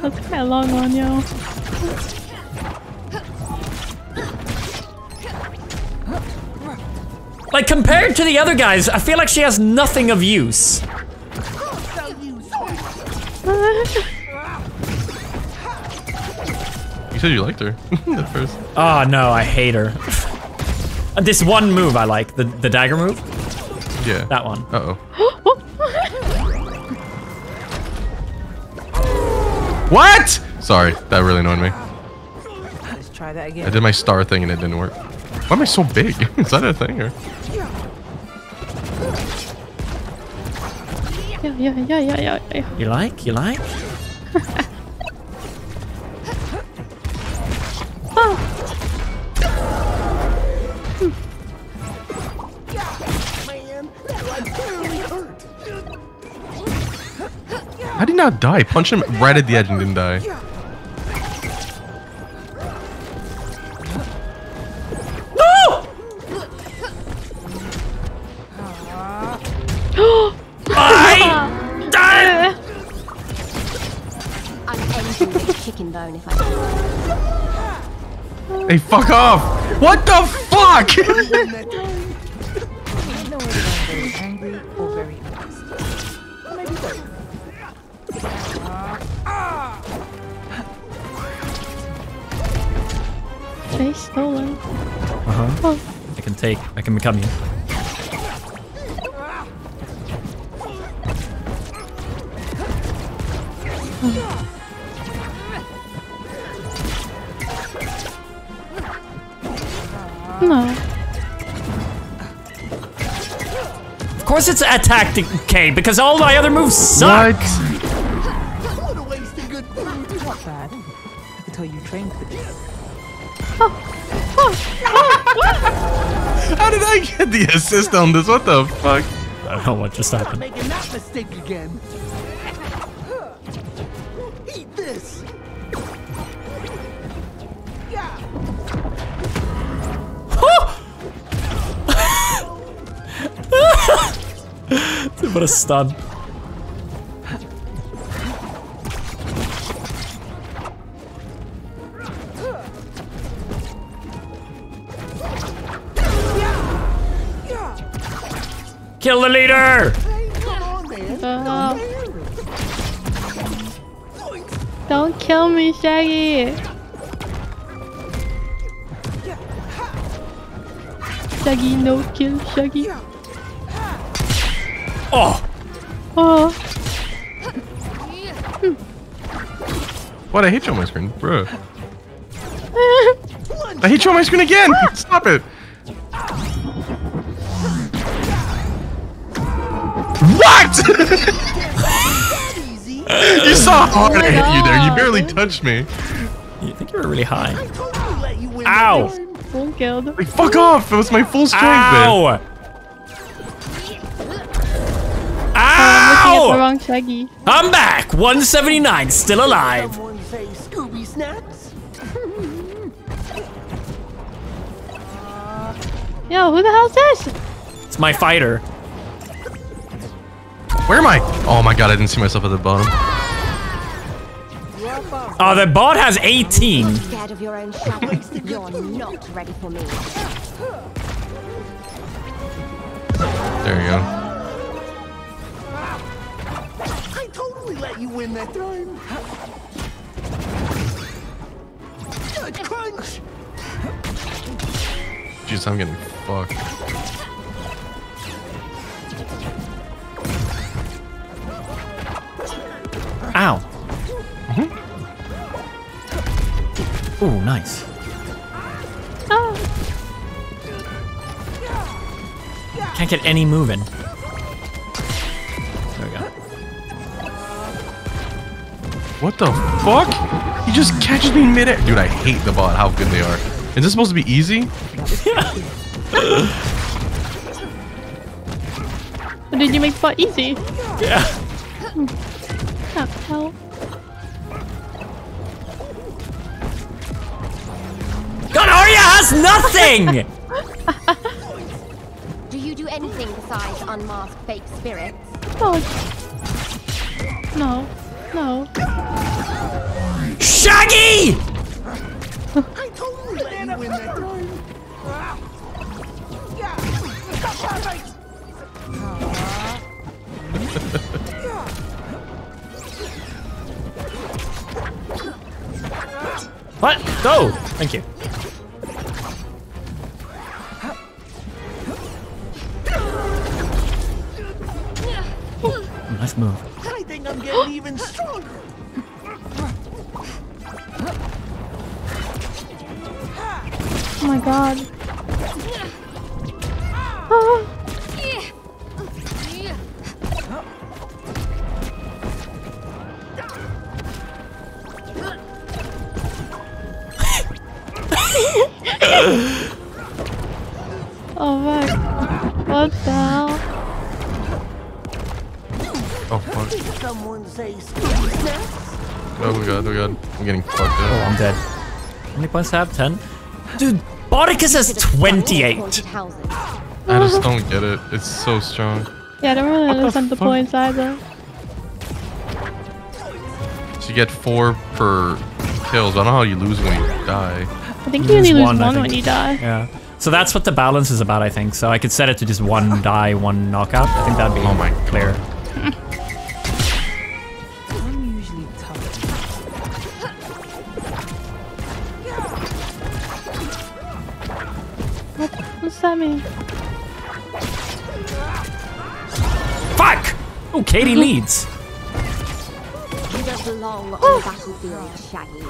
That's quite a long one, yo. Like, compared to the other guys, I feel like she has nothing of use. You said you liked her at first. Oh no, I hate her. this one move I like, the, the dagger move. Yeah. That one. Uh oh. What? Sorry, that really annoyed me. Let's try that again. I did my star thing and it didn't work. Why am I so big? Is that a thing or? Yeah, yeah, yeah, yeah, yeah, yeah. You like? You like? How did he not die? Punch him right at the edge and didn't die. No! I Die! I'm anything but a chicken bone if I Hey, fuck off! What the fuck? Face stolen. Uh huh. I can take. I can become you. No. Of course, it's attack K because all my other moves suck. What the assist on this? What the fuck? I don't know what just happened. Making that mistake again. Eat this. Yeah. what a stun. Kill the leader! Uh, don't kill me, Shaggy. Shaggy, no kill, Shaggy. Oh! Oh. What? I hit you on my screen, bro. I hit you on my screen again. Stop it. You saw how hard I hit you there. You barely touched me. You think you were really high? Let you win. Ow! Full killed. Like, fuck off. It was my full strength Ow! I'm looking at the wrong Shaggy. I'm back! 179, still alive. Someone say Scooby Snacks. Yo, who the hell's this? It's my fighter. Where am I? Oh my god, I didn't see myself at the bottom. Oh, the bot has 18. Scared of your own shadow? You're not ready for me. There you go. I totally let you win that time. Good crunch. Jeez, I'm getting fucked. Ow. Ooh, nice. Oh. Can't get any moving. There we go. What the fuck? He just catches me in midair. Dude, I hate the bot, how good they are. Is this supposed to be easy? But did you make spot easy? Yeah. Oh, hell. Nothing! Do you do anything besides unmask fake spirits? Oh. No. No. Shaggy! I totally let you win that time. What? Go! Thank you. Ooh, nice move. I think I'm getting even stronger. Oh my god. Oh. oh my. What the hell? Oh fuck. Someone say Scooby Snacks. Oh my god, oh my god. I'm getting fucked Oh. I'm dead. How many points do I have? 10? Dude, Bodicus has 28. I just don't get it. It's so strong. Yeah, I don't really understand the fuck? points either. So you get four per kills. I don't know how you lose when you die. I think you only lose one, I when you die. Yeah. So that's what the balance is about, I think. So I could set it to just one die, one knockout. I think that'd be Oh my clear. What's that mean? Fuck! Oh, Katie leads. You don't belong on the battlefield, Shaggy.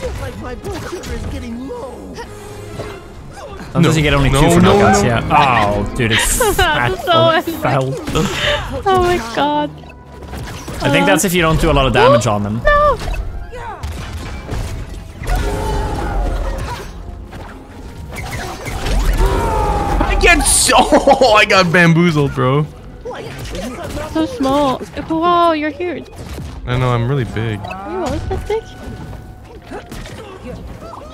Feels like my blood sugar is getting low. Sometimes you get only no, two for no, knockouts, no. yeah. Oh, dude, it's fat. so oh, fell. Oh my god. I think that's if you don't do a lot of damage on them. No! Get so. Oh, I got bamboozled, bro. So small. Whoa, you're huge. I know I'm really big. Are you always that big?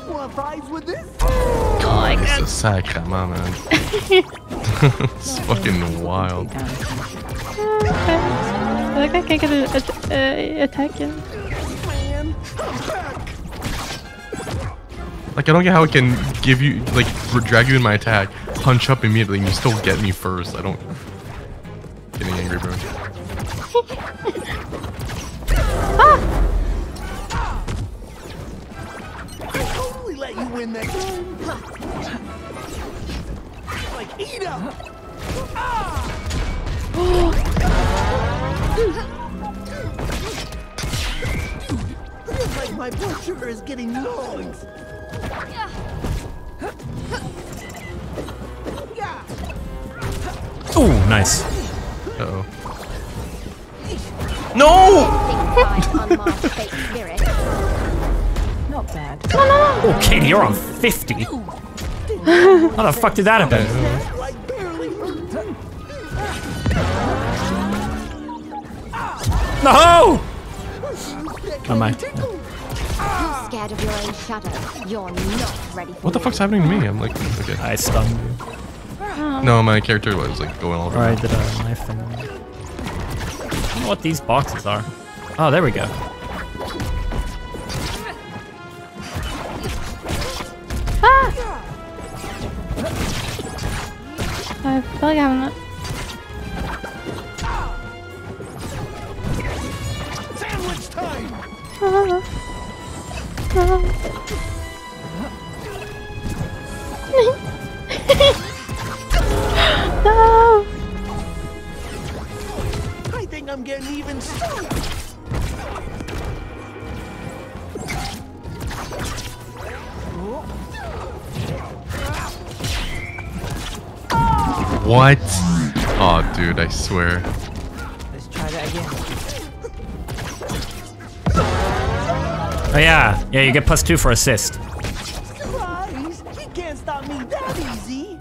Want fries with this? God, this is sacrament, man. it's fucking wild. Okay. I think I can get a, a, a attack in. Like I don't get how it can give you like drag you in my attack, punch up immediately, and you still get me first. I don't. Getting angry, bro. I totally let you win that game. Like, eat up. Feels like my blood sugar is getting low. Oh, nice. Uh oh. No! Think besides unmasked. Not bad. Oh, Katie, you're on 50. How the fuck did that happen? Like, barely. No! Oh my. You're scared of your own shadow. You're not ready for What the me. fuck's happening to me? I'm like, okay. I stunned you. No, my character was like going all over. I did a knife thing. I don't know what these boxes are. Oh, there we go. Ah! I feel like I'm not. Swear. Let's try that again. Oh yeah, yeah, you get plus two for assist. Surprise! You can't stop me that easy.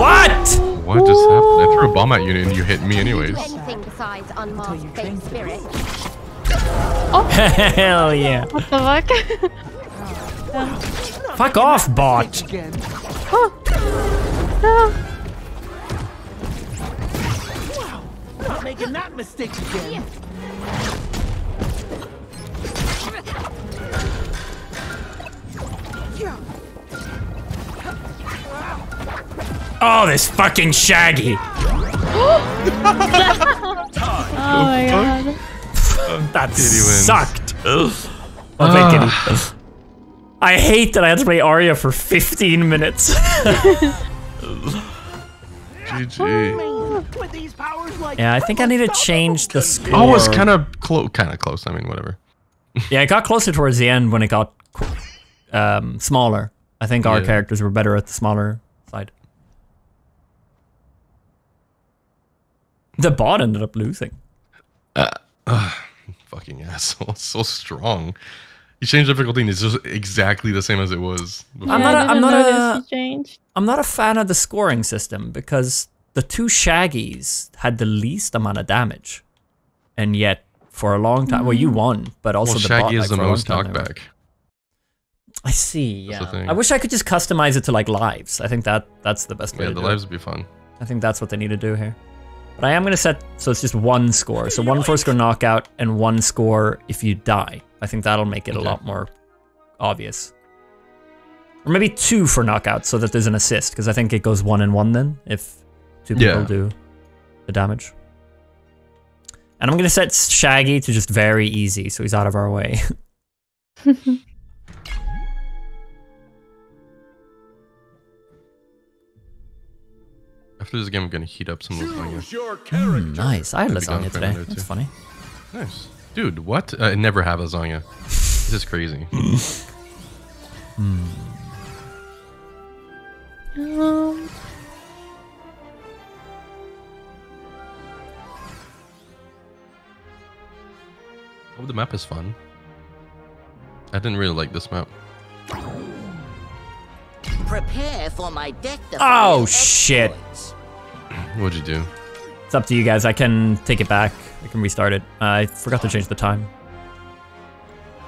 What? What just happened? I threw a bomb at you and you hit me anyways. anything besides unmasked fake spirit. Oh. Hell yeah. What the fuck? Fuck off, bot. Oh, this fucking Shaggy. Oh my god. That Kitty wins. sucked. Oh, thank I hate that I had to play Arya for 15 minutes. GG. With these powers like yeah, I think I need to change the score. I was kind of close. Kind of close. I mean, whatever. Yeah, it got closer towards the end when it got um, smaller. I think our Yeah. characters were better at the smaller side. The bot ended up losing. Fucking asshole. So strong. You changed the difficulty and it's just exactly the same as it was. before. I'm not. I A, I'm didn't not notice a. it changed. I'm not a fan of the scoring system because the two Shaggies had the least amount of damage, and yet for a long time, well, Mm. you won, but also well, the Shaggy bot, is like, the for a long most time, they knockback. I see. Yeah. I wish I could just customize it to like lives. I think that that's the best way Yeah, to the do lives it. would be fun. I think that's what they need to do here. But I am gonna set so it's just one score. So one first score knockout and one score if you die. I think that'll make it a lot more obvious. Or maybe two for knockout so that there's an assist, because I think it goes one and one then if two people Yeah. do the damage. And I'm gonna set Shaggy to just very easy, so he's out of our way. After this game, I'm gonna heat up some lasagna. Your Mm, nice. I had Maybe lasagna today. That's funny. Nice, dude. What? I never have lasagna. This is crazy. Hmm. Um, Oh, the map is fun. I didn't really like this map. Prepare for my death Oh shit. What'd you do? It's up to you guys. I can take it back. I can restart it. I forgot to change the time.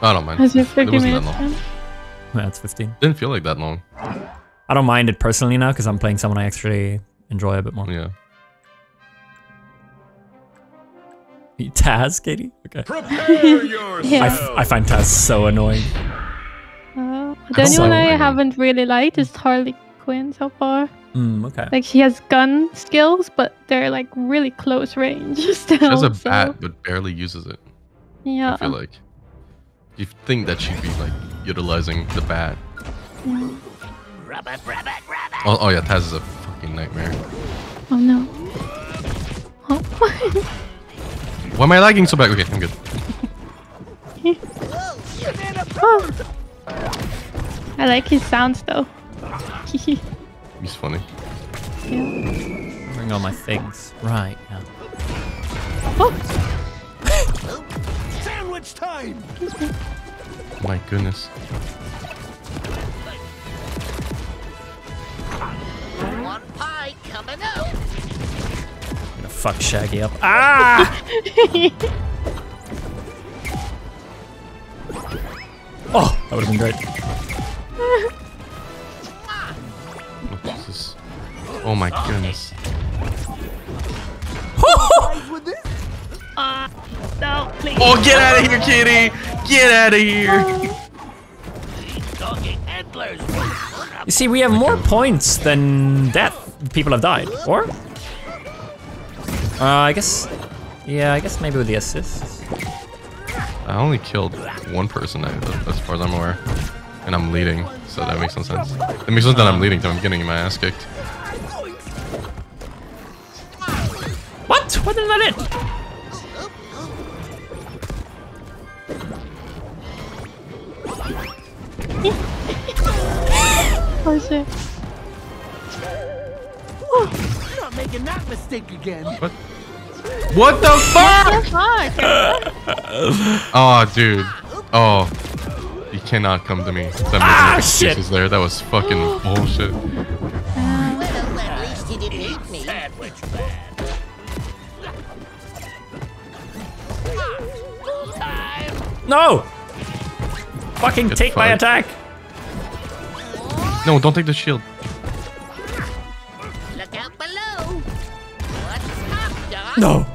I don't mind. Has it It 50 wasn't that long. then? Yeah, it's 15. Didn't feel like that long. I don't mind it personally now because I'm playing someone I actually enjoy a bit more. Yeah. Taz, Katie? Okay. Prepare yourself. I, f- I find Taz so annoying. Uh, the only one I haven't really liked is Harley Quinn so far. Mm, okay. Like she has gun skills, but they're like really close range still. She has a so- bat, but barely uses it. Yeah. I feel like. You think that she'd be like utilizing the bat. Mm. Oh, oh yeah, Taz is a fucking nightmare. Oh no. Oh. Why am I lagging so bad? Okay, I'm good. Oh. I like his sounds though. He's funny. Bring all my things. Right, yeah. Sandwich time! My goodness. One pie coming up. I'm gonna fuck Shaggy up. Ah! Oh, that would have been great. What is this? Oh my goodness. Ah, no, please. Oh, get out of here, kitty! Get out of here! You see, we have more points than death. People have died. Or? Uh, I guess. Yeah, I guess maybe with the assists. I only killed one person, as far as I'm aware. And I'm leading, so that makes no sense. It makes sense that I'm leading, so I'm getting my ass kicked. What? What is that it? Oh shit. You're not making that mistake again. What? What the fuck? Fuck. Oh, dude. Oh. You cannot come to me. That Ah, excuses shit. there. That was fucking bullshit. Well, at least he didn't eat me. No! Fucking Get take my attack. No, don't take the shield. Look out below. What's up, No.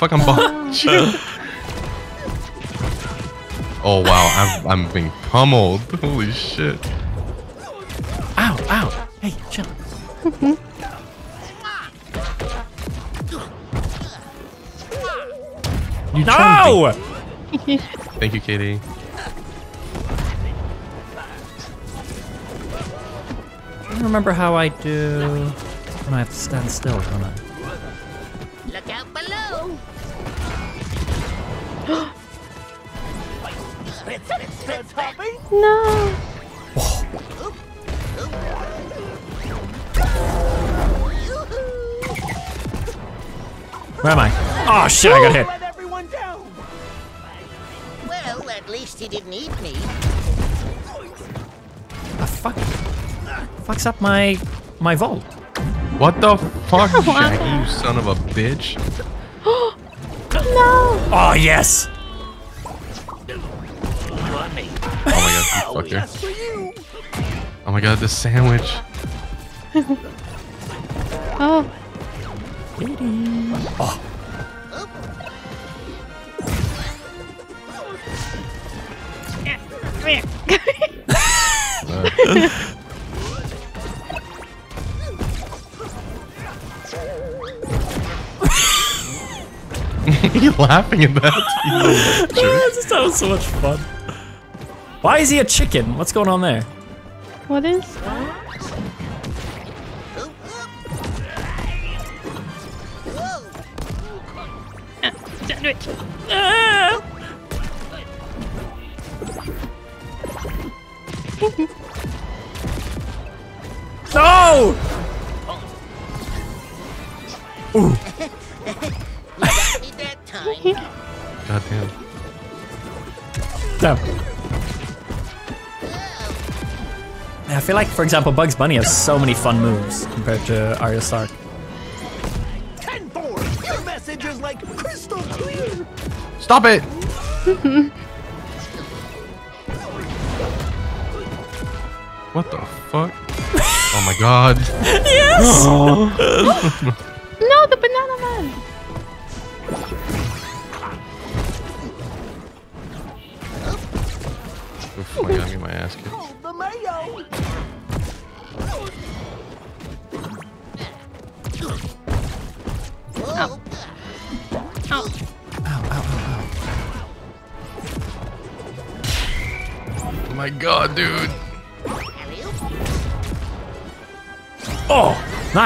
Fuck? I'm behind you. Oh wow, I'm I'm being pummeled. Holy shit. Ow, ow. Hey, chill. You No! Thank you, Katie. I don't remember how I do when I have to stand still, don't I? Where am I? Oh shit, I got hit. Let everyone down! Well, at least he didn't eat me. The fuck? Fucks up my my vault. What the fuck, Shaggy, you son of a bitch? no! Oh, yes! Oh my god, you fucker. Oh my god, this sandwich. Laughing at that? You little jerk. this sounds so much fun. Why is he a chicken? What's going on there? What is? Uh, feel like, for example, Bugs Bunny has so many fun moves compared to Arya Stark. Ten four. Your message is like crystal clear. Stop it! What the fuck? Oh my god. Yes!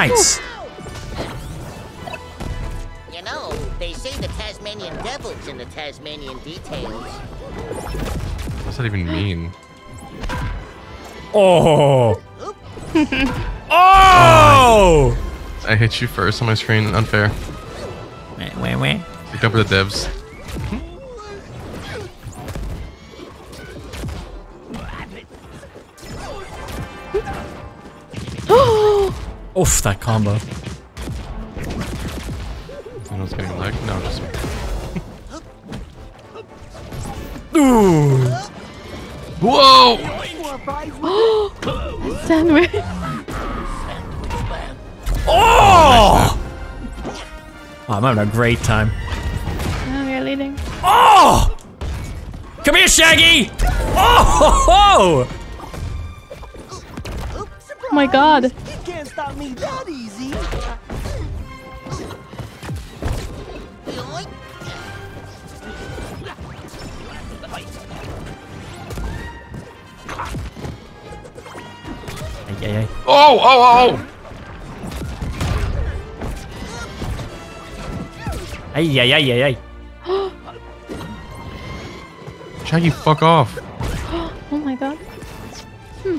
nice. You know, they say the Tasmanian devil's in the Tasmanian details. What's that even mean? Oh. oh! I hit you first on my screen. Unfair. Wait, wait, wait. Pick up the devs. Oof, that combo. I getting lag. No, just me. Ooh. Whoa! Sandwich. Oh! oh! I'm having a great time. Oh, now we're leading. Oh! Come here, Shaggy! Oh! Ho, ho! Oh my god. Oh, oh, oh! Ay, ay, ay, ay, ay. Shaggy, fuck off. oh my god. Hmm.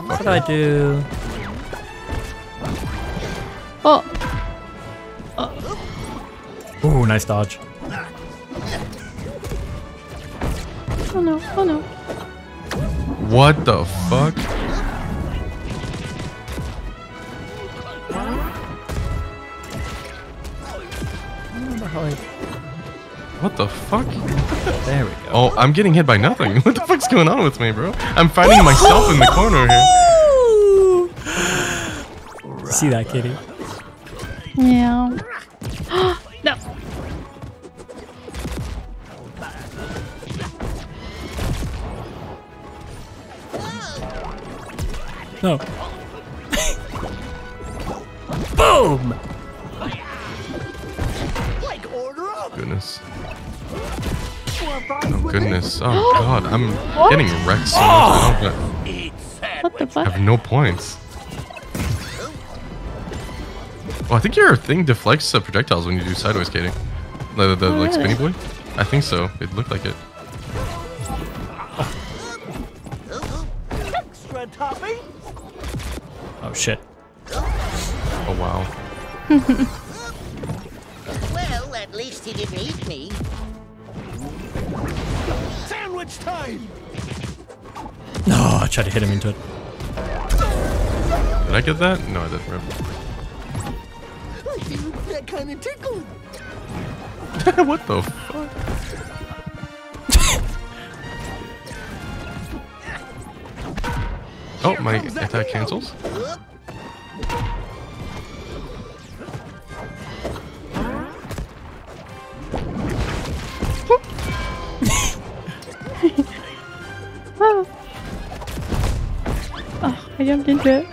What did I do? Oh. Oh. Ooh, nice dodge. Oh no. What the fuck? What the fuck? There we go. Oh, I'm getting hit by nothing. What the fuck's going on with me, bro? I'm fighting myself in the corner here. See that, kitty? Yeah. No. Boom! Like order up. Goodness. Oh goodness. Oh god, I'm What? getting wrecked so much. I don't What the I have no points. Oh, I think your thing deflects uh, projectiles when you do sideways skating. The, the Oh, like spinny boy? I think so. It looked like it. Shit. Oh wow. Well, at least he didn't eat me. Sandwich time! No, I tried to hit him into it. Did I get that? No, I didn't. Rip. that kind of tickle. what the fuck? oh, my attack cancels. Jumped into it.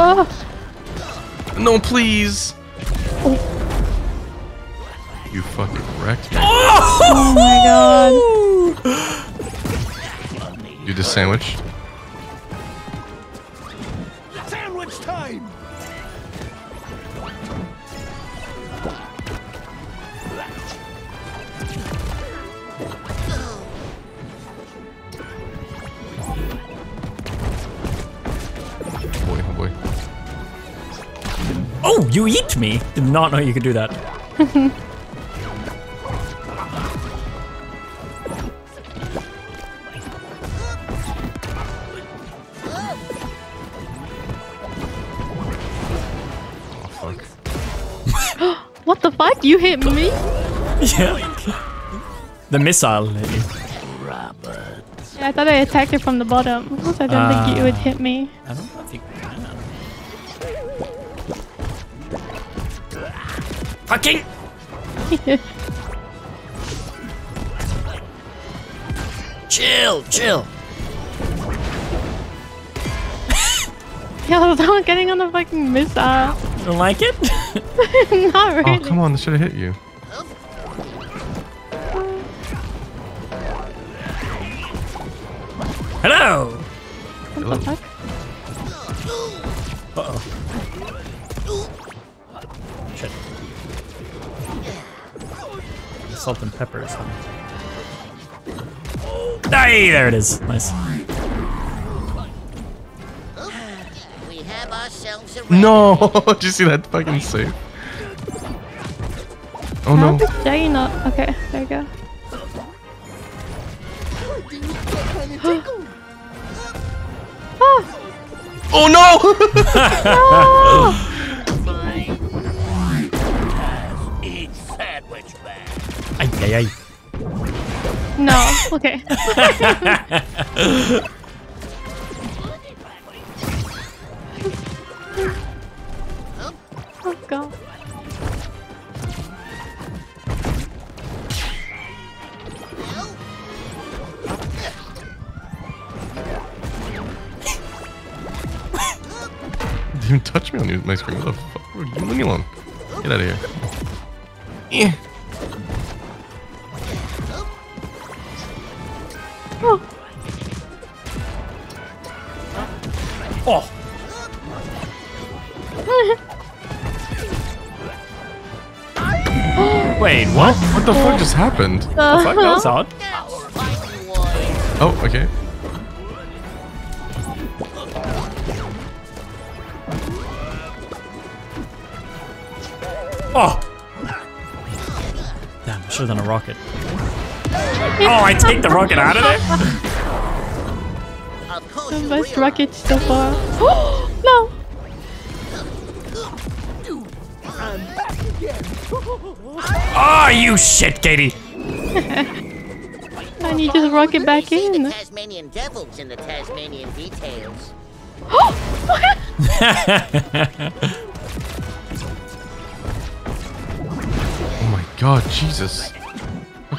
Oh, No, please. Oh. You fucking wrecked me. oh my god. You just sandwich. Sandwich me! Did not know you could do that. Oh what the fuck? You hit me? Yeah. The missile hit you. Yeah, I thought I attacked it from the bottom. So I didn't think it ah. would hit me. Chill, chill. Yo, someone getting on the fucking missile. You don't like it? Not oh, really. Oh, come on, this should have hit you. Hello! What the fuck? Uh-oh. Shit. Salt and pepper Hey, there it is. Nice. We have ourselves a No! Did you see that fucking save? Oh How no. does Jay not? Okay, there you go. Ah! Oh no! Eat Okay. rocket. Oh, I take the rocket out of there? The best rocket so far. no! I'm back again. Oh, you shit, Katie! And you just rocket back The in. Tasmanian devils in the Tasmanian details. Oh, oh my god, Jesus.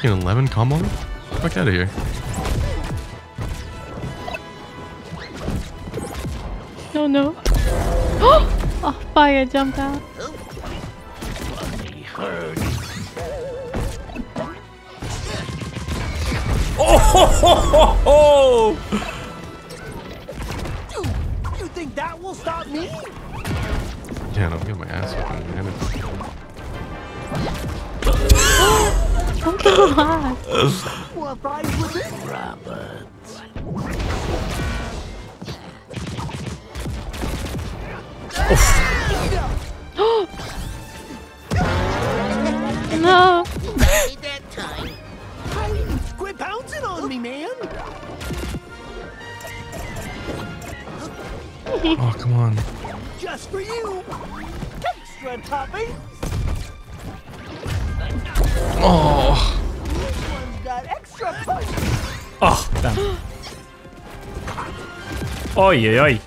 Fucking 11 combo? Fuck out of here. No, no. oh, fire jumped out. Oh, ho, ho, ho, ho. Oi, oi, oi.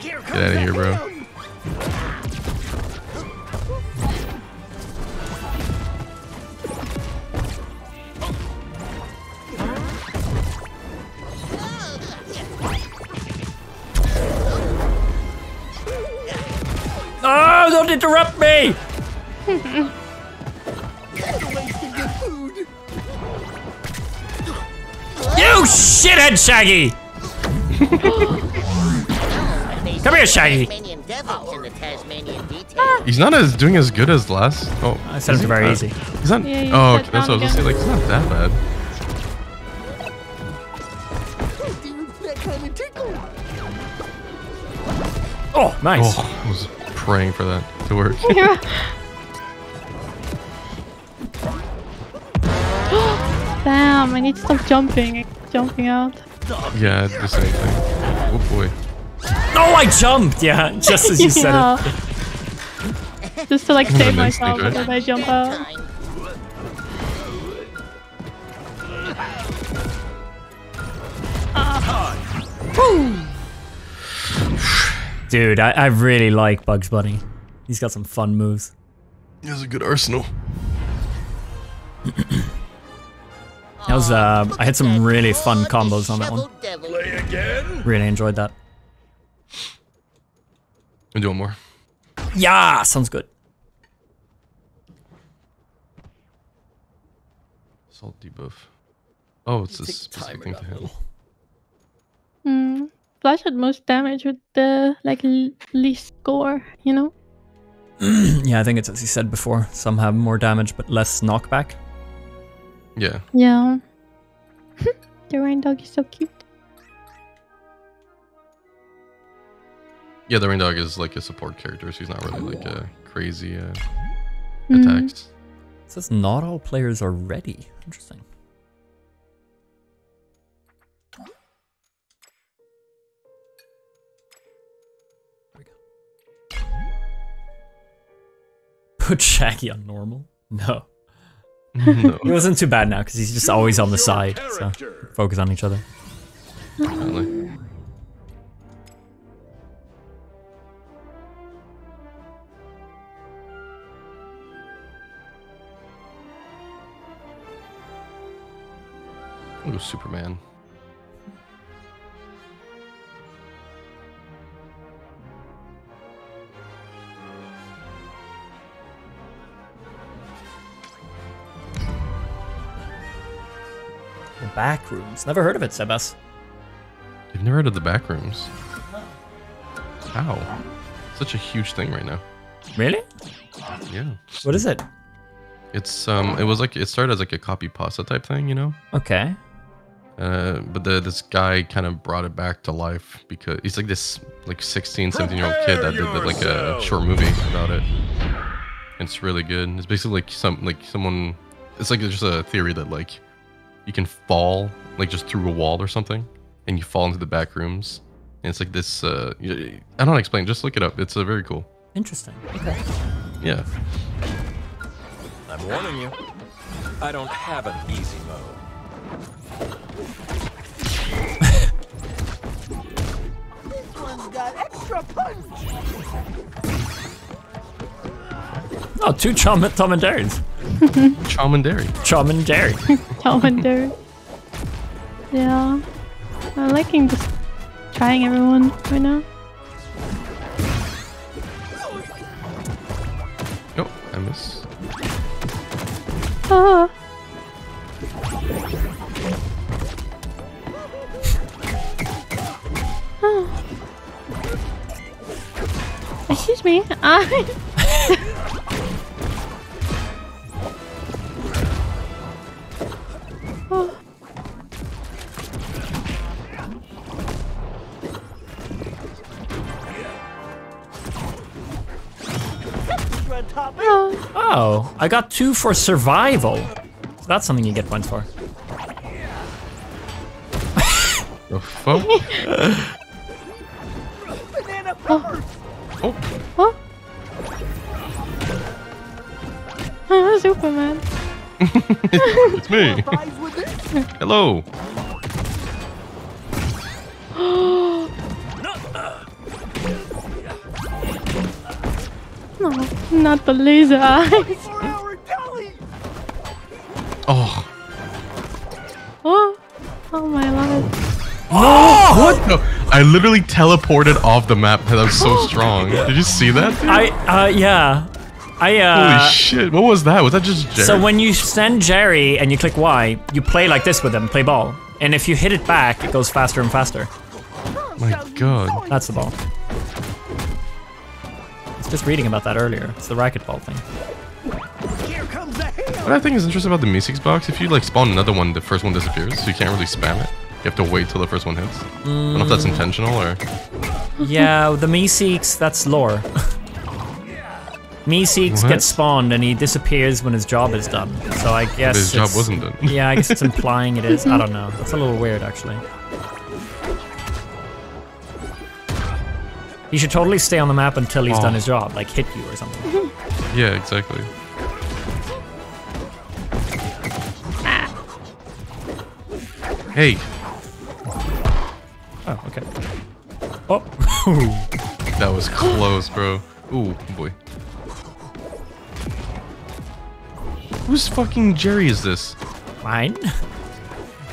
Get out of here, bro. Oh, don't interrupt me! shithead, Shaggy! Come here, Shaggy. Tasmanian devils in the Tasmanian detail. He's not as doing as good as last. Oh, I said it's very Uh, easy. He's not. Yeah, you oh, okay, that's what I was gonna say. Like, he's not that bad. Dude, that kind of tickle. Oh, nice. Oh, I was praying for that to work. Damn, I need to stop jumping. Jumping out. yeah, the same thing. Oh boy. Oh, I jumped! Yeah, just as you said it. Just to like save myself right? because I jump out. Dude, I, I really like Bugs Bunny. He's got some fun moves. He has a good arsenal. That was, uh, I had some really fun combos on that one. Really enjoyed that. I'm doing more. Yeah, sounds good. Salt debuff. Oh, it's a specific thing to hit. Hmm. Flash had most damage with the like least score, you know? yeah, I think it's as you said before. Some have more damage but less knockback. Yeah. Yeah. the Reindog is so cute. Yeah, the Reindog is like a support character, so he's not really like a crazy uh, Mm. attacks. It says not all players are ready. Interesting. There we go. Put Shaggy on normal? No. Mm-hmm. no. It wasn't too bad now because he's just always on the side. So focus on each other. Apparently. Ooh, Superman. The back rooms. Never heard of it, Sebas. You've never heard of the back rooms? How? Such a huge thing right now. Really? Yeah. What is it? It's um it was like it started as like a copy pasta type thing, you know? Okay. Uh, but the, this guy kind of brought it back to life because he's like this like 16 17 year old kid that did like a short movie about it and it's really good it's basically like some like someone it's like just a theory that like you can fall like just through a wall or something and you fall into the back rooms and it's like this uh y- i don't know to explain just look it up it's uh, very cool Interesting. Okay. yeah I'm warning you. I don't have an easy mode. This one's got extra punch. Oh, two Chom Tom and Jerry's. Chom and Dairy. Chom and Jerry. Tom and Dirt. Yeah. I'm liking just trying everyone right now. oh i miss Ah. Ah. Excuse me. I. Oh. Oh, I got two for survival. So that's something you get points for. The fuck? Banana peppers. Oh. Huh? Oh, Superman. It's me. Hello. no, not the laser eyes. Oh. Oh, oh my lord. Oh! What the? I literally teleported off the map because I was so strong. Did you see that? dude? I uh yeah. I uh Holy shit! What was that? Was that just Jerry? So when you send Jerry and you click Y, you play like this with him, play ball. And if you hit it back, it goes faster and faster. My god. That's the ball. I was just reading about that earlier. It's the racquetball thing. What I think is interesting about the Meeseeks box, if you like spawn another one, the first one disappears, so you can't really spam it. You have to wait till the first one hits. I don't know if that's Mm. intentional or. Yeah, the Meeseeks, that's lore. Meeseeks gets spawned and he disappears when his job is done. So I guess his job wasn't done. yeah, I guess it's implying it is. I don't know. That's a little weird, actually. He should totally stay on the map until he's Oh. done his job, like hit you or something. Yeah, exactly. Hey, Oh, okay. Oh, that was close, bro. Ooh, boy. Whose fucking Jerry is this? mine.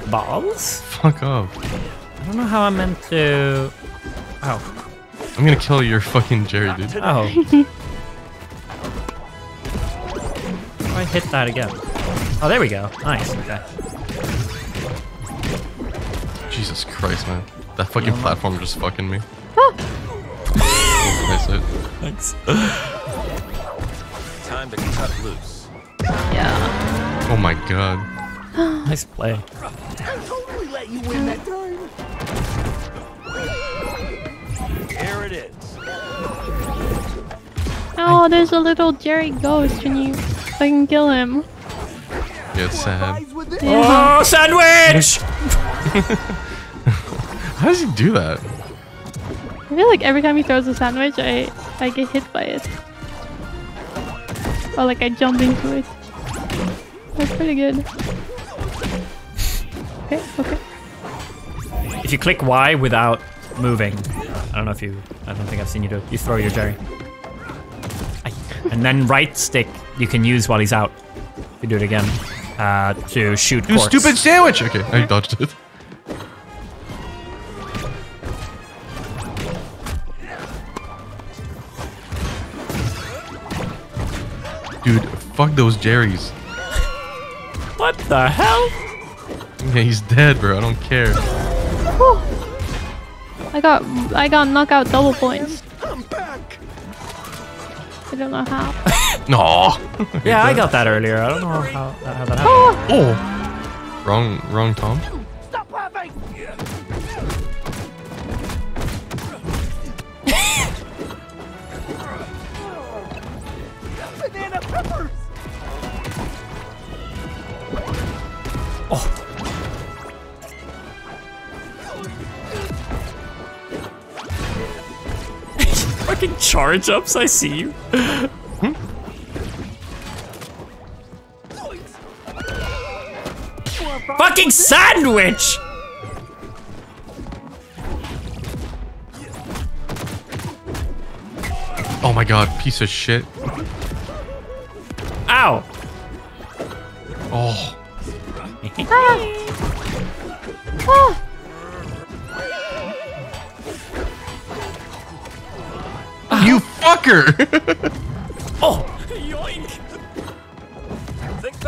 Balls. Fuck off. I don't know how I meant to. Oh, I'm gonna kill your fucking Jerry, dude. oh. If I hit that again. Oh, there we go. Nice. Okay. Jesus Christ, man. That fucking platform just fucking me. Ah. That's it. Thanks. Time to cut loose. Yeah. Oh my god. nice play. I totally let you win that time. Here it is. Oh, there's a little Jerry ghost. Can you? I can kill him. Yeah, it's sad. Oh, sandwich! How does he do that? I feel like every time he throws a sandwich, I I get hit by it. Or like I jump into it. That's pretty good. Okay, okay. If you click Y without moving, I don't know if you, I don't think I've seen you do it. You throw your Jerry. And then right stick you can use while he's out. If you do it again uh, to shoot. You quartz. stupid sandwich! Okay, I dodged it. Dude, fuck those Jerrys. What the hell? Yeah, he's dead, bro. I don't care. Whew. I got I got knockout double points. I'm back. I don't know how. No. Yeah, I got that earlier. I don't know how, how that happened. Oh. Wrong, wrong, Tom. Stop laughing. Fucking charge ups, I see you. Fucking sandwich! Oh my god, piece of shit. Ow! Oh. Ah. Ah. Fucker! Oh!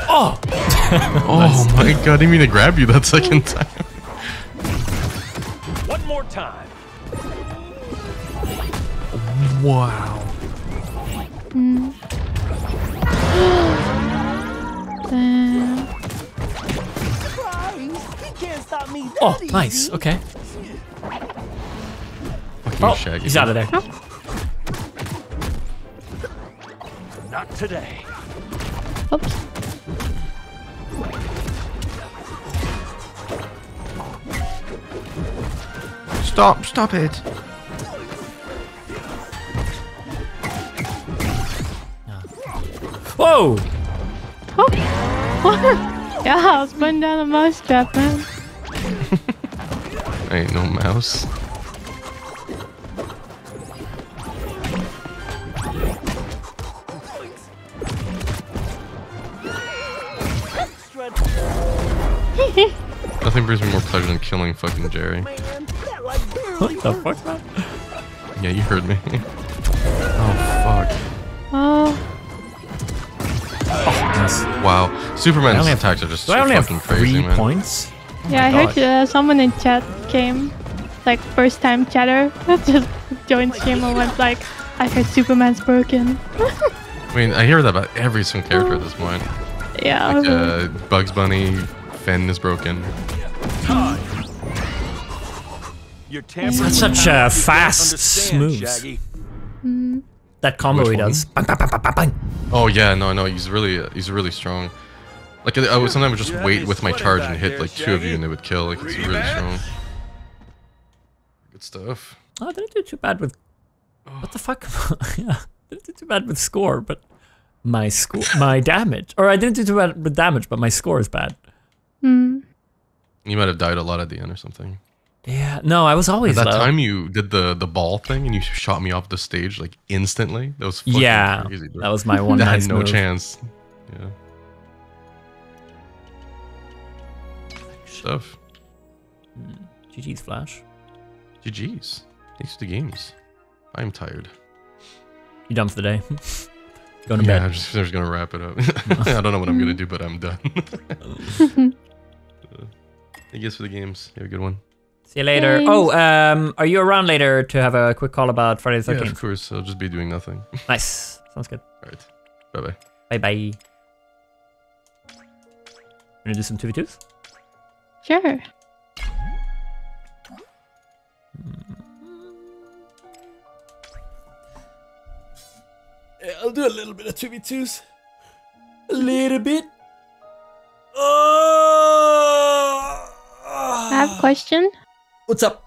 Oh! oh my god, I didn't mean to grab you that second time. One more time. Wow. Mm. Damn. Surprise. He can't stop me. Oh, nice. Okay. Oh, he's out of there. Not today. Oops. Stop! Stop it! Whoa! Oh. yeah, I was putting down a mouse trap, man. Ain't no mouse. Nothing brings me more pleasure than killing fucking Jerry. What the fuck. Yeah, you heard me. oh fuck. Oh, Wow. I Superman's only have- attacks are just Do I so only have three crazy, man. points? yeah, I my heard uh, someone in chat came, like first time chatter, just joined stream and went like, I heard Superman's broken. I mean, I hear that about every single character at this point. yeah. I Like, was like, uh, Bugs Bunny, Finn is broken. That's such a fast, smooth. Mm, That combo Which he does. Bang, bang, bang, bang, bang, bang. Oh yeah, no, no, he's really, uh, he's really strong. Like I would sometimes just Yeah, wait with my charge and hit there, like two of you and they would kill. Like it's Really really strong. Good stuff. Oh, I didn't do too bad with. What the fuck? yeah, didn't do too bad with score, but my score, my damage, or I didn't do too bad with damage, but my score is bad. Mm, You might have died a lot at the end or something. Yeah, no, I was At always that low. time you did the the ball thing and you shot me off the stage like instantly. That was fucking Yeah, crazy, bro. that was my one That nice had no move. chance. Yeah. Stuff. GG's Flash. GG's. Thanks to the games. I'm tired. You done for the day? Going to yeah, bed. I'm just, I'm just gonna wrap it up. I don't know what I'm gonna do, but I'm done. Thank you guys for the games. You have a good one. See you later. Thanks. Oh, um, are you around later to have a quick call about Friday the 13th? Yeah, of course. I'll just be doing nothing. nice. Sounds good. All right. Bye bye. Bye bye. Gonna do some 2v2s? sure. I'll do a little bit of 2v2s. A little bit. Oh! I have a question. What's up?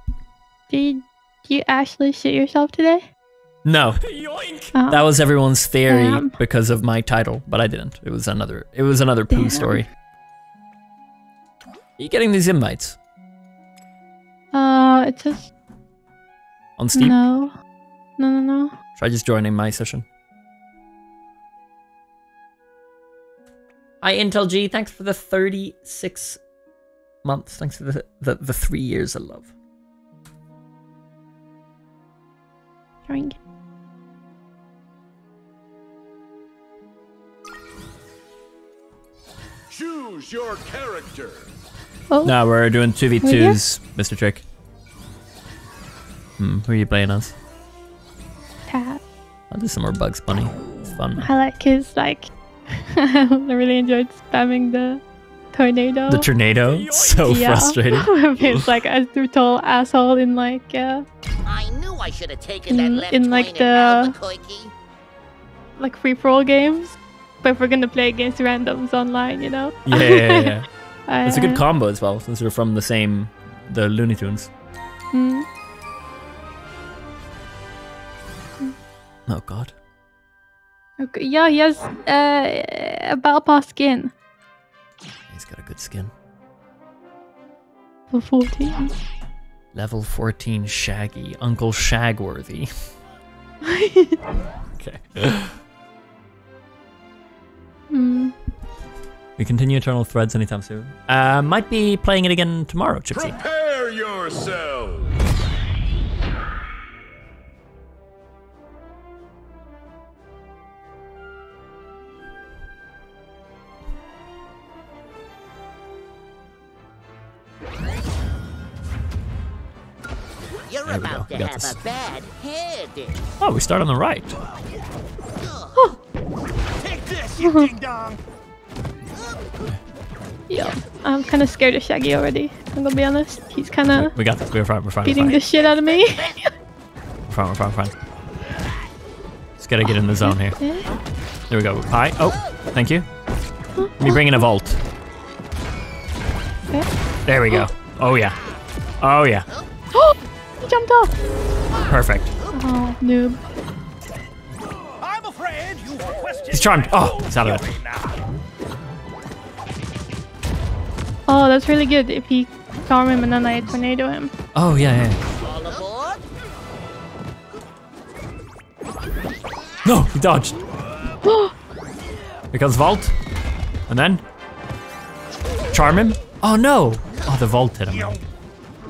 Did you actually shoot yourself today? No. Oh. That was everyone's theory Damn. because of my title, but I didn't. It was another it was another poo Damn. story. Are you getting these invites Uh, it says on Steam? no. No, no, no. Try just joining my session. Hi Intel G, thanks for the 36 months. Thanks for the the, the 3 years of love. Drink. Choose your character. Oh, No, we're doing 2v2s, Mr. Trick. Hmm, who are you playing as? cat. I'll do some more Bugs Bunny. It's fun. I like his like. I really enjoyed spamming the tornado. The tornado, so yeah. frustrating. He's like a total asshole in like uh, I knew I should have taken in, left in like the like free for all games. But if we're gonna play against randoms online, you know. Yeah, yeah, yeah. I, It's a good uh, combo as well, since we're from the same, the Looney Tunes. mm. Oh God. Okay, yeah, he has uh, a battle pass skin He's got a good skin. for 14. Level 14 Shaggy, Uncle Shagworthy. okay. Hmm. We continue Eternal Threads anytime soon. Uh, might be playing it again tomorrow, Chipsy. Prepare yourself. You're There we about go, we to got have this. a bad hair. Oh, we start on the right. Take this, you uh-huh. ding dong. Yeah, I'm kind of scared of Shaggy already. I'm gonna be honest. He's kind of We got this. We're fine. We're fine. We're beating fine. the shit out of me. We're fine. We're fine. We're fine. Just gotta get in the zone here. There we go. Hi. Oh, thank you. Let me bring in a vault. There we go. Oh yeah. Oh yeah. Oh, He jumped off. Perfect. Oh, noob. I'm afraid you He's charmed. Oh, he's out of it. Oh, that's really good if he charm him and then I tornado him. Oh, yeah, yeah. No, he dodged. Here comes Vault. And then? Charm him? Oh, no. Oh, the Vault hit him.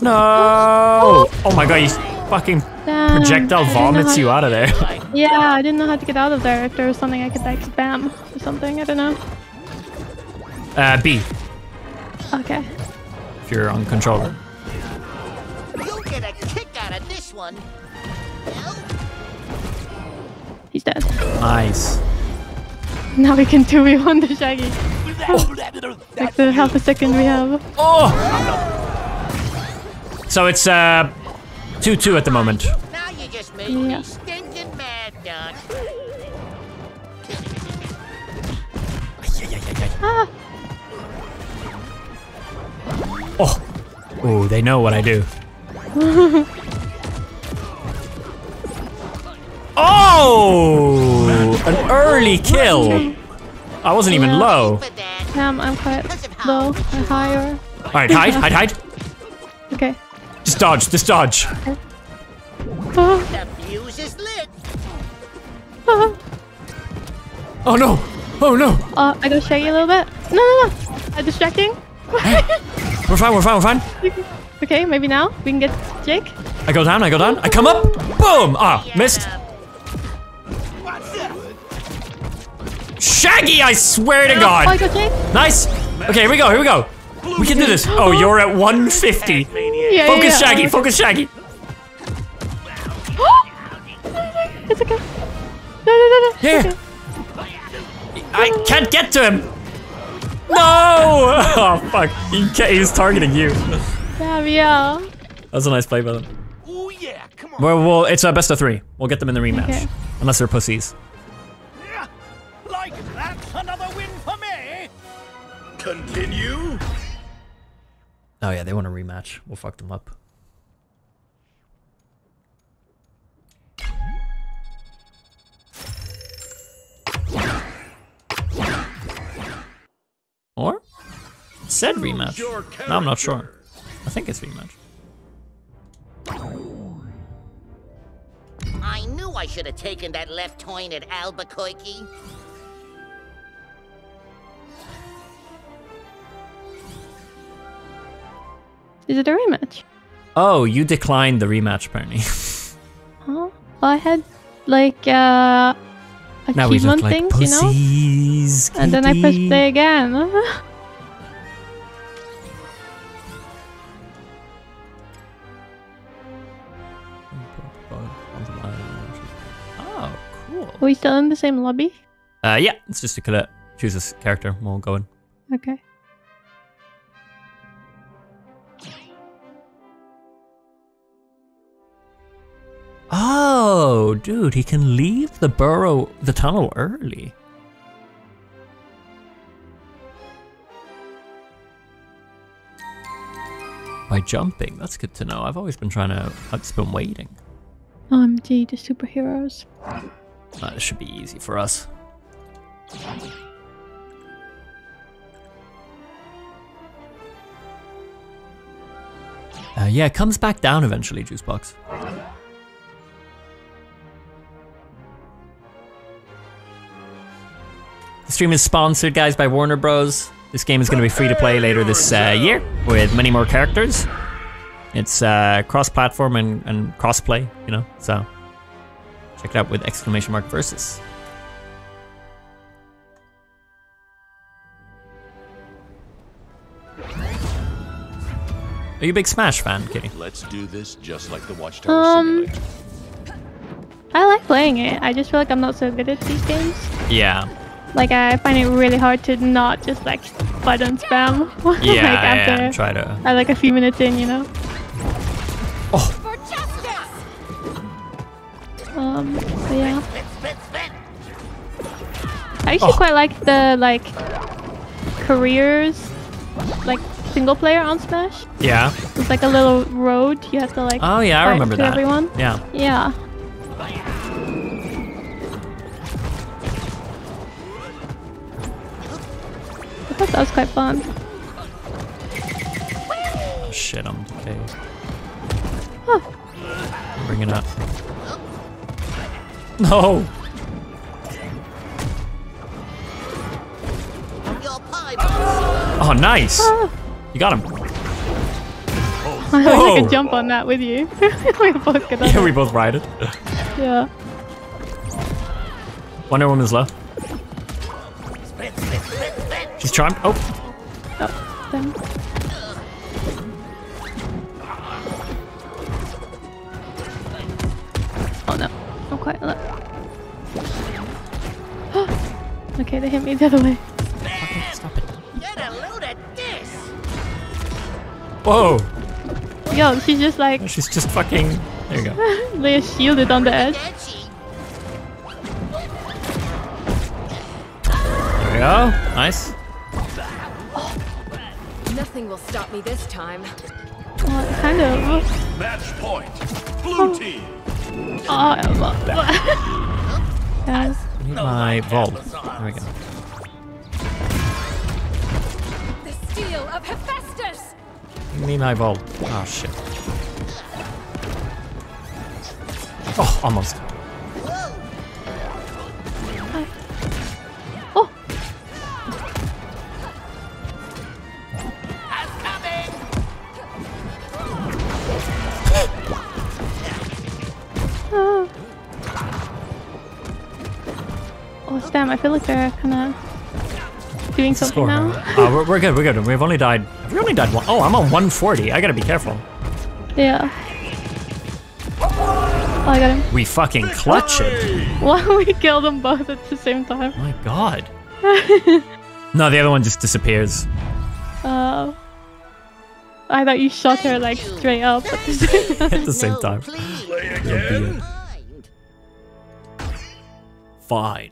No! Oh my god, he fucking Damn, projectile I didn't know vomits you out of there. Yeah, I didn't know how to get out of there. If there was something I could like spam or something, I don't know. Uh, B, Okay. if you're on controller. You'll get a kick out of this one. He's dead. Nice. Now we can 2v1 the Shaggy. like the half a second we have. Oh! So it's uh 2-2 at the moment. Now you just made Yeah. me stinking mad, Dot. Ah! Oh. Oh, they know what I do. Oh! An early kill. I wasn't even Yeah. low. Damn, I'm quite low or higher. Alright, hide, hide, hide. Okay. Just dodge, just dodge. The fuse is lit. Oh no! Oh no! Uh, I gotta Shaggy a little bit. No, no, no. Uh, distracting. We're fine, we're fine, we're fine. okay, maybe now we can get Jake. I go down, I go down, I come up! Boom! Ah, missed. Shaggy, I swear to Oh, I God! got Jake. Nice! Okay, here we go, here we go. We can do this. Oh, you're at 150. Yeah, Focus yeah, Shaggy, yeah. focus Shaggy. it's okay. No, no, no, no. Yeah. Okay. I can't get to him. No! Oh, fuck. He ca he's targeting you. Damn, yeah. That's a nice play by them. Oh, yeah, come on. Well, well, it's a best of three. We'll get them in the rematch. Okay. Unless they're pussies. Like that's another win for me. Continue. Oh, yeah, they want a rematch. We'll fuck them up. Or? It said rematch. No, I'm not sure. I think it's rematch. I knew I should have taken that left turn at Albuquerque. Is it a rematch? Oh, you declined the rematch, apparently. Huh? Well, I had like uh now we look achievement like things, you know? pussies. And then I pressed play again. Oh, cool. Are we still in the same lobby? Uh, yeah, it's just a cadet. Choose this character. We'll go in. Okay. Oh, dude, he can leave the burrow, the tunnel early. By jumping, that's good to know. I've always been trying to, I've just been waiting. OMG, the superheroes. That should be easy for us. Uh, yeah, it comes back down eventually, Juicebox. The stream is sponsored, guys, by Warner Bros. This game is going to be free to play later this uh, year with many more characters. It's uh, cross-platform and, and cross-play, you know, so check it out with exclamation mark versus. Are you a big Smash fan, Kitty? Let's do this just like the Watchtower Um, I like playing it. I just feel like I'm not so good at these games. Yeah. Like I find it really hard to not just like button spam. like Yeah, after yeah, try to- I like a few minutes in, you know. For justice! Um, so yeah. I actually quite like the like careers, like single player on Smash. Yeah. It's like a little road. You have to like. Oh yeah, I remember to that. Everyone. Yeah. Yeah. That was quite fun. Oh, shit, I'm okay. Huh. Bring it up. No. Oh, nice. Ah. You got him. I Whoa. could jump on that with you. we both could. Yeah, we both ride it. Yeah. Wonder Woman's low. She's charmed. Oh, Oh, them. Oh no, not quite. Look. okay, they hit me the other way. Get a load of this! whoa. Yo, she's just like She's just fucking. There you go. they're shielded on the edge. There we go. Nice. Nothing will stop me this time. Well, kind of. Match point. Blue oh. team. Oh, yes. I need my vault. There we go. The steel of Hephaestus! Give me my vault. Oh shit. Oh, almost. Oh, damn, I feel like they're kind of doing something Score. now. Uh, we're, we're good. We're good. We've only died. We only died one. Oh, I'm on 140. I gotta be careful. Yeah. Oh, I got him. We fucking clutch it. Why don't we kill them both at the same time? My god. No, the other one just disappears. Uh, I thought you shot her like straight up at the same time. At the same time. That'd be it. Fine.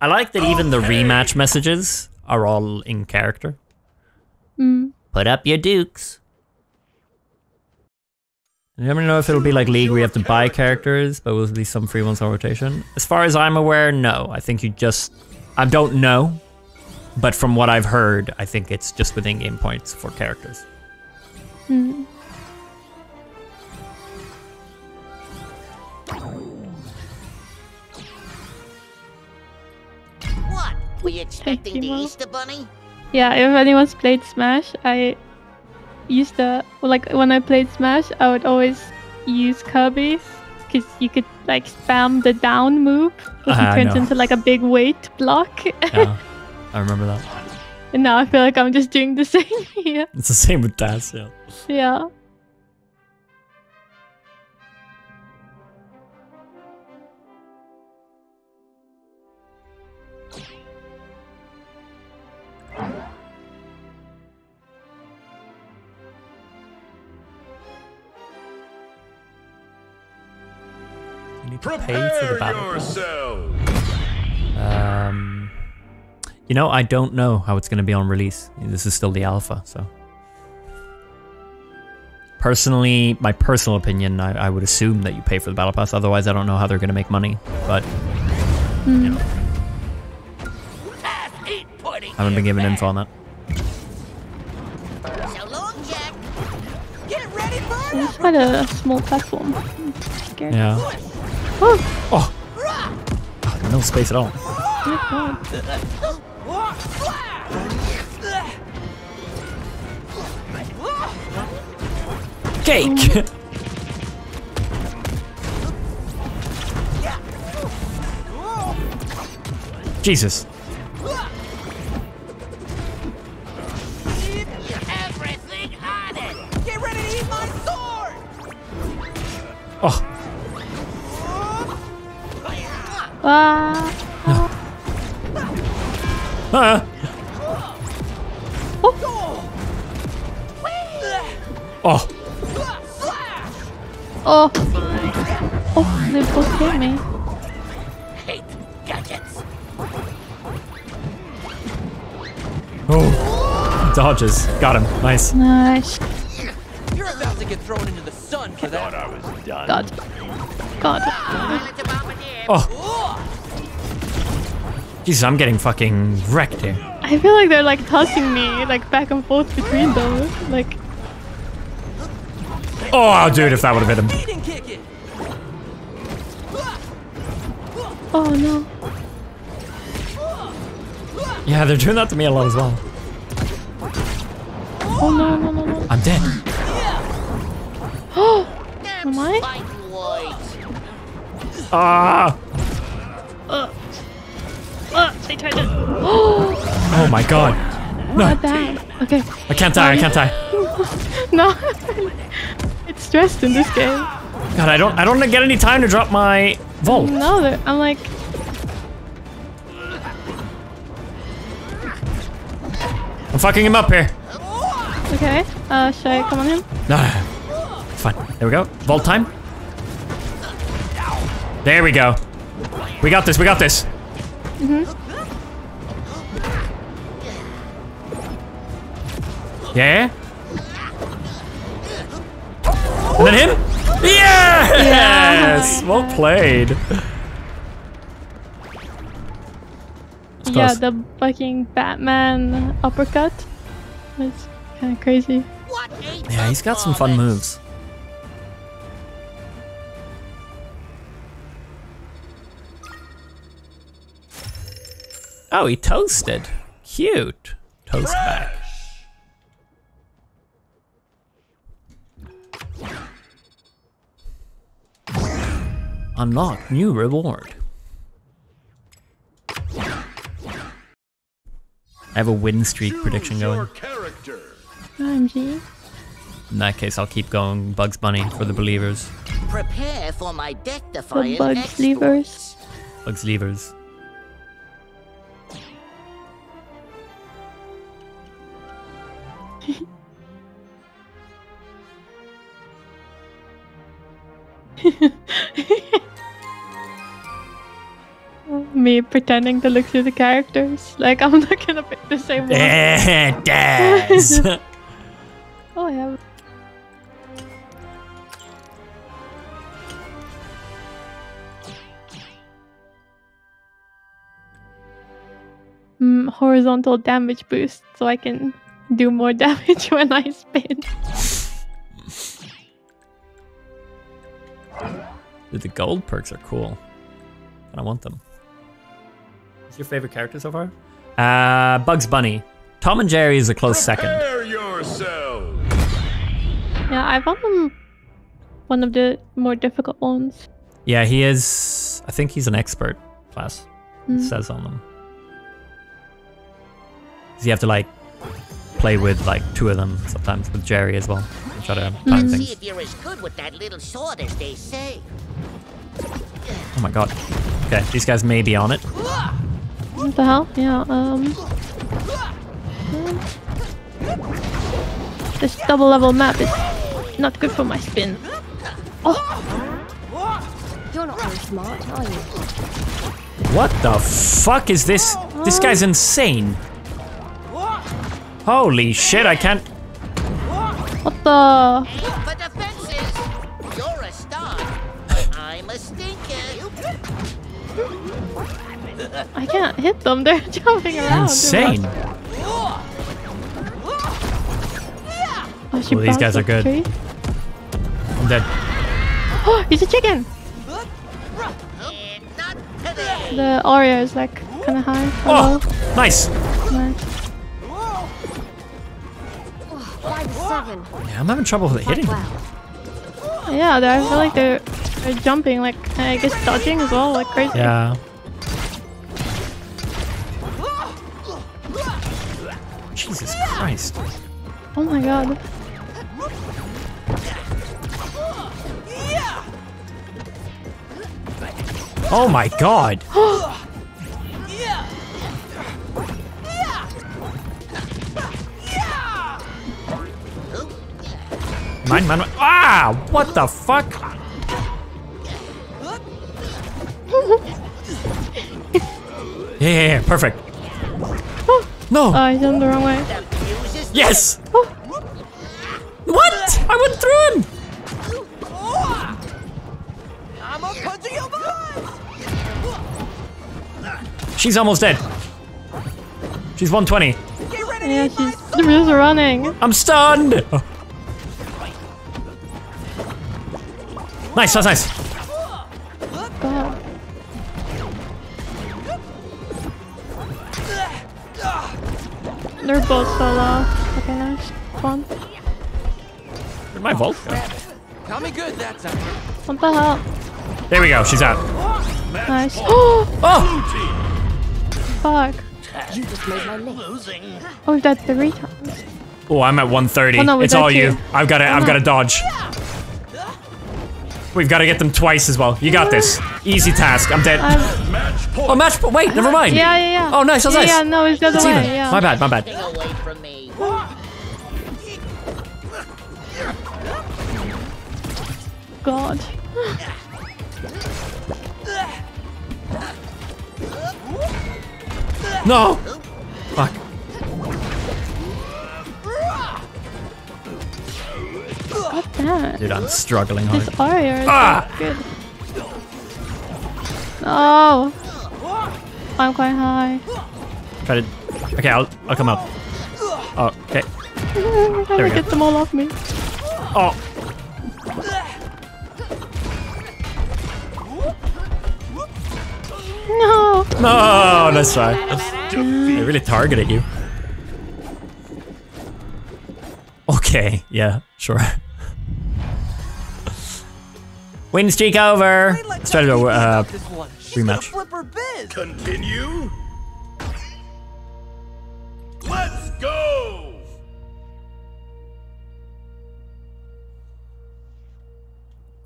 I like that even the rematch messages are all in character. Mm. Put up your dukes. You never know if it'll be like League where you have to buy characters, but will be some free ones on rotation. As far as I'm aware, no. I think you just... I don't know, but from what I've heard, I think it's just within game points for characters. Mm. Were you expecting the Easter Bunny? Yeah, if anyone's played Smash, I used to like when I played Smash, I would always use Kirby's because you could like spam the down move, which ah, I turns into like a big weight block. Yeah, I remember that. and now I feel like I'm just doing the same here. It's the same with Daz, yeah. Yeah. You need to for the battle pass. Um, you know, I don't know how it's going to be on release. This is still the alpha, so. Personally, my personal opinion, I, I would assume that you pay for the battle pass. Otherwise, I don't know how they're going to make money. But Hmm. I haven't been given info on that. So long, Jack. Get ready for It's quite a small platform. Yeah. Oh, Oh, no space at all. Cake. Jesus. everything Ah. ah. Oh, Oh. Oh, Oh, they both hit me. Hate gadgets. oh. dodges. Got him. Nice. Nice. You're about to get thrown into the sun for that. I was done. God. God. Oh. Jesus, I'm getting fucking wrecked here. I feel like they're like tossing me like back and forth between them. Like, Oh, dude, if that would have hit him. Speeding kick it. oh no. Yeah, they're doing that to me a lot as well. Oh no no no no. I'm dead. Oh. Am I? Ah! Uh. Uh, they to. Oh. Oh my god. No, Not that. Okay. I can't die. I can't die. no. it's stressed in this game. God, I don't. I don't get any time to drop my vault. No, I'm like. I'm fucking him up here. Okay. Uh, should I come on him? No, no, no. It's fine. There we go. Vault time. There we go. We got this. We got this. Mhm. Yeah. And then him. Yes. Well played. Yeah, the fucking Batman uppercut. That's kind of crazy. Yeah, he's got some fun moves. Oh, he toasted. Cute. Toast back. Unlock new reward. I have a win streak prediction going. OMG. In that case, I'll keep going Bugs Bunny for the believers. Prepare for my The death-defying bug exploits. levers. Bugs levers. Me pretending to look through the characters. Like, I'm not gonna pick the same one. Eh, Daz. oh, I have. Mm, horizontal damage boost so I can do more damage when I spin. Dude, the gold perks are cool. And I want them. What's your favorite character so far? Uh, Bugs Bunny. Tom and Jerry is a close second. Prepare yourselves. Yeah, I found him one of the more difficult ones. Yeah, he is. I think he's an expert class. Mm. says on them. 'Cause you have to like play with like two of them sometimes with Jerry as well. And try to time Let's see if you're as good with that little sword as they say. Oh my god. Okay, these guys may be on it. What the hell? Yeah, um. This double level map is not good for my spin. Oh! You're not very smart, are you? What the fuck is this? This guy's insane. Holy shit, I can't. What the? Aim for the fences. You're a star. I'm a stinker. I can't hit them. They're jumping around. Insane. Oh, Oh, these guys are good. tree. I'm dead. Oh, he's a chicken. The Oreo is like kind of high. Oh, nice. Nice. Five. Yeah, I'm having trouble with the hitting. them. Oh, yeah, I feel like they're, they're jumping, like I guess dodging as well, like crazy. Yeah. Jesus Christ. Oh my god. Oh my god. Mine, mine, mine. Ah! What the fuck? Yeah, yeah, yeah, perfect. No. Oh, he's on the wrong way. The fuse is Yes! What? I went through him! I'm a punch your butt! She's almost dead. She's 120. Yeah, she's just running. I'm stunned! Nice, that's nice. They're both so low. Okay, nice. Fun. Where'd my vault go? Tell me good that time. What the hell? There we go, she's out. Nice. Oh! Fuck. You just made my list. Oh, we've died three times. Oh, I'm at 130. Oh, no, we it's all you. two. I've got to. Oh, I've got to dodge. We've got to get them twice as well. You got this. Easy task. I'm dead. Um, oh, match point. Wait, never mind. Yeah, yeah, yeah. Oh, nice. That's yeah, nice. Yeah, no, it's the other It's way. even. Yeah. My bad. My bad. away from me. God. No. Fuck. God damn. Dude, I'm struggling hard. This Arya is Ah! good. No. I'm quite high. Try to. Okay, I'll. I'll come up. Oh, okay. I'm we go. get them all off me. Oh. No. No, that's right. They really targeted you. Okay, yeah, sure. Win streak over. Let's try to do a uh, rematch. Continue. Let's go.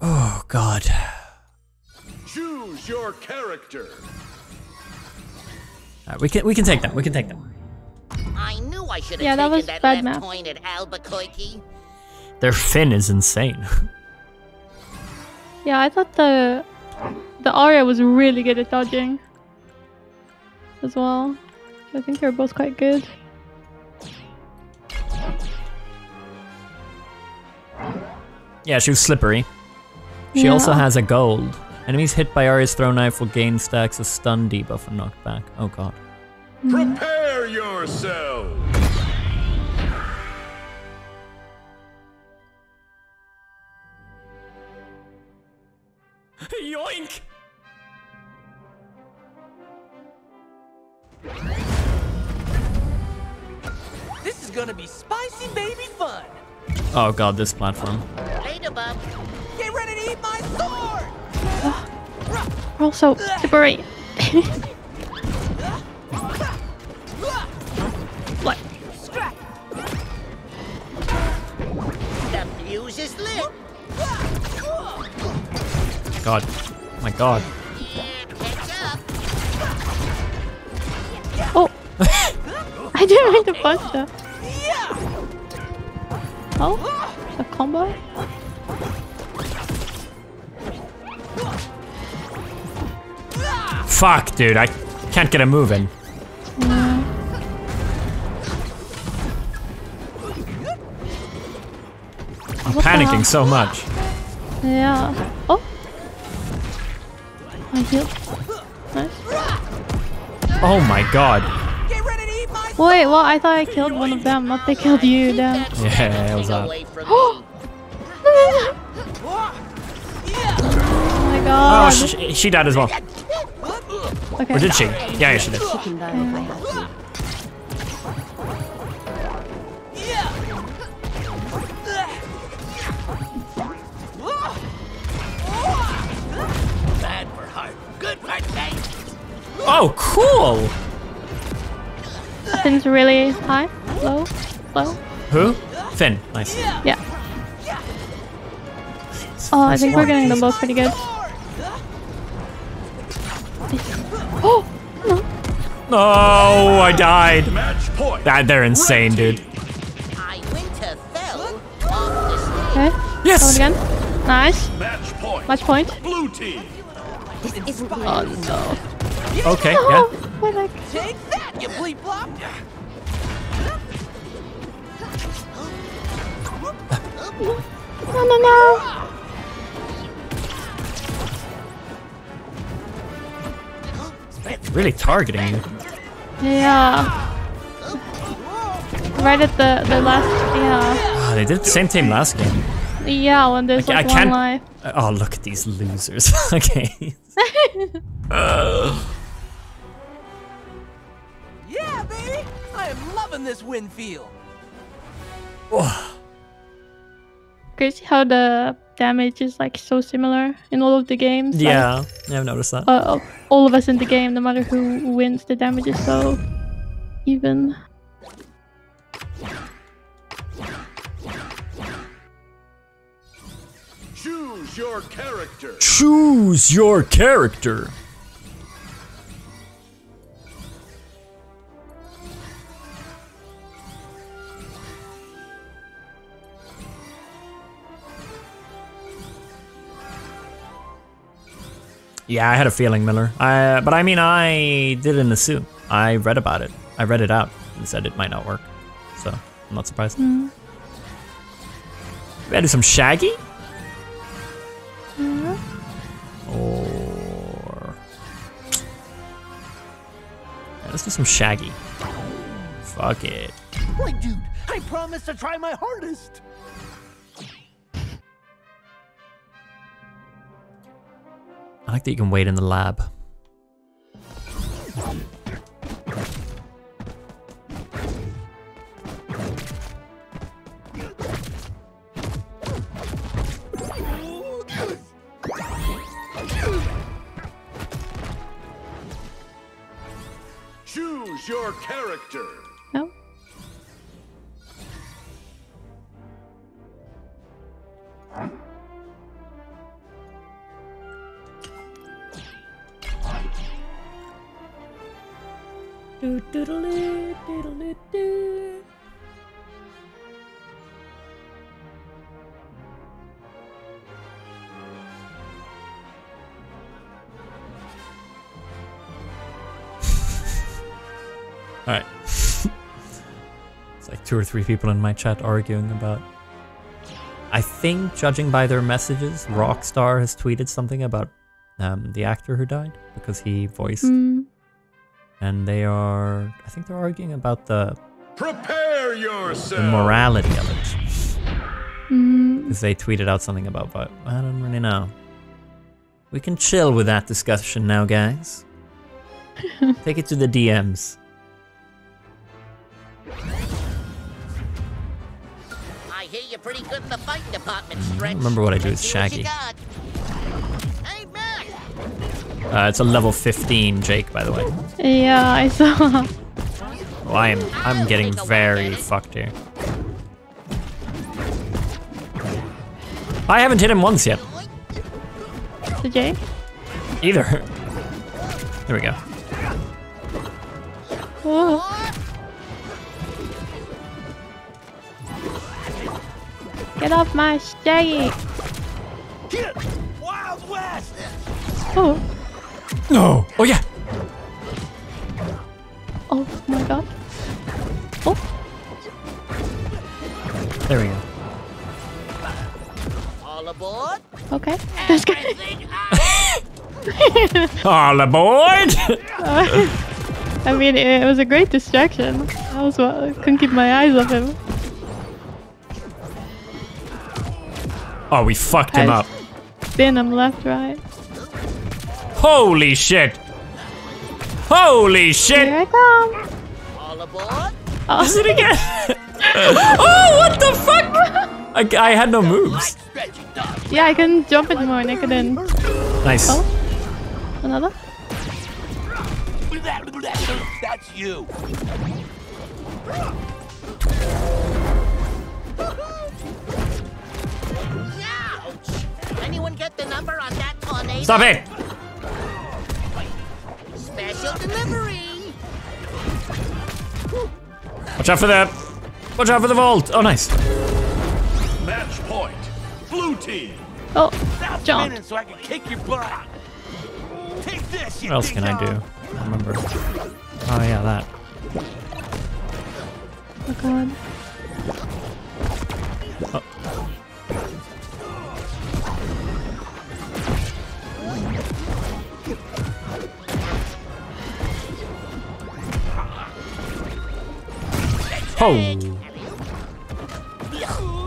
Oh God. Choose your character. Alright, we can we can take them. We can take them. I knew I should have Yeah, that was that bad left map. point at Albuquerque. Their Finn is insane. Yeah, I thought the the Arya was really good at dodging as well. I think they're both quite good. yeah, she was slippery. She Yeah. also has a gold. Enemies hit by Arya's throw knife will gain stacks of stun debuff and knockback. Oh God. Prepare yourselves. Yoink! This is gonna be spicy baby fun. Oh God, this platform. Later, bub. Get ready to eat my sword. We're also slippery. what? The fuse is lit. God. Oh My God. Oh! I didn't mean to punch her. Oh? A combo? Fuck, dude. I can't get a move in. Yeah. I'm What panicking so much. Yeah. Oh! I healed. Nice. Oh my God. Wait, well, I thought I killed one of them, not they killed you, then. Yeah, it was that. oh my Oh, god. she, she died as well. okay. Or did she? Yeah, yeah, she did. Bad Oh, cool. Finn's really high, low, low. Who? Finn. Nice. Yeah. Oh, I think we're getting them both pretty good. Oh! No. Oh, I died. That. They're insane, dude. I winter fell off the stage. Okay. Yes! Going again. Nice. Match point. Match point. Blue team. This isn't Oh no. Okay, No! yeah. What like? Take that, you bleep flop. No, no, no. Really targeting you. Yeah. Right at the the last yeah. Ah, they did the same team last game. Yeah, when there's I like can't- one life. Oh, look at these losers. okay. Ugh. Yeah, baby! I am loving this wind feel. Crazy how the damage is like so similar in all of the games. like, yeah, yeah, I've noticed that. uh, all of us in the game, no matter who wins, the damage is so even. Choose your character. Choose your character. Yeah, I had a feeling, Miller. I, but I mean, I didn't assume. I read about it. I read it out and said it might not work. So I'm not surprised. Mm. We gotta do some Shaggy? Or. Yeah, let's do some Shaggy. Fuck it. Wait, dude, I promised to try my hardest. I like that you can wait in the lab. Choose your character. No. Alright. it's like two or three people in my chat arguing about. I think, judging by their messages, Rockstar has tweeted something about um, the actor who died because he voiced. Mm. And they are. I think they're arguing about the, Prepare the morality of it. Mm. Because they tweeted out something about, but I don't really know. We can chill with that discussion now, guys. Take it to the DMs. Pretty good in the fighting department, I Stretch. don't remember what I do with See what you Shaggy. Hey, Mac! Uh, it's a level 15 Jake, by the way. Yeah, I saw. Oh, I am I'm getting very fucked here. I haven't hit him once yet. The Jake. Either. There we go. Get off my Shaggy. Wild West! Oh. No. Oh yeah. Oh my god. Oh. There we go. All aboard? Okay. This guy. All aboard! I mean, it, was a great distraction. I was I couldn't keep my eyes off him. Oh, we fucked him I up. Spin him left, right. Holy shit! Holy shit! Here I come. All aboard? Oh. Is it again? oh, what the fuck? I, I had no moves. Yeah, I can jump anymore and I couldn't. Nice. Oh. Another? That's you. Anyone get the number on that tornado? Stop it! Special delivery! Watch out for that. Watch out for the vault. Oh, nice. Match point. Blue team. Oh, Stop jump. so I can kick your butt. Take this, you What else can I do? I don't remember. Oh, yeah, that. Oh god. Oh,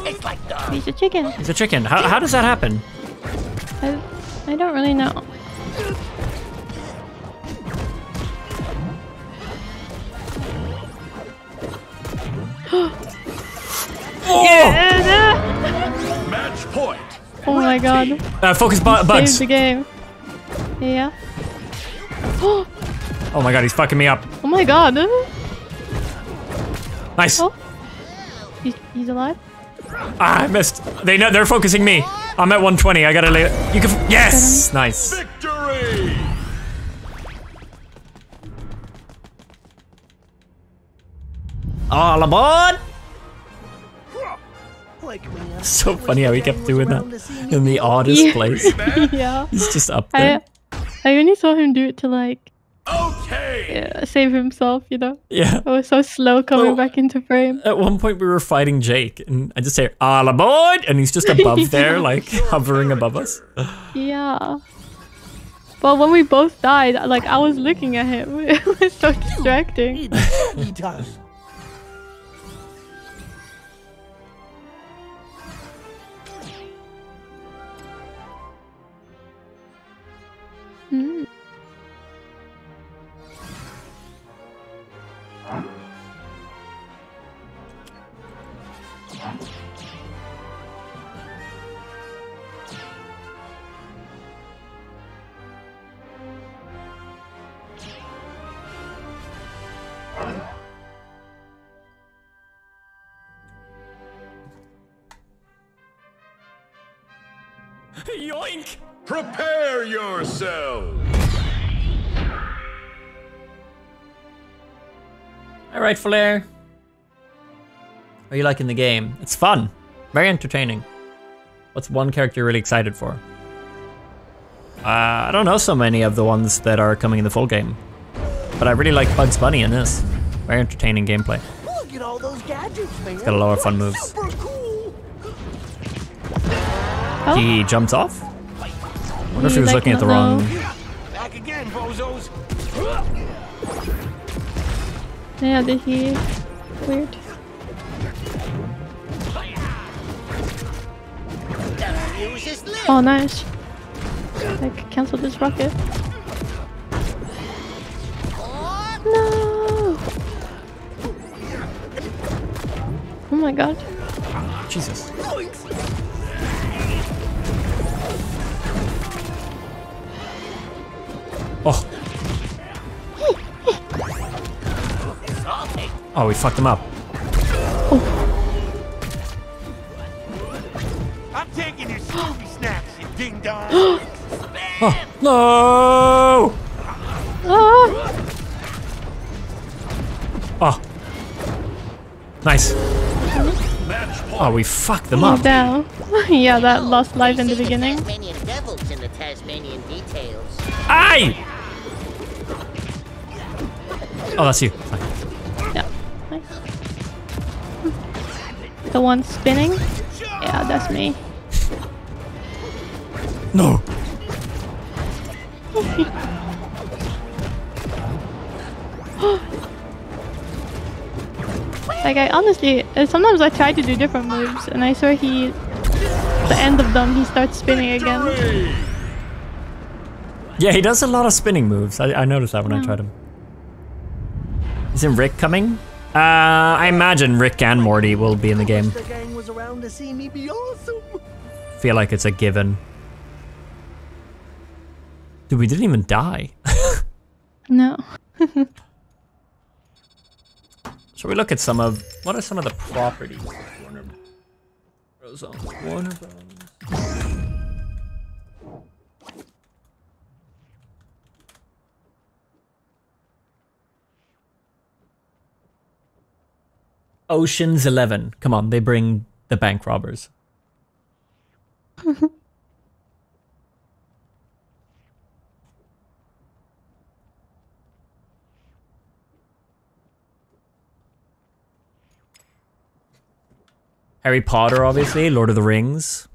It's like the He's a chicken. he's a chicken. How, how does that happen? I, I don't really know. Yeah. Match point. Oh my god. Uh, focus bu- Saved bugs. the game. Yeah. Oh, Oh my god, he's fucking me up. oh my god. Nice. Oh. He's, he's alive? Ah, I missed. They know they're focusing me. I'm at 120. I gotta lay. You can. Yes, nice. Victory! All aboard! Like me, I'm So funny how he kept doing that in the oddest Yeah. place. yeah. He's just up there. I, I only saw him do it to like Okay! uh, save himself, you know? Yeah. It was so slow coming Well- back into frame. At one point, we were fighting Jake, and I just say "All aboard!" and he's just above there, like hovering above us. Yeah. But when we both died, like I was looking at him. It was so distracting. he does. Mm. Yoink! Prepare yourself! All right, Flair. Are you liking the game? It's fun, very entertaining. What's one character you're really excited for? Uh, I don't know so many of the ones that are coming in the full game, but I really like Bugs Bunny in this. Very entertaining gameplay. Look at all those gadgets, man. It's got a lot of fun moves. Super cool. He jumps off. I wonder if he was like looking at the not wrong. know. Back again, bozos! Yeah, did he? Weird. Oh, nice. Like, cancel this rocket. No! Oh my god. Jesus. Oh. Oh, we fucked him up. Oh. I'm taking your Scooby snacks, you ding dong! Oh, no! Ah! Oh. Nice. Oh, we fucked them up. Down. yeah, that lost life in the beginning. Tasmanian devils in the Tasmanian details. Aye! Oh, that's you. Fine. Yeah. Nice. The one spinning? Yeah, that's me. No. Like I honestly, uh, sometimes I try to do different moves, and I saw he, the end of them, he starts spinning again. Yeah, he does a lot of spinning moves. I, I noticed that when I tried him. Isn't Rick coming? Uh, I imagine Rick and Morty will be in the game. The gang was around to see me be awesome. Feel like it's a given. Dude, we didn't even die. No. Shall we look at some of what are some of the properties? of Warner Bros. Warner Bros. Ocean's Eleven. Come on, they bring the bank robbers. Harry Potter, obviously. Lord of the Rings.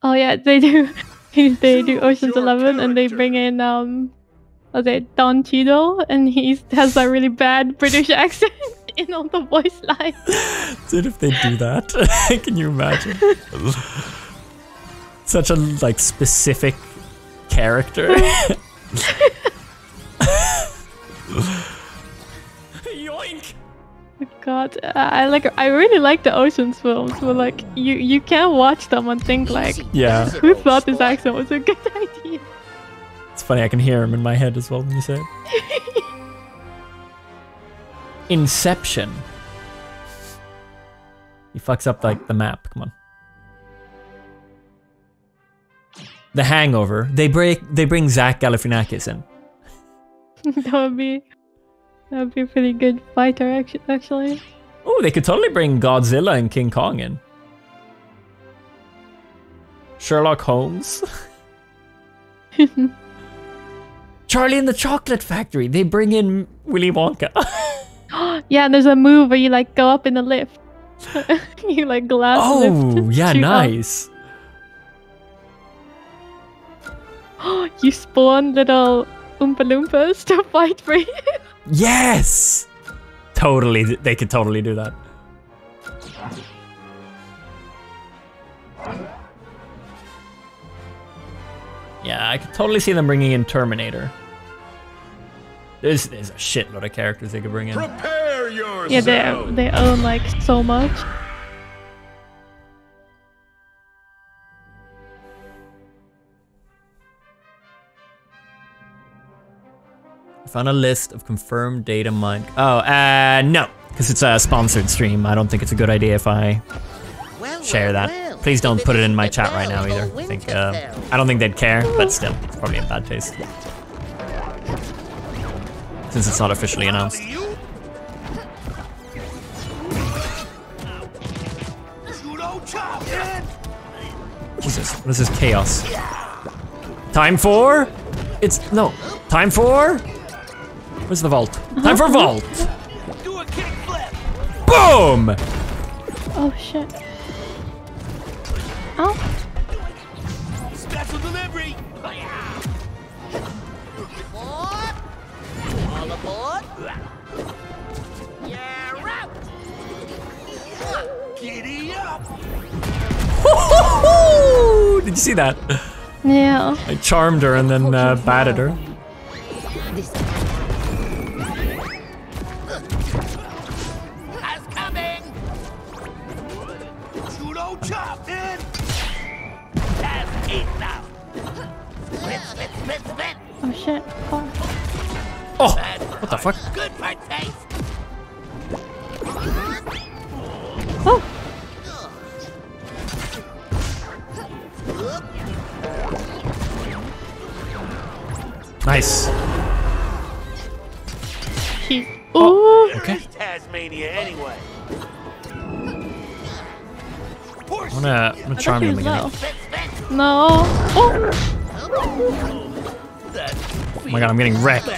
Oh yeah, they do. they do Ocean's Eleven, and they bring in um, was it Don Cheadle, and he has a really bad British accent. in all the voice line. Dude, if they do that, can you imagine? Such a like specific character. God, I like. I really like the Ocean's films, but like, you you can watch them and think like, Yeah. who thought this accent was a good idea? It's funny, I can hear him in my head as well when you say it. Inception. He fucks up like the map. Come on. The Hangover. They break. They bring Zach Galifianakis in. that would be that would be a pretty good fighter actually. Oh, they could totally bring Godzilla and King Kong in. Sherlock Holmes. Charlie and the Chocolate Factory. They bring in Willy Wonka. yeah, and there's a move where you like go up in the lift. you like glass oh, yeah, nice. you spawn little Oompa Loompas to fight for you. Yes. Totally, they could totally do that. Yeah, I could totally see them bringing in Terminator. There's, there's a shitload of characters they could bring in. Prepare yourself. yeah, they they own like so much. Found a list of confirmed data mine. Oh, uh, no, because it's a sponsored stream. I don't think it's a good idea if I share that. Please don't put it in my chat right now either. I think uh, I don't think they'd care, but still, it's probably in bad taste since it's not officially announced. Jesus, what is this chaos? Time for? It's no. Time for? Where's the vault? Time for vault. Boom! Oh shit. Oh. Special delivery. All aboard. You're out. Giddy up. Did you see that? Yeah. I charmed her and then uh, batted her. Oh shit. Oh. Oh, what the fuck? Good for taste. Oh. Nice. He. Oh. Okay. Tasmania anyway. I'm gonna, I'm gonna charm he him again. low. No. Oh. Oh my god, I'm getting wrecked.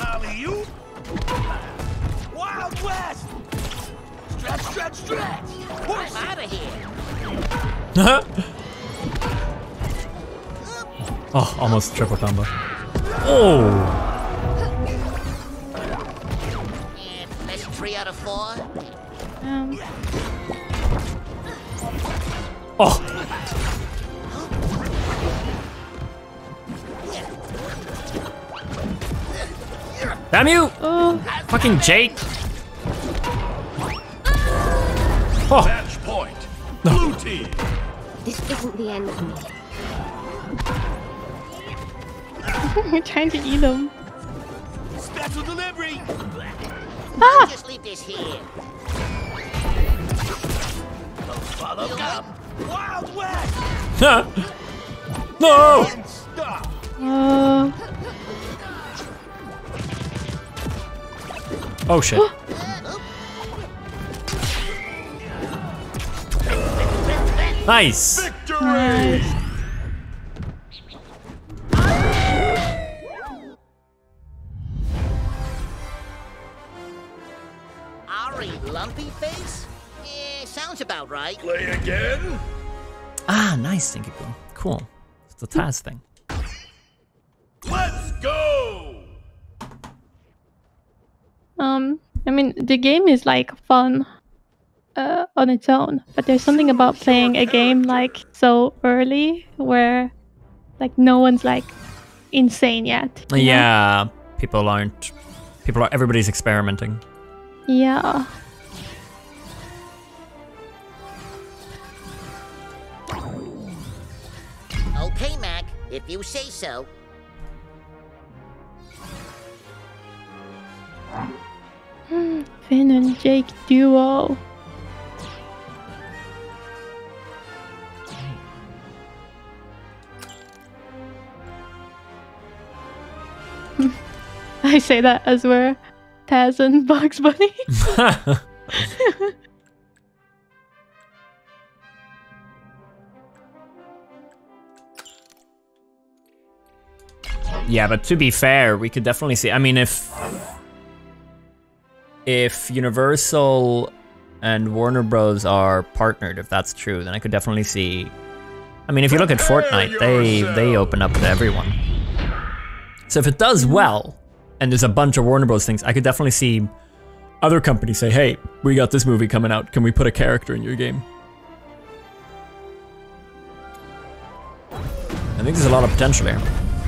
Alley-oop. Wild West. Stretch, stretch, stretch. Horse I'm out of here. oh, almost triple combo. Oh, Yeah, best three out of four. Um. oh. Damn you! Oh. Fucking Jake! Oh, Match point. Blue team. This isn't the end for me. You're trying to eat them. Special delivery. Ah. Just leave this here. Follow up. Wild West. no! Stop. Uh. Oh shit. Nice! Nice. Ari Lumpy Face? Yeah, sounds about right. Play again. Ah, nice, thank you, bro. Cool. It's a Taz thing. Let's go! Um, I mean, the game is like fun uh, on its own, but there's something about playing a game like so early where like no one's like insane yet. you know? Yeah, people aren't. People are. Everybody's experimenting. Yeah. Okay, Mac, if you say so. Finn and Jake duo. I say that as we're Taz and Bugs Bunny. Yeah, but to be fair, we could definitely see. I mean, if if Universal and Warner Bros are partnered, if that's true, then I could definitely see. I mean, if you look at Fortnite, they they open up to everyone. So if it does well, and there's a bunch of Warner Bros things, I could definitely see other companies say, "Hey, we got this movie coming out. Can we put a character in your game?" I think there's a lot of potential here.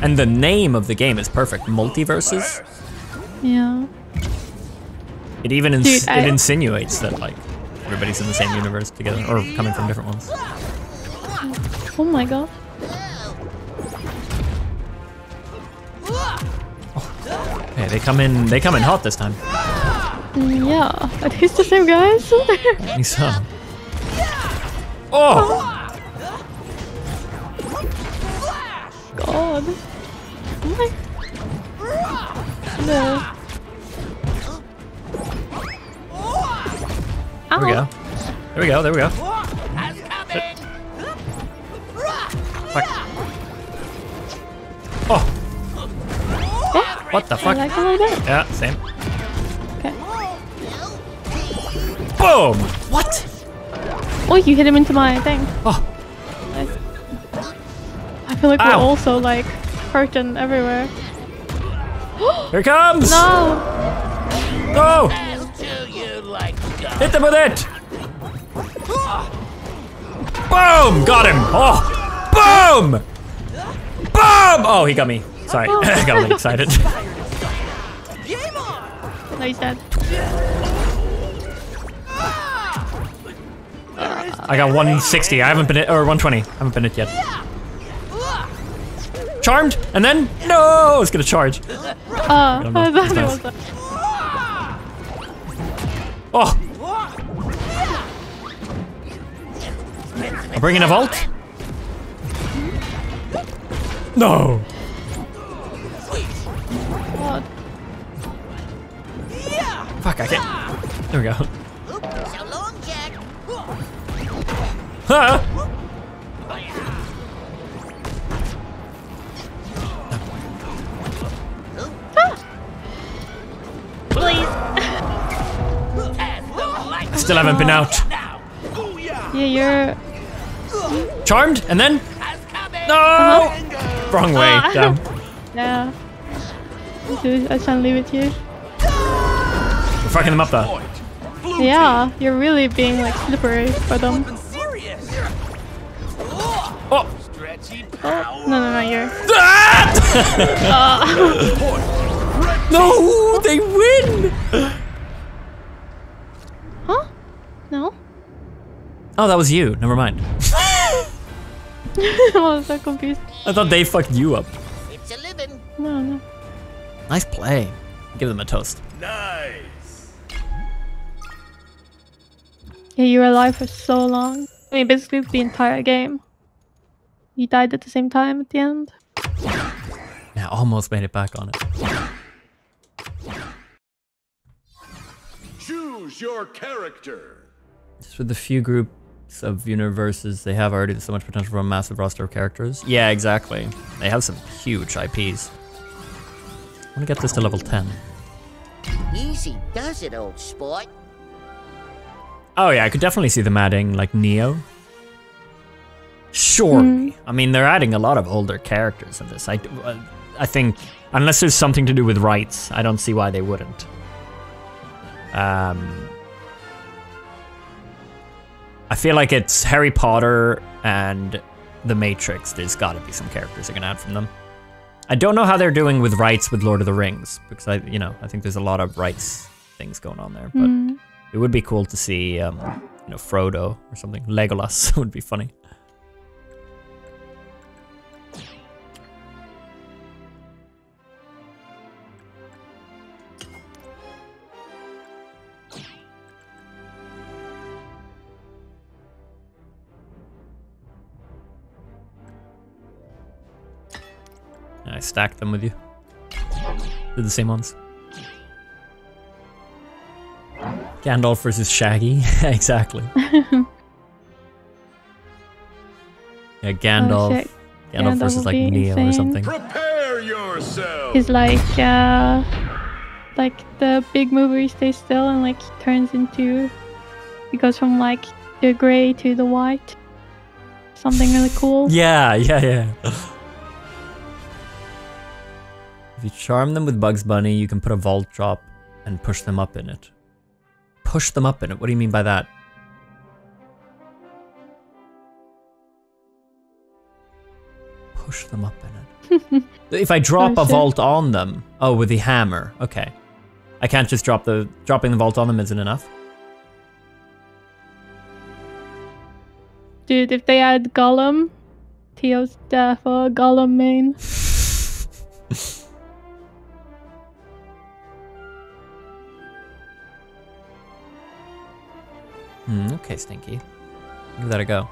And the name of the game is perfect. MultiVersus. yeah. It even ins- I- it insinuates that like everybody's in the same universe together or coming from different ones. Oh my god. Hey, they come in they come in hot this time. Mm, Yeah. Are these the same guys? I think so. Oh! God. Oh my. No. There we go. There we go, there we go. Fuck. Oh! What the I fuck? like it like that. Yeah, same. Okay. Boom! What? Oh, you hit him into my thing. Oh. I, I feel like Ow. we're also like hurting everywhere. Here it comes! No! No! Hit them with it! Boom! Got him! Oh! Boom! Boom! Oh, he got me. Sorry, I got a little excited. No, he's dead. I got 160. I haven't been it, or 120. I haven't been it yet. Charmed, and then no, it's gonna charge. Uh, I don't know. I thought It's it nice. was a- Oh! I'm bringing a vault. No! God. Fuck, I can't. There we go. So long, Jack. Ah! Please. I still haven't been out. Yeah, you're. Charmed, and then no, Uh-huh. wrong way. Ah. Damn. Yeah. I can't leave it here. We're fucking them up though. Yeah, you're really being like slippery for them. Oh! Oh, no, no, no, you're. Ah! no, they win. Huh? No? Oh, that was you. Never mind. I was so confused. I thought they fucked you up. It's a living. No, no. Nice play. Give them a toast. Nice. Yeah, you were alive for so long. I mean, basically the entire game. You died at the same time at the end. Yeah, almost made it back on it. Choose your character. Just with the few groups of universes they have already, there's so much potential for a massive roster of characters. Yeah, exactly. They have some huge IPs. I want to get this to level 10. Easy does it, old sport. Oh yeah, I could definitely see them adding like Neo. Surely. I mean, they're adding a lot of older characters in this. I, uh, I think, unless there's something to do with rights, I don't see why they wouldn't. Um, I feel like it's Harry Potter and The Matrix. There's got to be some characters they're gonna add from them. I don't know how they're doing with rights with Lord of the Rings because I, you know, I think there's a lot of rights things going on there. But Mm. it would be cool to see, um, you know, Frodo or something. Legolas would be funny. I stacked them with you. They're the same ones. Gandalf versus Shaggy. exactly. Yeah, Gandalf. Oh. Gandalf Gandalf versus like be Neo or something. Prepare yourself. He's like, uh, like the big movie stays still and like turns into, he goes from like the gray to the white. Something really cool. Yeah, yeah, yeah. If you charm them with Bugs Bunny, you can put a vault drop and push them up in it. Push them up in it? What do you mean by that? Push them up in it. If I drop Oh, a shit. vault on them, oh, with the hammer, okay. I can't just drop the dropping the vault on them isn't enough. Dude, if they add Gollum, Teo's death for Gollum main. Hmm, okay, Stinky. Give that a go.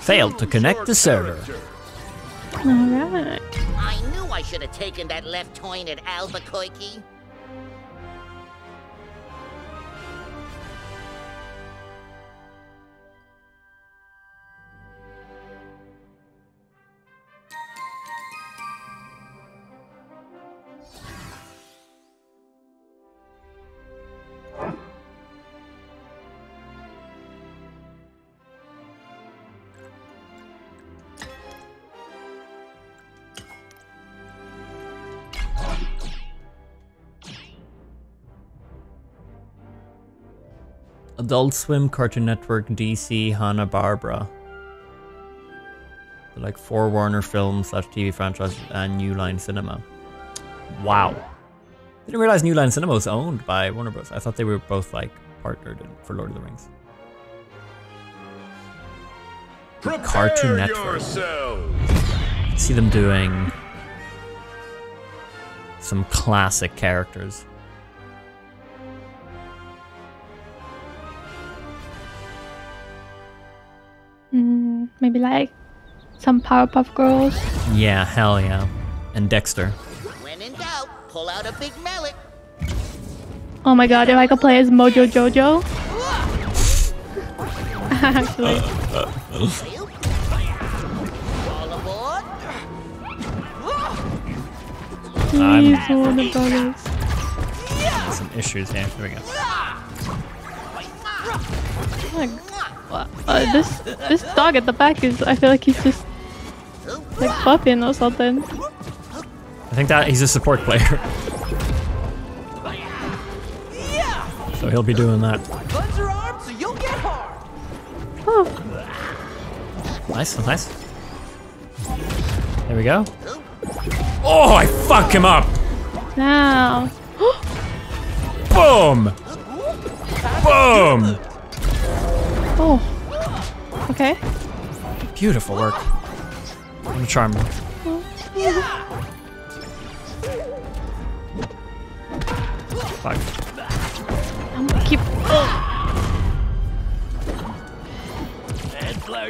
Failed to connect the server. Alright. I knew I should have taken that left turn at Albuquerque. Adult Swim, Cartoon Network, DC, Hanna Barbera. They're like four Warner Films slash TV franchise and New Line Cinema. Wow. Didn't realize New Line Cinema was owned by Warner Bros. I thought they were both like partnered in, for Lord of the Rings. Cartoon Network. See them doing some classic characters. Maybe like some Powerpuff Girls. Yeah, hell yeah. And Dexter. When in doubt, pull out a big mallet. Oh my god, if I could play as Mojo Jojo. Actually. All aboard. I'm- He's Warner Brothers. Some issues here. Here we go. Like, what- uh, this this dog at the back is. I feel like he's just like buffing or something. I think that he's a support player. So he'll be doing that. Guns are armed, so you'll get hard. Oh, Nice, nice. There we go. Oh, I fuck him up! now. Boom! Boom! Oh. Okay. Beautiful work. I'm gonna charm him. Fuck. I'm gonna keep.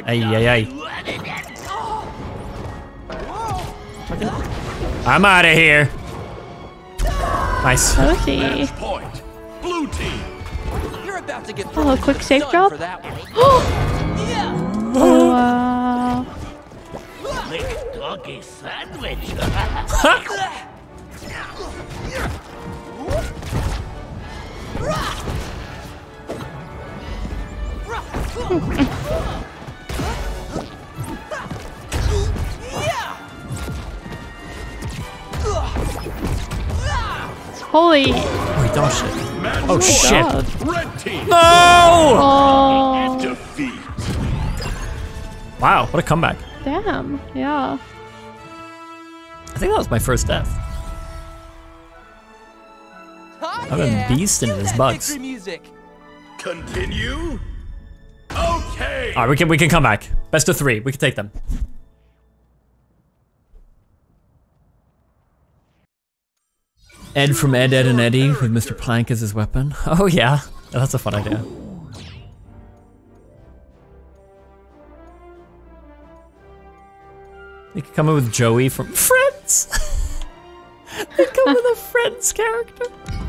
Ay, ay, ay. I'm out of here. Nice. Oshi to get oh, a quick safe drop. oh, sandwich. Uh, holy. Oh, don't it. Oh, shit. God. Red team. No! Oh. Defeat. Wow, what a comeback. Damn. Yeah. I think that was my first death. Oh, I've been beasting his bugs. music. Continue. Okay. Alright, we can we can come back. Best of three. We can take them. Ed from Ed, Ed, and Eddy with Mr. Plank as his weapon. Oh yeah, that's a fun idea. They could come in with Joey from Friends. they come with a Friends character.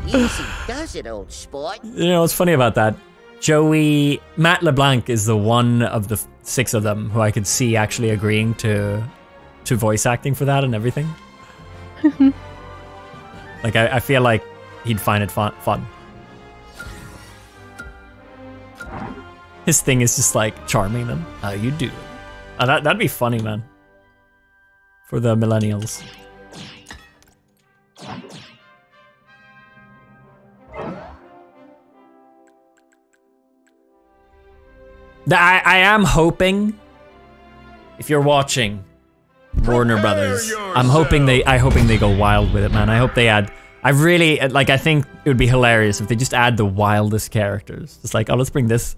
Easy does it, old sport. You know what's funny about that? Joey, Matt LeBlanc is the one of the six of them who I could see actually agreeing to to voice acting for that and everything. like I, I feel like he'd find it fun. fun. His thing is just like charming them. How you do? Uh, that that'd be funny, man. For the millennials. I, I am hoping, if you're watching Warner Brothers, I'm hoping they I hoping they go wild with it, man. I hope they add. I really like. I think it would be hilarious if they just add the wildest characters. It's like, oh, let's bring this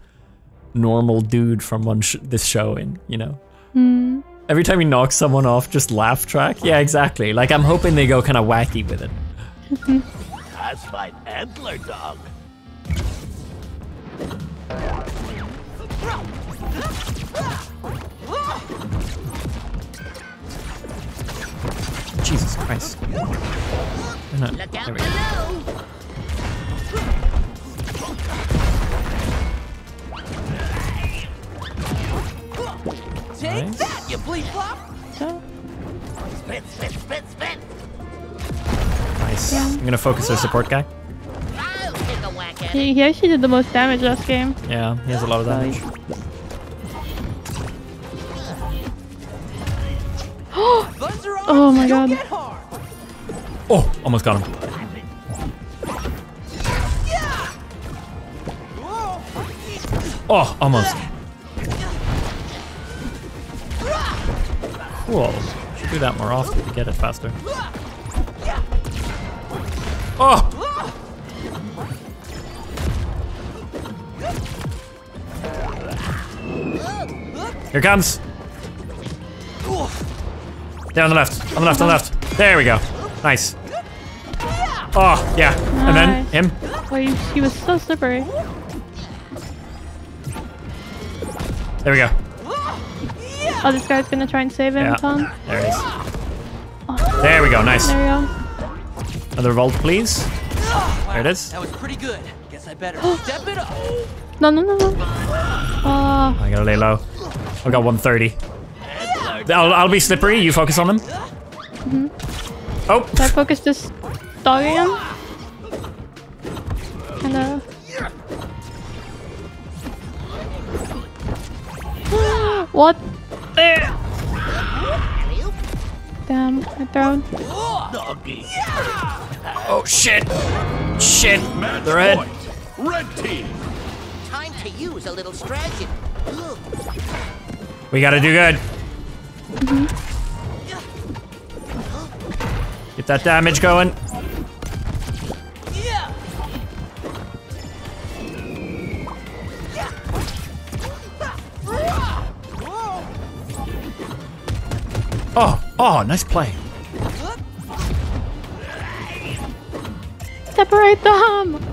normal dude from one sh- this show in. You know, Hmm. every time he knocks someone off, just laugh track. Yeah, exactly. Like I'm hoping they go kind of wacky with it. That's my antler dog. Jesus Christ. No, Look out there we go. below. Take Nice. that, you bleep flop. Spit, spit, spit, spit. Nice. I'm gonna focus our support guy. I'll take a whack at it. He, he actually did the most damage last game. Yeah, he has a lot of damage. Oh my god. Oh, almost got him. Oh, almost. Cool. Should do that more often to get it faster. Oh! oh. Here it comes. on the left. On the left, on the left. There we go. Nice. Oh, yeah. And then him. Oh, he, he was so slippery. There we go. Oh, this guy's gonna try and save him, Yeah. Tom. There it is. Oh. There we go. Nice. There you go. Another revolt, please. There it is. That was pretty good. Guess I better step it up. No, no, no, no. Oh, I gotta lay low. I got 130. I'll, I'll be slippery. You focus on them. mhm. Oh, Should I focus this dog again? And uh. what? Damn, I thrown. Oh shit! Shit! They're red. Red team. Time to use a little strategy. We gotta do good. Get that damage going. Oh, oh, nice play. Separate them!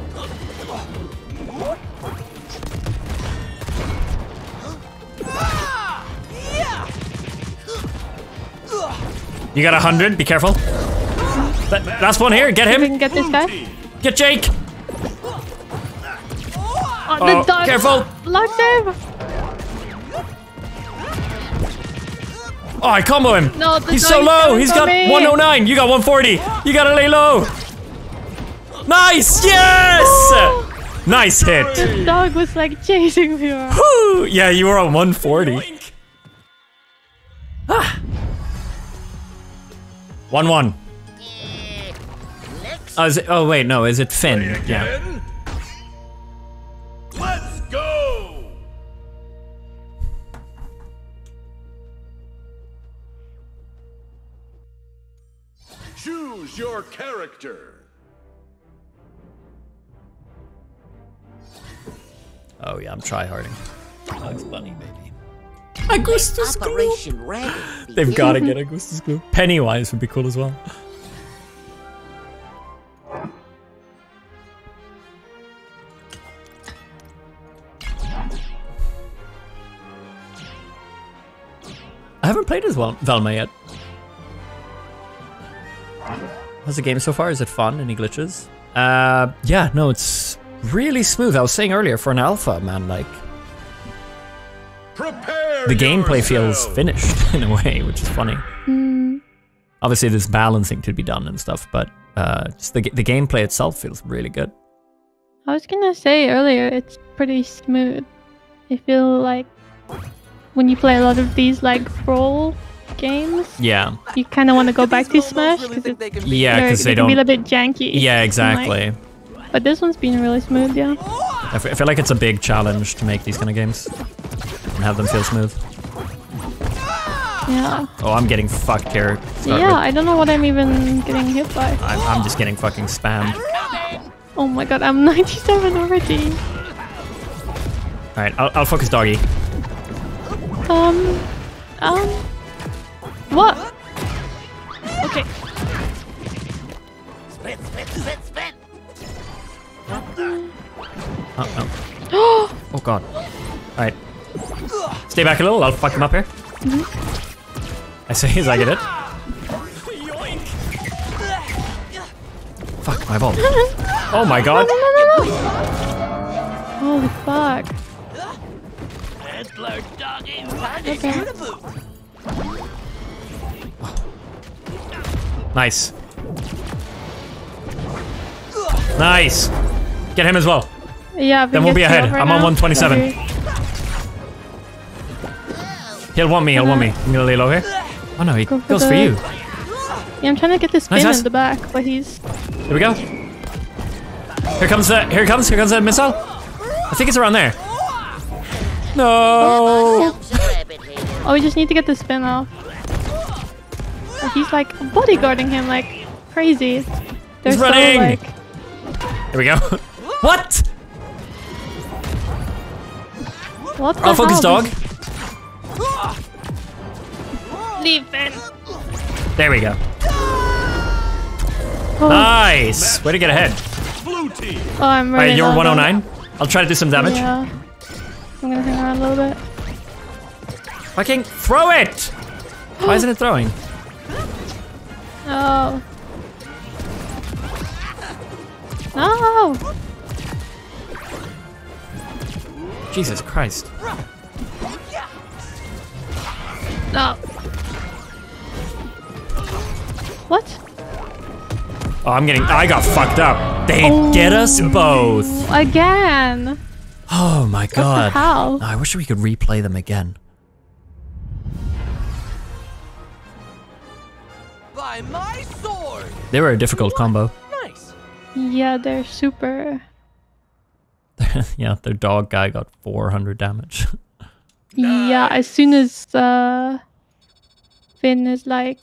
You got a hundred. Be careful. That, last one here. Get We him. can get this guy. Get Jake. Oh, Oh, the dog. careful. Lock save. Oh, I combo him. No, the He's so low. He's got me. 109. You got 140. You gotta lay low. Nice. Yes. Oh. Nice hit. The dog was like chasing me around. Yeah, you were on 140. 1 1. Oh, is it, oh, wait, no, is it Finn? Yeah. Let's go! Choose your character. Oh, yeah, I'm tryharding. Bugs Bunny, baby. Augustus Rabbit. They've got to get Augustus Gloop. Pennywise would be cool as well. I haven't played as well Velma yet. How's the game so far? Is it fun? Any glitches? Uh, yeah, no, it's really smooth. I was saying earlier for an alpha, man, like Prepare the gameplay feels finished in a way, which is funny. Hmm. Obviously, there's balancing to be done and stuff, but uh, just the the gameplay itself feels really good. I was gonna say earlier, it's pretty smooth. I feel like when you play a lot of these like brawl games, Yeah, you kind of want to go back to Smash because it's yeah, they're- because they can be a don't. little bit janky. Yeah, and, like- exactly. But this one's been really smooth, yeah. I f- I feel like it's a big challenge to make these kind of games and have them feel smooth. Yeah. Oh, I'm getting fucked here. start Yeah, with. I don't know what I'm even getting hit by. I'm, I'm just getting fucking spammed. Oh my god, I'm 97 already. All right, I'll, I'll focus doggy. Um, um, what? Okay. Spit, spit, spit, spit. Oh, oh. oh god. All right. Stay back a little. I'll fuck him up here. I say as I get it. Fuck my ball. Oh my god. Holy fuck. Okay. Nice. Nice. Get him as well. Yeah, Then we'll be ahead. I'm on 127. Sorry. He'll want me. He'll want me. I'm gonna lay low here. Oh no, he Go for goes for you. Yeah, I'm trying to get this spin nice. in the back, but he's. Here we go. Here comes the. Here comes. Here comes the missile. I think it's around there. No. Oh, we just need to get the spin off. But he's like bodyguarding him like crazy. They're He's so running. like. Here we go. what? What the I'll focus hell? dog. Leave Finn. There we go. Oh. Nice. Way to get ahead. Blue team. Oh, I'm All right, ready. you're now, 109. I'll try to do some damage. Yeah. I'm gonna hang around a little bit. Fucking throw it. Why isn't it throwing? Oh. No. Jesus Christ. No. What? Oh, I'm getting. I got fucked up. They get us oh. both. Again. Oh my god. hell? I wish we could replay them again. By my sword! They were a difficult combo. Nice. Yeah, they're super. yeah, their dog guy got 400 damage. Yeah, as soon as uh, Finn is like,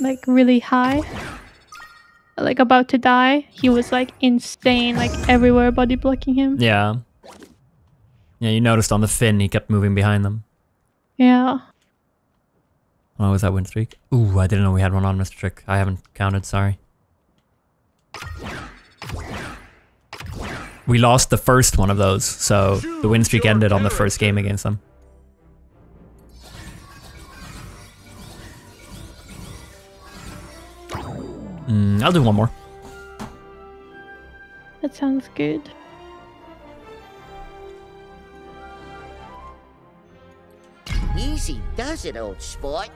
like really high, like about to die, he was like insane, like everywhere, body blocking him. yeah. Yeah, you noticed on the Finn he kept moving behind them. Yeah. Oh, was that win streak? Ooh, I didn't know we had one on, Mr. Trick. I haven't counted, sorry. We lost the first one of those, so the win streak ended on the first game against them. Mm, I'll do one more. That sounds good. Easy does it, old sport.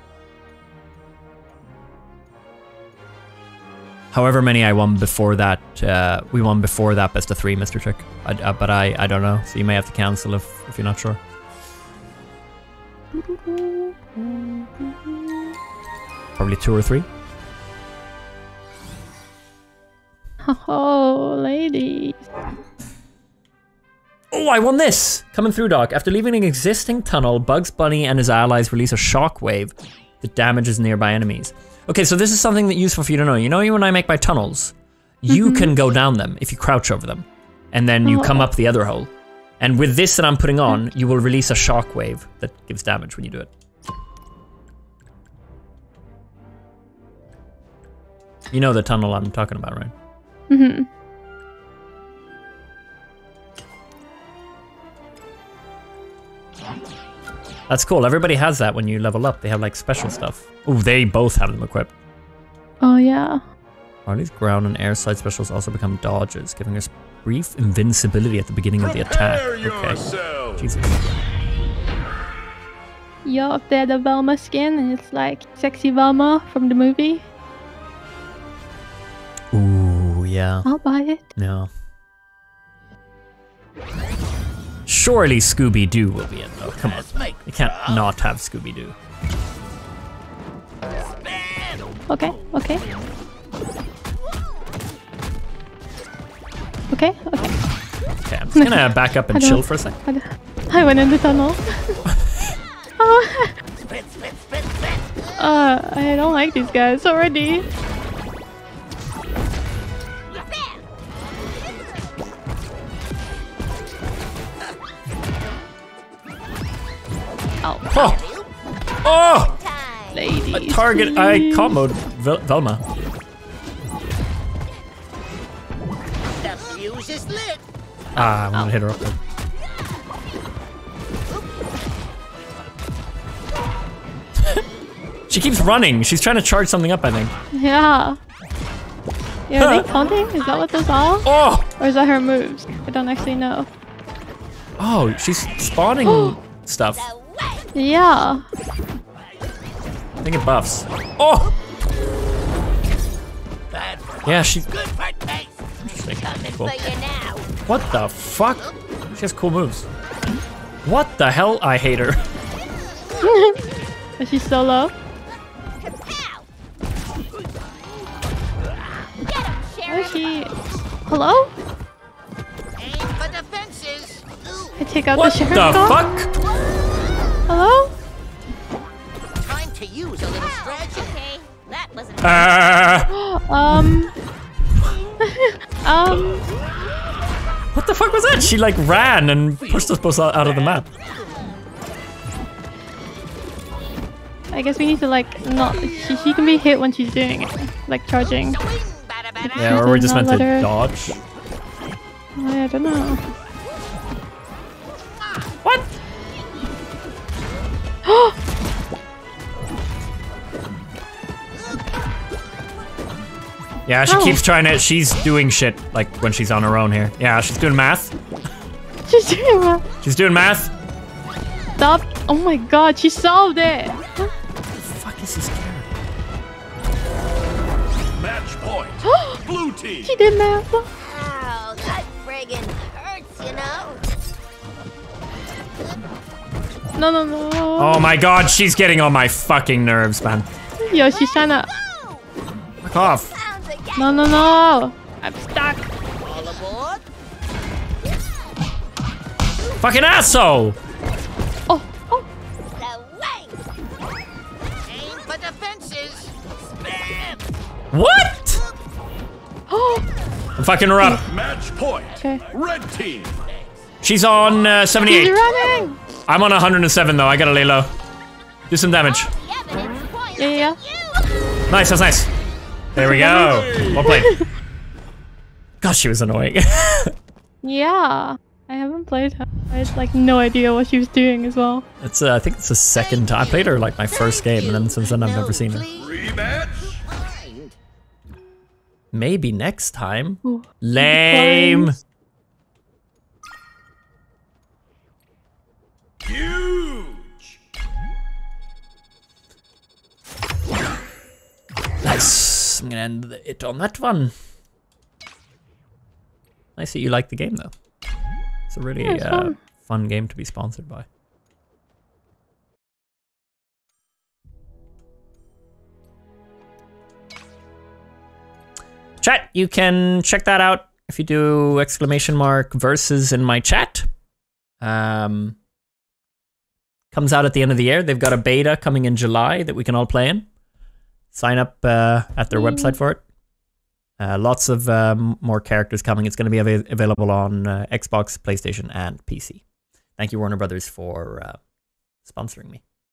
However many I won before that, uh, we won before that best of three, Mr. Trick. I, uh, but I, I don't know, so you may have to cancel if, if you're not sure. Probably two or three. Oh, ladies. Oh, I won this! Coming through, Doc. After leaving an existing tunnel, Bugs Bunny and his allies release a shockwave that damages nearby enemies. Okay, so this is something that's useful for you to know. You know when I make my tunnels, you Mhm. can go down them if you crouch over them. And then you come Oh. up the other hole. And with this that I'm putting on, you will release a shock wave that gives damage when you do it. You know the tunnel I'm talking about, right? Mm hmm That's cool. Everybody has that when you level up. They have like special stuff. Oh, they both have them equipped. Oh, yeah. Harley's ground and air side specials also become dodges, giving us brief invincibility at the beginning of the attack. Okay. Jesus. Yo, if they had a Velma skin and it's like sexy Velma from the movie, Ooh, yeah. I'll buy it. No. Surely Scooby Doo will be in though. Come on. You can't not have Scooby Doo. Okay, okay. Okay, okay. Okay, I'm just gonna back up and chill for a sec. I, I went in the tunnel. oh. uh, I don't like these guys already. Oh. Oh! Oh! Ladies. A target I please. comboed Vel- Velma. The fuse is lit. Ah, I'm gonna hit her up there. she keeps running. She's trying to charge something up, I think. Yeah. Yeah, are they taunting? Is that what those are? Oh! Or is that her moves? I don't actually know. Oh, she's spawning stuff. Yeah. I think it buffs. Oh! Yeah, she. Interesting. Cool. What the fuck? She has cool moves. What the hell? I hate her. Is she so low? Where is she? Hello? For the. I take out What the sheriff the gun? fuck? Hello? Time to use a little strategy. Okay, that wasn't. Uh, um. um. what the fuck was that? She like ran and pushed us both out out of the map. I guess we need to like not. She, she can be hit when she's doing it, like charging. Yeah, or we're just meant to her- dodge. I don't know. What? Yeah, she Ow. keeps trying to. She's doing shit like when she's on her own here. Yeah, she's doing math. She's doing what? She's doing math. Stop! Oh my god, she solved it! What the fuck is this Match point. Blue team. She did math. Ow, that friggin' hurts, you know? No, no, no. Oh my god, she's getting on my fucking nerves, man. Yo, she's trying to. Fuck off. No, no, no! I'm stuck. All aboard. Fucking asshole! Oh, oh. Aim for the fences. Spam. What? Oh, I'm fucking her up. Match point. okay. Red team. She's on uh, She's 78. running! I'm on 107 though. I gotta lay low. Do some damage. Yeah, yeah, yeah. Nice, that's nice. There we go. Well played. Gosh, she was annoying. Yeah. I haven't played her. I had like no idea what she was doing as well. it's uh, I think it's the second time. I played her like my first game, and then since then I've never seen her. Rematch. Maybe next time. Ooh. Lame. Huge. Nice. I'm gonna end it on that one. I see you like the game though. It's a really Yeah, it's uh, fun. fun game to be sponsored by. Chat, you can check that out if you do exclamation mark versus in my chat. Um, comes out at the end of the year. They've got a beta coming in July that we can all play in. Sign up uh, at their website for it. Uh, lots of um, more characters coming. It's going to be ava- available on uh, Xbox, PlayStation, and PC. Thank you, Warner Brothers, for uh, sponsoring me.